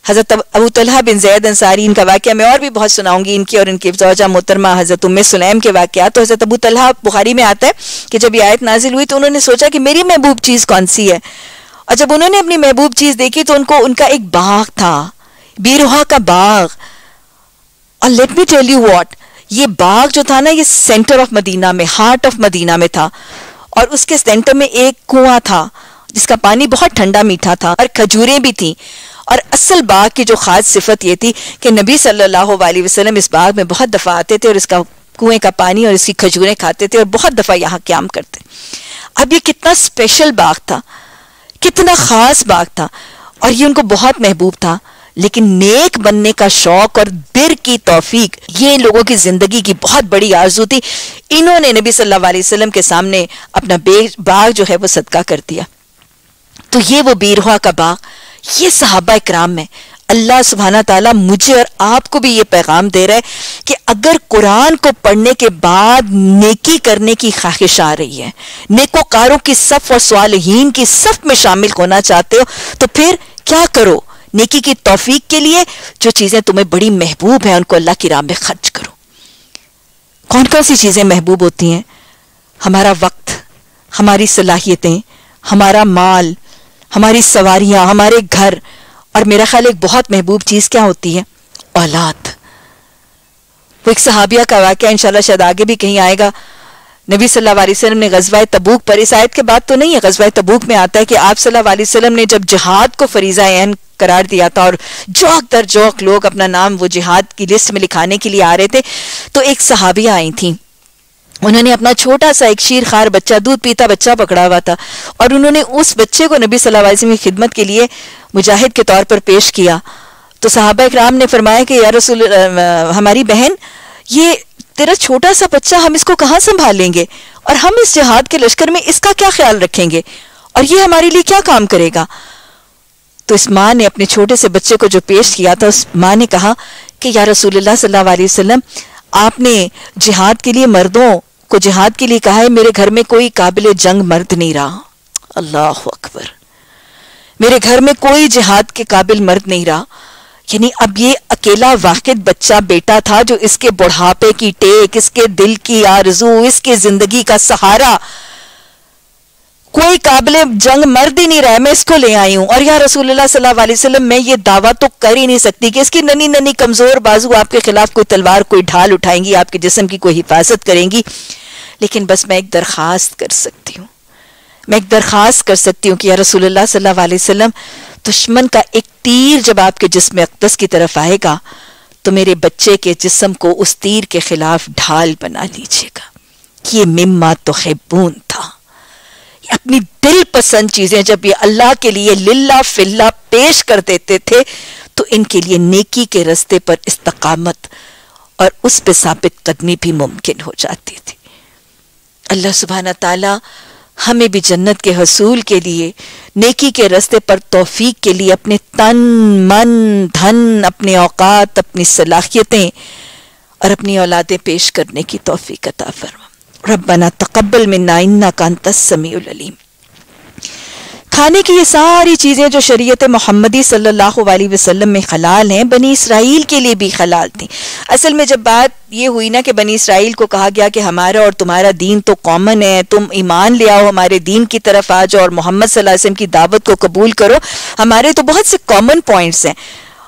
हज़रत अबू तलहा बिन जैद अंसारी, इनका वाक्य, मैं और भी बहुत सुनाऊँगी इनकी और इनकी जौजा मोहतरमा हज़रत उम्मे सुलैम के वाक्य। तो हज़रत अबू तलहा बुखारी में आता है कि जब ये आयत नाजिल हुई तो उन्होंने सोचा कि मेरी महबूब चीज़ कौन सी है? और जब उन्होंने अपनी महबूब चीज़ देखी तो उनको, उनका एक बाग था, बीरोहा का बाग। और let me tell you what ये बाग जो था ना, ये सेंटर ऑफ़ मदीना में हार्ट ऑफ़ मदीना में था। और उसके सेंटर में एक कुआँ था। जिसका पानी बहुत ठंडा मीठा था और खजूरें भी थी। और असल बाग की जो खास सिफत ये थी कि नबी सल्लल्लाहु अलैहि वसल्लम इस बाग में बहुत दफ़ा आते थे और इसका कुएँ का पानी और इसकी खजूरें खाते थे और बहुत दफ़ा यहाँ क्याम करते। अब ये कितना स्पेशल बाग था, कितना खास बाग था और ये उनको बहुत महबूब था। लेकिन नेक बनने का शौक और बिर की तौफीक, ये लोगों की ज़िंदगी की बहुत बड़ी आरज़ू थी। इन्होंने नबी सल्लल्लाहु अलैहि वसल्लम के सामने अपना बाग जो है वो सदका कर दिया। तो ये वो बीरहा का बाग ये सहाबा कराम में अल्लाह सुबहाना ताला मुझे और आपको भी ये पैगाम दे रहा है कि अगर कुरान को पढ़ने के बाद नेकी करने की ख्वाहिश आ रही है, नेकोकारों की सफ और सवालहीन की सफ में शामिल होना चाहते हो तो फिर क्या करो? नेकी की तोफीक के लिए जो चीज़ें तुम्हें बड़ी महबूब है, उनको अल्लाह की राह में खर्च करो। कौन कौन सी चीज़ें महबूब होती हैं? हमारा वक्त, हमारी सलाहियतें, हमारा माल हमारी सवारियाँ, हमारे घर। और मेरा ख्याल एक बहुत महबूब चीज़ क्या होती है? औलाद। वो एक सहाबिया का वाक्य इंशाल्लाह शायद आगे भी कहीं आएगा। नबी सल्लल्लाहु अलैहि वसल्लम ने गजवा तबूक पर, इस आयत के बाद तो नहीं है गजवा तबूक में आता है कि आप सल्लल्लाहु अलैहि वसल्लम ने जब जिहाद को फरीजा एन करार दिया था और जौक दर जौक लोग अपना नाम वो जिहाद की लिस्ट में लिखाने के लिए आ रहे थे तो एक सहाबिया आई थी। उन्होंने अपना छोटा सा एक शीर खार बच्चा, दूध पीता बच्चा पकड़ा हुआ था और उन्होंने उस बच्चे को नबी वसल्लम की खिदमत के लिए मुजाहिद के तौर पर पेश किया। तो साहबा इकराम ने फरमाया कि, या रसूल हमारी बहन, ये तेरा छोटा सा बच्चा हम इसको कहाँ संभालेंगे? और हम इस जिहाद के लश्कर में इसका क्या ख्याल रखेंगे? और ये हमारे लिए क्या काम करेगा? तो इस माँ ने अपने छोटे से बच्चे को जो पेश किया था, उस माँ ने कहा कि, या रसूलुल्लाह सल्लल्लाहु अलैहि वसल्लम, आपने जिहाद के लिए मर्दों को जिहाद के लिए कहा है, मेरे घर में कोई काबिल जंग मर्द नहीं रहा। अल्लाह अकबर। मेरे घर में कोई जिहाद के काबिल मर्द नहीं रहा। यानी अब ये अकेला वाकिद बच्चा बेटा था जो इसके बुढ़ापे की टेक, इसके दिल की आरज़ू, इसके ज़िंदगी का सहारा, कोई काबिल जंग मर्द ही नहीं रहा। मैं इसको ले आई हूँ। और या रसूलुल्लाह सल्लल्लाहु मैं ये दावा तो कर ही नहीं सकती कि इसकी ननी ननी कमज़ोर बाजू आपके खिलाफ कोई तलवार, कोई ढाल उठाएँगी, आपके जिसम की कोई हिफाजत करेंगी। लेकिन बस मैं एक दरखास्त कर सकती हूँ। मैं एक दरखास्त कर सकती हूँ कि या रसूलुल्लाह सल्लल्लाहु अलैहि वसल्लम, दुश्मन का एक तीर जब आपके जिसम अकदस की तरफ़ आएगा तो मेरे बच्चे के जिसम को उस तीर के खिलाफ ढाल बना लीजिएगा ये मिम्मा तो खैबून था। अपनी दिल पसंद चीज़ें जब ये अल्लाह के लिए लिल्ला फिल्ला पेश कर देते थे तो इनके लिए नेकी के रस्ते पर इस्तकामत और उस पर साबित कदमी भी मुमकिन हो जाती थी। अल्लाह सुबहाना ताला हमें भी जन्नत के हसूल के लिए, नेकी के रस्ते पर तोफीक के लिए अपने तन, मन, धन, अपने औकात, अपनी सलाहियतें और अपनी औलादें पेश करने की तोफ़ी अता फरमा। तकबल में ना इन्ना कान तस्मी अलीम। खाने की ये सारी चीज़ें जो शरीयत मोहम्मदी सल्लल्लाहु अलैहि वसल्लम में हलाल हैं, बनी इसराइल के लिए भी हलाल थी। असल में जब बात ये हुई ना कि बनी इसराइल को कहा गया कि हमारा और तुम्हारा दीन तो कॉमन है, तुम ईमान ले आओ, हमारे दीन की तरफ़ आ जाओ और मोहम्मद वसल्लम की दावत को कबूल करो, हमारे तो बहुत से कॉमन पॉइंट्स हैं।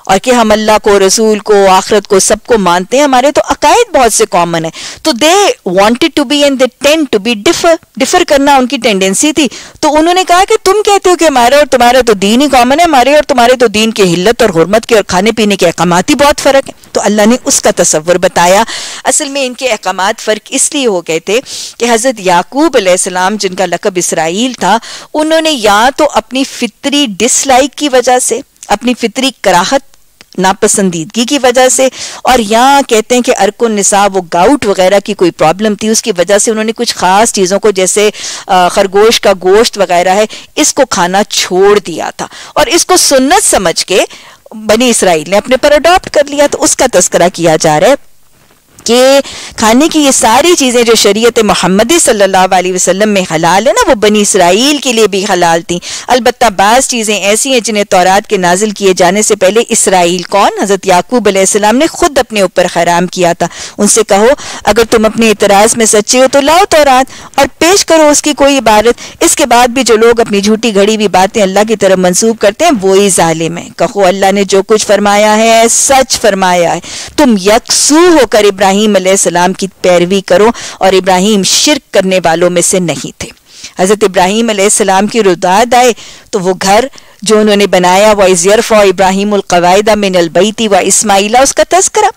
और कि हम अल्लाह को, रसूल को, आखरत को सबको मानते हैं हमारे तो अकायद बहुत से कॉमन है। तो they wanted to be and they tend to be differ differ करना उनकी टेंडेंसी थी। तो उन्होंने कहा कि तुम कहते हो कि हमारे और तुम्हारे तो दीन ही कॉमन है, हमारे और तुम्हारे तो दीन के हिल्लत और हरमत के और खाने पीने के अहकामात ही बहुत फ़र्क है। तो अल्लाह ने उसका तस्वर बताया। असल में इनके अहकामात फ़र्क इसलिए हो गए थे कि हज़रत याकूब अलैहिस्सलाम जिनका लकब इसराइल था, उन्होंने या तो अपनी फितरी डिसलाइक की वजह से, अपनी फितरी कराहत नापसंदीदगी की वजह से। और यहाँ कहते हैं कि अरकुन निसाब वो गाउट वगैरह की कोई प्रॉब्लम थी, उसकी वजह से उन्होंने कुछ ख़ास चीज़ों को, जैसे खरगोश का गोश्त वगैरह है, इसको खाना छोड़ दिया था। और इसको सुन्नत समझ के बनी इसराइल ने अपने पर अडॉप्ट कर लिया तो उसका तस्करा किया जा रहा है। कि खाने की ये सारी चीज़ें जो शरीयत मोहम्मदी वसल्लम में हलाल है ना, वो बनी इसराइल के लिए भी हलाल थी। अलबत्ता बाज़ चीज़ें ऐसी हैं जिन्हें तौरात के नाजिल किए जाने से पहले इसराइल कौन? हज़रत याकूब अलैहिस्सलाम ने खुद अपने ऊपर हराम किया था। उनसे कहो, अगर तुम अपने इतराज़ में सच्चे हो तो लाओ तौरात और पेश करो उसकी कोई इबारत इसके बाद भी जो लोग अपनी झूठी घड़ी हुई बातें अल्लाह की तरफ़ मंसूब करते हैं वो ही जालिम है। कहो, अल्लाह ने जो कुछ फरमाया है, सच फरमाया है। तुम यकसू होकर इब्राहिम इब्राहिम सलाम की पैरवी करो और इब्राहिम शिरक करने वालों में से नहीं थे। हज़रत इब्राहिम सलाम की रुदाद आए तो वो घर जो उन्होंने बनाया व इजरफ़ा इब्राहिम कवायदा मिन अलबैती व इस्माइला, उसका तस्करा।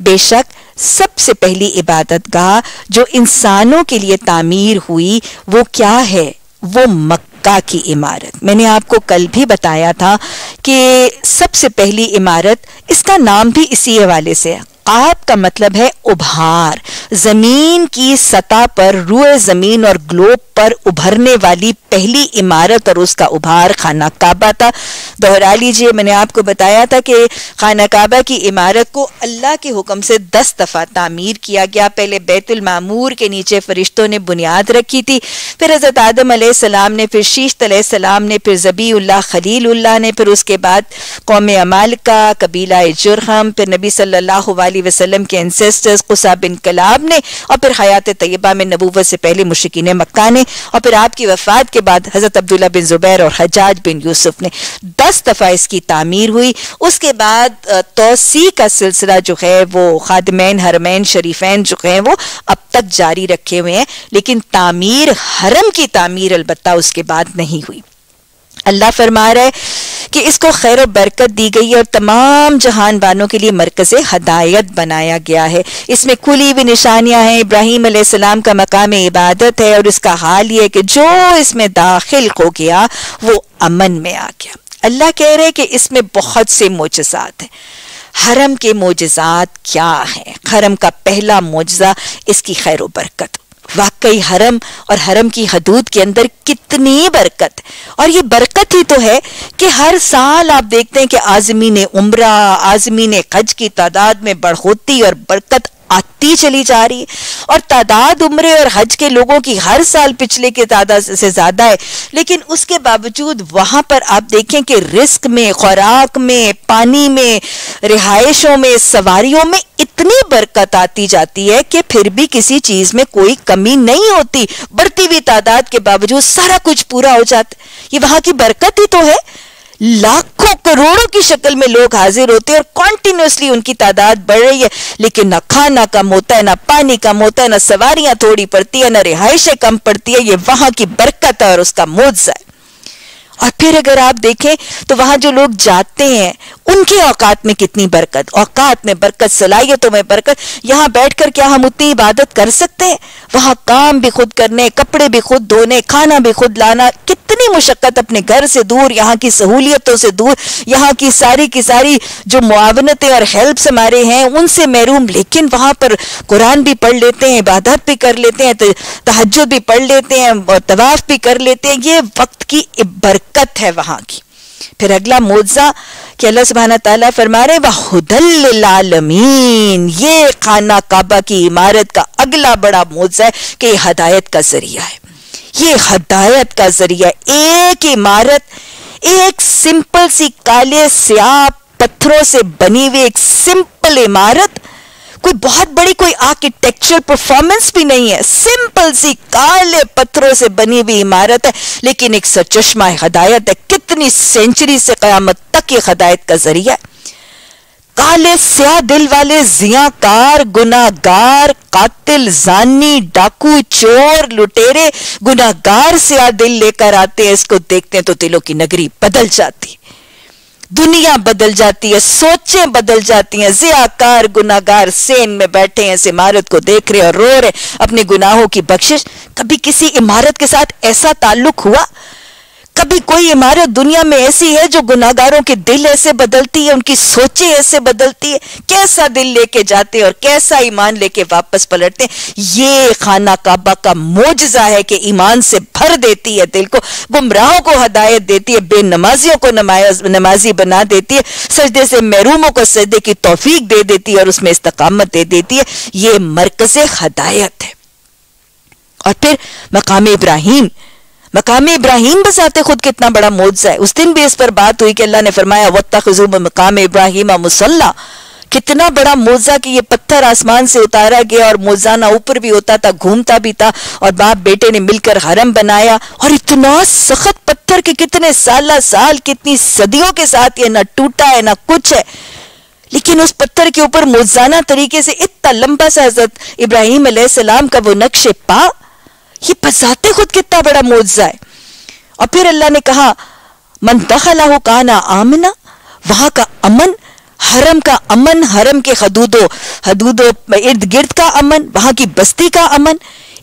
बेशक सबसे पहली इबादत गाह जो इंसानों के लिए तामीर हुई, वो क्या है? वो मक्का की इमारत। मैंने आपको कल भी बताया था कि सबसे पहली इमारत, इसका नाम भी इसी हवाले से है। आप का मतलब है उभार। ज़मीन की सतह पर रुए ज़मीन और ग्लोब पर उभरने वाली पहली इमारत और उसका उभार खाना काबा था। दोहरा लीजिए, मैंने आपको बताया था कि खाना काबा की इमारत को अल्लाह के हुक्म से दस दफ़ा तामीर किया गया। पहले बैतुल मामूर के नीचे फरिश्तों ने बुनियाद रखी थी। फिर हज़रत आदम सलाम ने, फिर शीश्त सलाम ने, फिर जबी उल्लाह खलील ने, फिर उसके बाद कौम अमाल का कबीला जुरहम, फिर नबी सल्लल्लाहु अलैहि वसल्लम के एंसेस्टर्स कुसा बिन कलाब ने, और फिर हयात तय्यबा में नबूवत से पहले मुशिकिन मक्का ने, और फिर आपकी वफात के बाद हज़रत अब्दुल्ला बिन जुबैर और हजाज बिन यूसुफ ने दस दफ़ा इसकी तामीर हुई। उसके बाद तोसी का सिलसिला जो है, वो खादमैन, हरमैन, शरीफैन जो है, वो अब तक जारी रखे हुए हैं, लेकिन तामीर, हरम की तामीर अलबत्ता उसके बाद नहीं हुई। अल्लाह फरमा रहा है कि इसको खैर बरकत दी गई है और तमाम जहान बानों के लिए मरकज हदायत बनाया गया है। इसमें खुली हुई निशानियाँ हैं। इब्राहिम सलाम का मकाम इबादत है और इसका हाल ये कि जो इसमें दाखिल हो गया, वो अमन में आ गया। अल्लाह कह रहे हैं कि इसमें बहुत से मोजात हैं। हरम के मोजात क्या हैं? हरम का पहला मोजा इसकी खैर बरकत। वाकई हरम और हरम की हदूद के अंदर कितनी बरकत। और ये बरकत ही तो है कि हर साल आप देखते हैं कि आजमी उम्र आजमी खज की तादाद में बढ़ोती और बरकत आती चली जा रही। है और तादाद उम्र और हज के लोगों की हर साल पिछले के तादाद से ज़्यादा है। लेकिन उसके बावजूद वहाँ पर आप देखें कि रिस्क में, खुराक में, पानी में, रिहायशों में, सवारियों में इतनी बरकत आती जाती है कि फिर भी किसी चीज़ में कोई कमी नहीं होती। बढ़ती हुई तादाद के बावजूद सारा कुछ पूरा हो जाता ये वहाँ की बरकत ही तो है। लाखों करोड़ों की शक्ल में लोग हाजिर होते हैं और कॉन्टिन्यूसली उनकी तादाद बढ़ रही है। लेकिन ना खाना कम होता है, ना पानी कम होता है, ना सवारियाँ थोड़ी पड़ती है, ना रिहाइशें कम पड़ती है। ये वहाँ की बरकत है और उसका मुआवजा है। और फिर अगर आप देखें तो वहाँ जो लोग जाते हैं उनके औकात में कितनी बरकत? औकात में बरकत, सलाहियतों में बरकत। यहाँ बैठकर क्या हम उतनी इबादत कर सकते हैं? वहाँ काम भी खुद करने, कपड़े भी खुद धोने, खाना भी खुद लाना, कितनी मुशक्कत अपने घर से दूर, यहाँ की सहूलियतों से दूर, यहाँ की सारी की सारी जो मुआवनतें और हेल्प हमारे हैं, उनसे महरूम। लेकिन वहाँ पर कुरान भी पढ़ लेते हैं, इबादत भी कर लेते हैं तहजद भी पढ़ लेते हैं तवाफ भी कर लेते हैं। ये वक्त की बरकत है वहाँ की। फिर अगला मोजा कि अल्लाह सुबहाना ताला फरमा रहे वह हुदलमीन ये खाना काबा की इमारत का अगला बड़ा मोजा है कि हदायत का ज़रिया है। ये हदायत का ज़रिया एक इमारत, एक सिंपल सी काले स्याह पत्थरों से बनी हुई एक सिंपल इमारत, कोई बहुत बड़ी कोई आर्किटेक्चर परफॉर्मेंस भी नहीं है। सिंपल सी काले पत्थरों से बनी हुई इमारत है, लेकिन एक सचश्मा हदायत है। कितनी सेंचुरी से कयामत तक ये हदायत का ज़रिया काले स्या दिल वाले जियाकार गुनागार कातिल जानी, डाकू चोर, लुटेरे गुनागार स्या दिल लेकर आते हैं, इसको देखते हैं तो दिलों की नगरी बदल जाती। दुनिया बदल जाती है, सोचें बदल जाती हैं। जियाकार गुनागार सेन में बैठे हैं, इस इमारत को देख रहे और रो रहे अपने गुनाहों की बख्शिश। कभी किसी इमारत के साथ ऐसा ताल्लुक हुआ? कभी कोई इमारत दुनिया में ऐसी है जो गुनागारों के दिल ऐसे बदलती है, उनकी सोचे ऐसे बदलती है। कैसा दिल लेके जाते और कैसा ईमान लेके वापस पलटते ये खाना काबा का मोजा है कि ईमान से भर देती है दिल को, गुमराहों को हदायत देती है, बेनमाजियों को नमाजी बना देती है, सजदे से महरूमों को सजदे की तोफीक दे देती है और उसमें इस्तकामत दे देती है। ये मरकज हदायत है। और फिर मकाम इब्राहिम मकाम इब्राहिम बसाते खुद कितना बड़ा मोजा है। उस दिन भी इस पर बात हुई कि अल्लाह ने फरमाया वत्तखजुब मकाम इब्राहिम मुसल्ला। कितना बड़ा मोजा कि ये पत्थर आसमान से उतारा गया और मोजाना ऊपर भी होता था, घूमता भी था और बाप बेटे ने मिलकर हरम बनाया। और इतना सख्त पत्थर के कितने साल साल, कितनी सदियों के साथ ये ना टूटा है, ना कुछ है। लेकिन उस पत्थर के ऊपर मोजाना तरीके से इतना लंबा सा हज़रत इब्राहिम सलाम का वो नक्श पा ये बजाते खुद कितना बड़ा मुआवजा है। और फिर अल्लाह ने कहा, मन दखला हो काना आमना, वहाँ का अमन, हरम का अमन, हरम के हदूदो हदूदो इर्द गिर्द का अमन, वहाँ की बस्ती का अमन।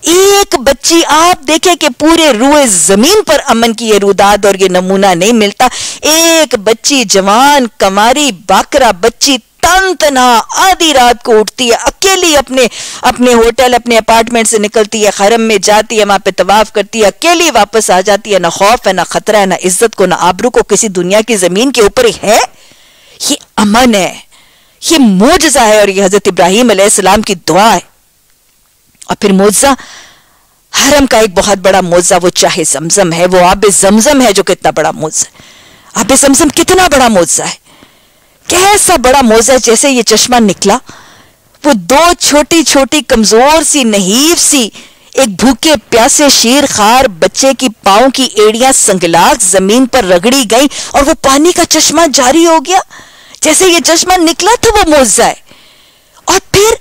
एक बच्ची आप देखे कि पूरे रूए ज़मीन पर अमन की ये रुदाद और ये नमूना नहीं मिलता। एक बच्ची जवान, कमारी, बाकरा बच्ची तन तना आधी रात को उठती है, अकेली अपने अपने होटल, अपने अपार्टमेंट से निकलती है, खरम में जाती है, वहाँ पे तवाफ करती है, अकेली वापस आ जाती है, ना खौफ है, ना खतरा है, ना इज़्ज़त को, ना आबरू को, किसी दुनिया की ज़मीन के ऊपर है ये अमन है, ये मोजा है और ये हज़रत इब्राहिम सलाम की दुआ है। और फिर मोजा हरम का एक बहुत बड़ा मोजा वो चाहे जमजम है, वो आब जमजम है जो कितना बड़ा मोजा आब जमजम कितना बड़ा मोजा है। कैसा बड़ा मोजा जैसे ये चश्मा निकला। वो दो छोटी छोटी, कमज़ोर सी, नहीव सी, एक भूखे, प्यासे शेर खार बच्चे की पाओ की एड़ियाँ संगलाक ज़मीन पर रगड़ी गई और वो पानी का चश्मा जारी हो गया। जैसे ये चश्मा निकला तो वो मोजा है। और फिर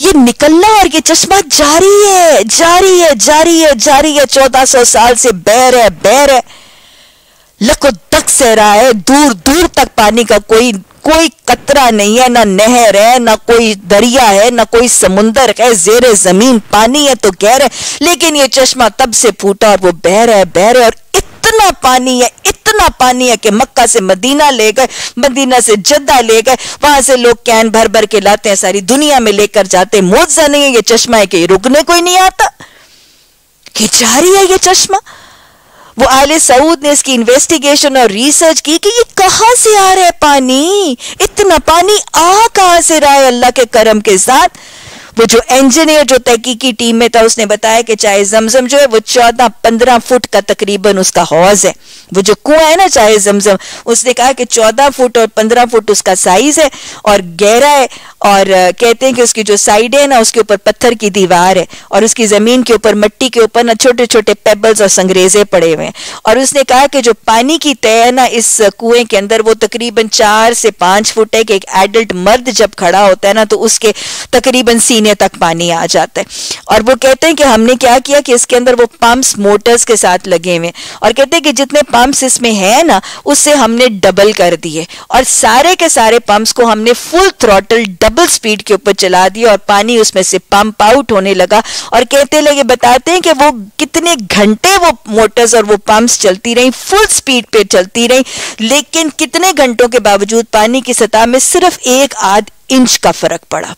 ये निकलना और ये चश्मा जारी है जारी है जारी है जारी है। चौदह सौ साल से बैर है बैर है। लको तक से रहा है, दूर दूर तक पानी का कोई कोई कतरा नहीं है, ना नहर है, ना कोई दरिया है, ना कोई समुंदर है, जेर ज़मीन पानी है तो गहर। है लेकिन ये चश्मा तब से फूटा और वो बह रहा है, बह रहा है और इतना पानी है, इतना पानी है कि मक्का से मदीना ले गए, मदीना से जद्दा ले गए। वहाँ से लोग कैन भर भर के लाते हैं, सारी दुनिया में लेकर जाते मोजा नहीं है, ये चश्मा है कि रुकने कोई नहीं आता। कि जारी है ये चश्मा। वो आले सऊद ने इसकी इन्वेस्टिगेशन और रिसर्च की कि ये कहाँ से आ रहा है पानी? इतना पानी आ कहाँ से रहा है अल्लाह के करम के साथ। वो जो इंजीनियर जो तहकीकी टीम में था, उसने बताया कि चाहे जमजम जो है, वो चौदह पंद्रह फुट का तकरीबन उसका हौज है। वो जो कुआँ है ना, चाहे जमजम, उसने कहा कि चौदह फुट और पंद्रह फुट उसका साइज़ है और गहरा है और कहते हैं कि उसकी जो साइड है ना, उसके ऊपर पत्थर की दीवार है और उसकी ज़मीन के ऊपर मट्टी के ऊपर ना छोटे छोटे पेबल्स और संग्रेजे पड़े हुए हैं। और उसने कहा कि जो पानी की तय है ना, इस कुएँ के अंदर, वो तकरीबन चार से पाँच फुट है कि एक एडल्ट मर्द जब खड़ा होता है ना तो उसके तकरीबन सीने तक पानी आ जाता है। और वो कहते हैं कि हमने क्या किया कि इसके अंदर वो पंप्स मोटर्स के साथ लगे हुए और कहते हैं कि जितने पंप्स इसमें है ना, उससे हमने डबल कर दिए। और सारे के सारे पंप्स को हमने फुल थ्रॉटल डबल स्पीड के ऊपर चला दिया और पानी उसमें से पंप आउट होने लगा। और कहते लगे बताते हैं कि वो कितने घंटे वो मोटर्स और वो पंप्स चलती रही फुल स्पीड पे चलती रही। लेकिन कितने घंटों के बावजूद पानी की सतह में सिर्फ़ एक आध इंच का फ़र्क पड़ा।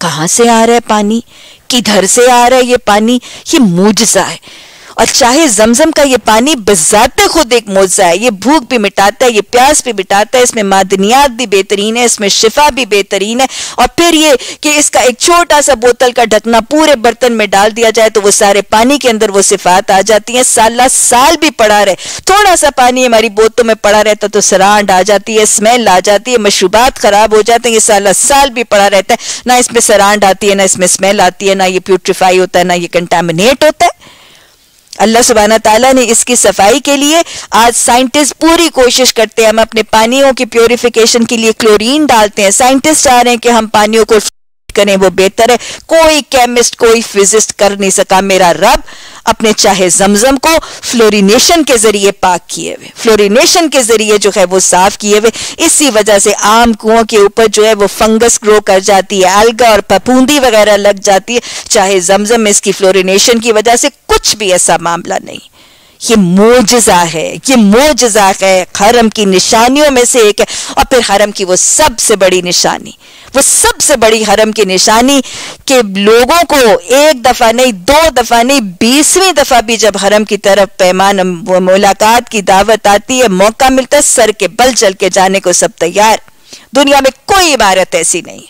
कहाँ से आ रहा है पानी? किधर से आ रहा है ये पानी? ये मुझसा है। और चाहे जमजम का ये पानी बजाते खुद एक मोजा है, ये भूख भी मिटाता है, ये प्यास भी मिटाता है, इसमें मादनियात भी बेहतरीन है, इसमें शिफा भी बेहतरीन है, और फिर ये कि इसका एक छोटा सा बोतल का ढकना पूरे बर्तन में डाल दिया जाए तो वो सारे पानी के अंदर वो सिफात आ जाती है, साल साल भी पड़ा रहे। थोड़ा सा पानी हमारी बोतों में पड़ा रहता तो सरांड आ जाती है, स्मेल आ जाती है, मशरूबात खराब हो जाते हैं, ये साल साल भी पड़ा रहता है। ना इसमें सरांड आती है, ना इसमें स्मेल आती है, ना ये प्यूट्रीफाई होता है, ना ये कंटेमिनेट होता है। अल्लाह सुबहाना ताला ने इसकी सफ़ाई के लिए आज साइंटिस्ट पूरी कोशिश करते हैं, हम अपने पानियों की प्योरिफिकेशन के लिए क्लोरीन डालते हैं। साइंटिस्ट चाह रहे हैं कि हम पानियों को करें वो बेहतर है। कोई केमिस्ट कोई फिजिस्ट कर नहीं सका। मेरा रब अपने चाहे जमजम को फ्लोरिनेशन के ज़रिए पाक किए हुए फ्लोरिनेशन के ज़रिए जो है वो साफ़ किए हुए। इसी वजह से आम कुओं के ऊपर जो है वो फंगस ग्रो कर जाती है अलगा और पपूंदी वगैरह लग जाती है। चाहे जमजम इसकी फ्लोरिनेशन की वजह से कुछ भी ऐसा मामला नहीं। ये मोजा है, ये मोजा है हरम की निशानियों में से एक है। और फिर हरम की वो सबसे बड़ी निशानी, वो सबसे बड़ी हरम की निशानी कि लोगों को एक दफ़ा नहीं, दो दफ़ा नहीं, बीसवीं दफ़ा भी जब हरम की तरफ़ पैमान मुलाकात की दावत आती है, मौका मिलता है, सर के बल चल के जाने को सब तैयार। दुनिया में कोई इमारत ऐसी नहीं।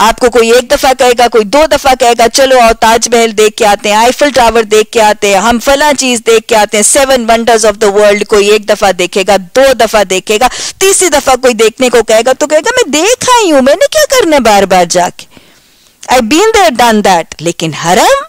आपको कोई एक दफ़ा कहेगा, कोई दो दफ़ा कहेगा, चलो और ताजमहल देख के आते हैं आईफिल टावर देख के आते हैं, हम फला चीज़ देख के आते हैं seven wonders of the world कोई एक दफ़ा देखेगा, दो दफ़ा देखेगा, तीसरी दफ़ा कोई देखने को कहेगा तो कहेगा, मैं देख आई हूँ, मैंने क्या करना है बार बार जाके? I been there done that लेकिन हरम?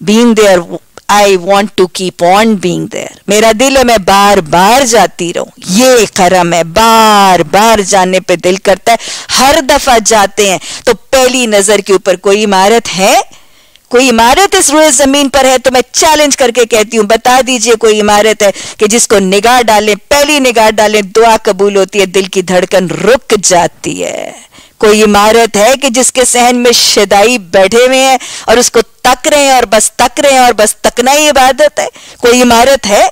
Been there I want to keep on being there मेरा दिल है मैं बार बार जाती रहूँ। ये करम है। बार बार जाने पे दिल करता है। हर दफ़ा जाते हैं। तो पहली नज़र के ऊपर कोई इमारत है? कोई इमारत इस रोए ज़मीन पर है? तो मैं चैलेंज करके कहती हूँ, बता दीजिए कोई इमारत है कि जिसको निगाह डालें, पहली निगाह डालें, दुआ कबूल होती है, दिल की धड़कन रुक जाती है। कोई इमारत है कि जिसके सहन में शदाई बैठे हुए हैं और उसको तक रहे हैं और बस तक रहे हैं और बस तकना ही इबादत है? कोई इमारत है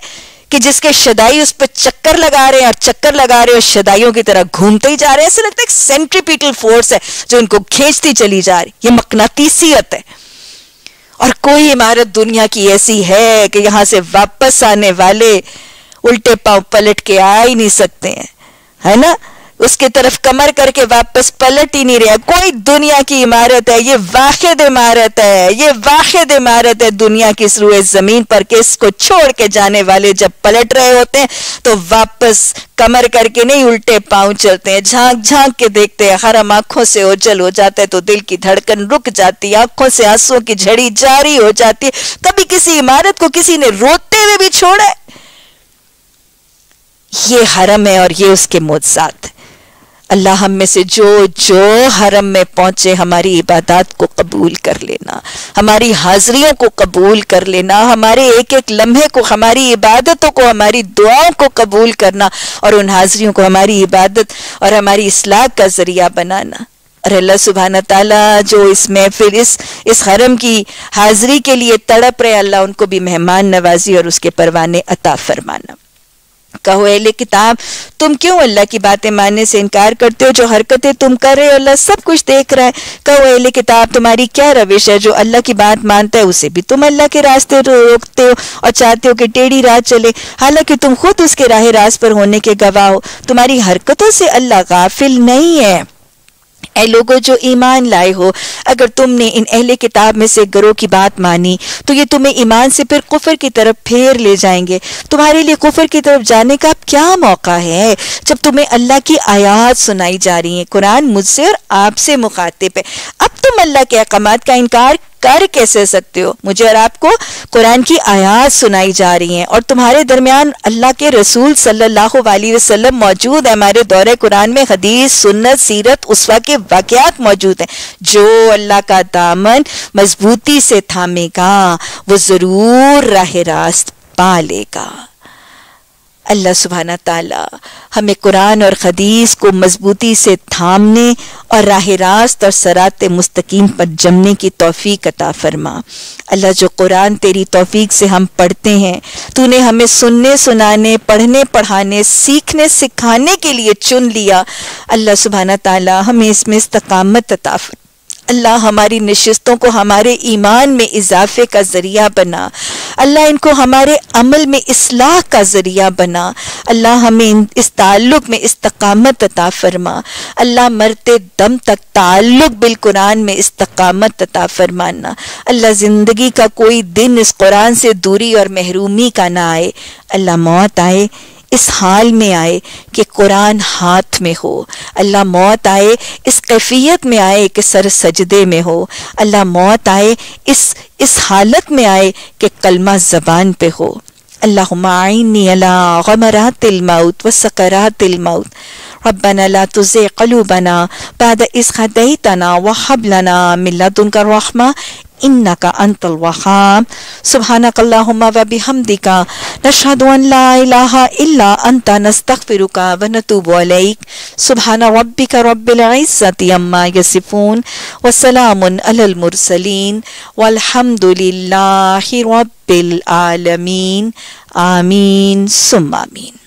कि जिसके शदाई उस पर चक्कर लगा रहे हैं और चक्कर लगा रहे हैं और शदाइयों की तरह घूमते ही जा रहे हैं? ऐसा लगता है सेंट्रीपीटल फोर्स है जो इनको खींचती चली जा रही ये मकनातीसियत है। और कोई इमारत दुनिया की ऐसी है कि यहाँ से वापस आने वाले उल्टे पाँव पलट के आ ही नहीं सकते हैं। है ना? उसके तरफ़ कमर करके वापस पलट ही नहीं रहा। कोई दुनिया की इमारत है, ये वाहिद इमारत है, ये वाहिद इमारत है दुनिया की शुरू ज़मीन पर के इसको छोड़ के जाने वाले जब पलट रहे होते हैं तो वापस कमर करके नहीं, उल्टे पाँव चलते हैं। झाँक झाँक के देखते हैं, हरम आँखों से ओझल हो जाता है तो दिल की धड़कन रुक जाती है, आँखों से आंसुओं की झड़ी जारी हो जाती है। कभी किसी इमारत को किसी ने रोते हुए भी छोड़ा है। ये हरम है और ये उसके मुआवजात अल्लाह हम में से जो जो हरम में पहुँचे, हमारी इबादत को कबूल कर लेना, हमारी हाजिरियों को कबूल कर लेना, हमारे एक एक लम्हे को, हमारी इबादतों को, हमारी दुआओं को कबूल करना और उन हाजिरियों को हमारी इबादत और हमारी इसलाह का ज़रिया बनाना। और अल्लाह सुबहाना ताला जो इस महफिल, इस इस हरम की हाजिरी के लिए तड़प रहे, अल्लाह उनको भी मेहमान नवाजी और उसके परवाने अता फरमाना। कहो अहले किताब, तुम क्यों अल्लाह की बातें मानने से इनकार करते हो? जो हरकतें तुम कर रहे हो, अल्लाह सब कुछ देख रहा है। कहो अहले किताब, तुम्हारी क्या रविश है? जो अल्लाह की बात मानता है, उसे भी तुम अल्लाह के रास्ते रोकते हो और चाहते हो कि टेढ़ी राह चले। हालाँकि तुम खुद उसके राह रास पर होने के गवाह हो। तुम्हारी हरकतों से अल्लाह गाफिल नहीं है। ए लोगों, जो ईमान लाए हो, अगर तुमने इन अहले किताब में से गरों की बात मानी तो ये तुम्हें ईमान से फिर कुफर की तरफ़ फेर ले जाएँगे। तुम्हारे लिए कुफर की तरफ़ जाने का क्या मौका है? जब तुम्हें अल्लाह की आयात सुनाई जा रही है, कुरान मुझसे और आपसे मुखातिब है। अब तुम अल्लाह के अहकाम का इनकार कर कैसे सकते हो? मुझे और आपको कुरान की आयात सुनाई जा रही हैं और तुम्हारे दरमियान अल्लाह के रसूल सल्लल्लाहु अलैहि वसल्लम मौजूद है। हमारे दौरे कुरान में हदीस, सुन्नत, सीरत, उसवा के वाकयात मौजूद हैं। जो अल्लाह का दामन मजबूती से थामेगा, वो ज़रूर राह रास्त पा लेगा अल्लाह सुबहाना ताला हमें कुरान और हदीस को मजबूती से थामने और राह रास्त और सरात मुस्तकीम पर जमने की तौफीक अता फरमा। अल्लाह जो कुरान तेरी तौफीक से हम पढ़ते हैं, तूने हमें सुनने, सुनाने, पढ़ने, पढ़ाने, सीखने, सिखाने के लिए चुन लिया। अल्लाह सुबहाना ताला हमें इसमें इस्तकामत अता अल्लाह हमारी नशस्तों को हमारे ईमान में इजाफे का ज़रिया बना। अल्लाह इनको हमारे अमल में इसलाह का ज़रिया बना। अल्लाह हमें इस ताल्लुक में इस्तकामत अता फरमा। अल्लाह मरते दम तक ताल्लुक बिल कुरान में इस्तकामत अता फरमाना। अल्लाह ज़िंदगी का कोई दिन इस कुरान से दूरी और महरूमी का ना आए। अल्लाह मौत आए। इस हाल में आए कि कुरान हाथ में हो। अल्लाह मौत आए, इस कैफियत में आए कि सर सजदे में हो। अल्लाह मौत आए, इस इस हालत में आए कि कलमा ज़बान पे हो। अल्लाह अल्लाहुम्माइनी अला गमरातिल मौत व सकरातिल मौत। रब्बना ला तुज़िग़ क़ुलूबना बाद इज़ हदैतना व हब लना मिन लदुनका रहमा इन्नका अंतल वहाब सुबहानक अल्लाहुम्मा व बिहम्दिका नशहदु अन ला इलाहा इल्ला अंता नस्तगफिरुका व नतूबु अलैक सुबहान रब्बिका रब्बिल इज्जति अम्मा यसिफून व सलामुन अलल मुरसलीन वल्हम्दुलिल्लाहि रब्बिल आलमीन आमीन सुम्मा आमीन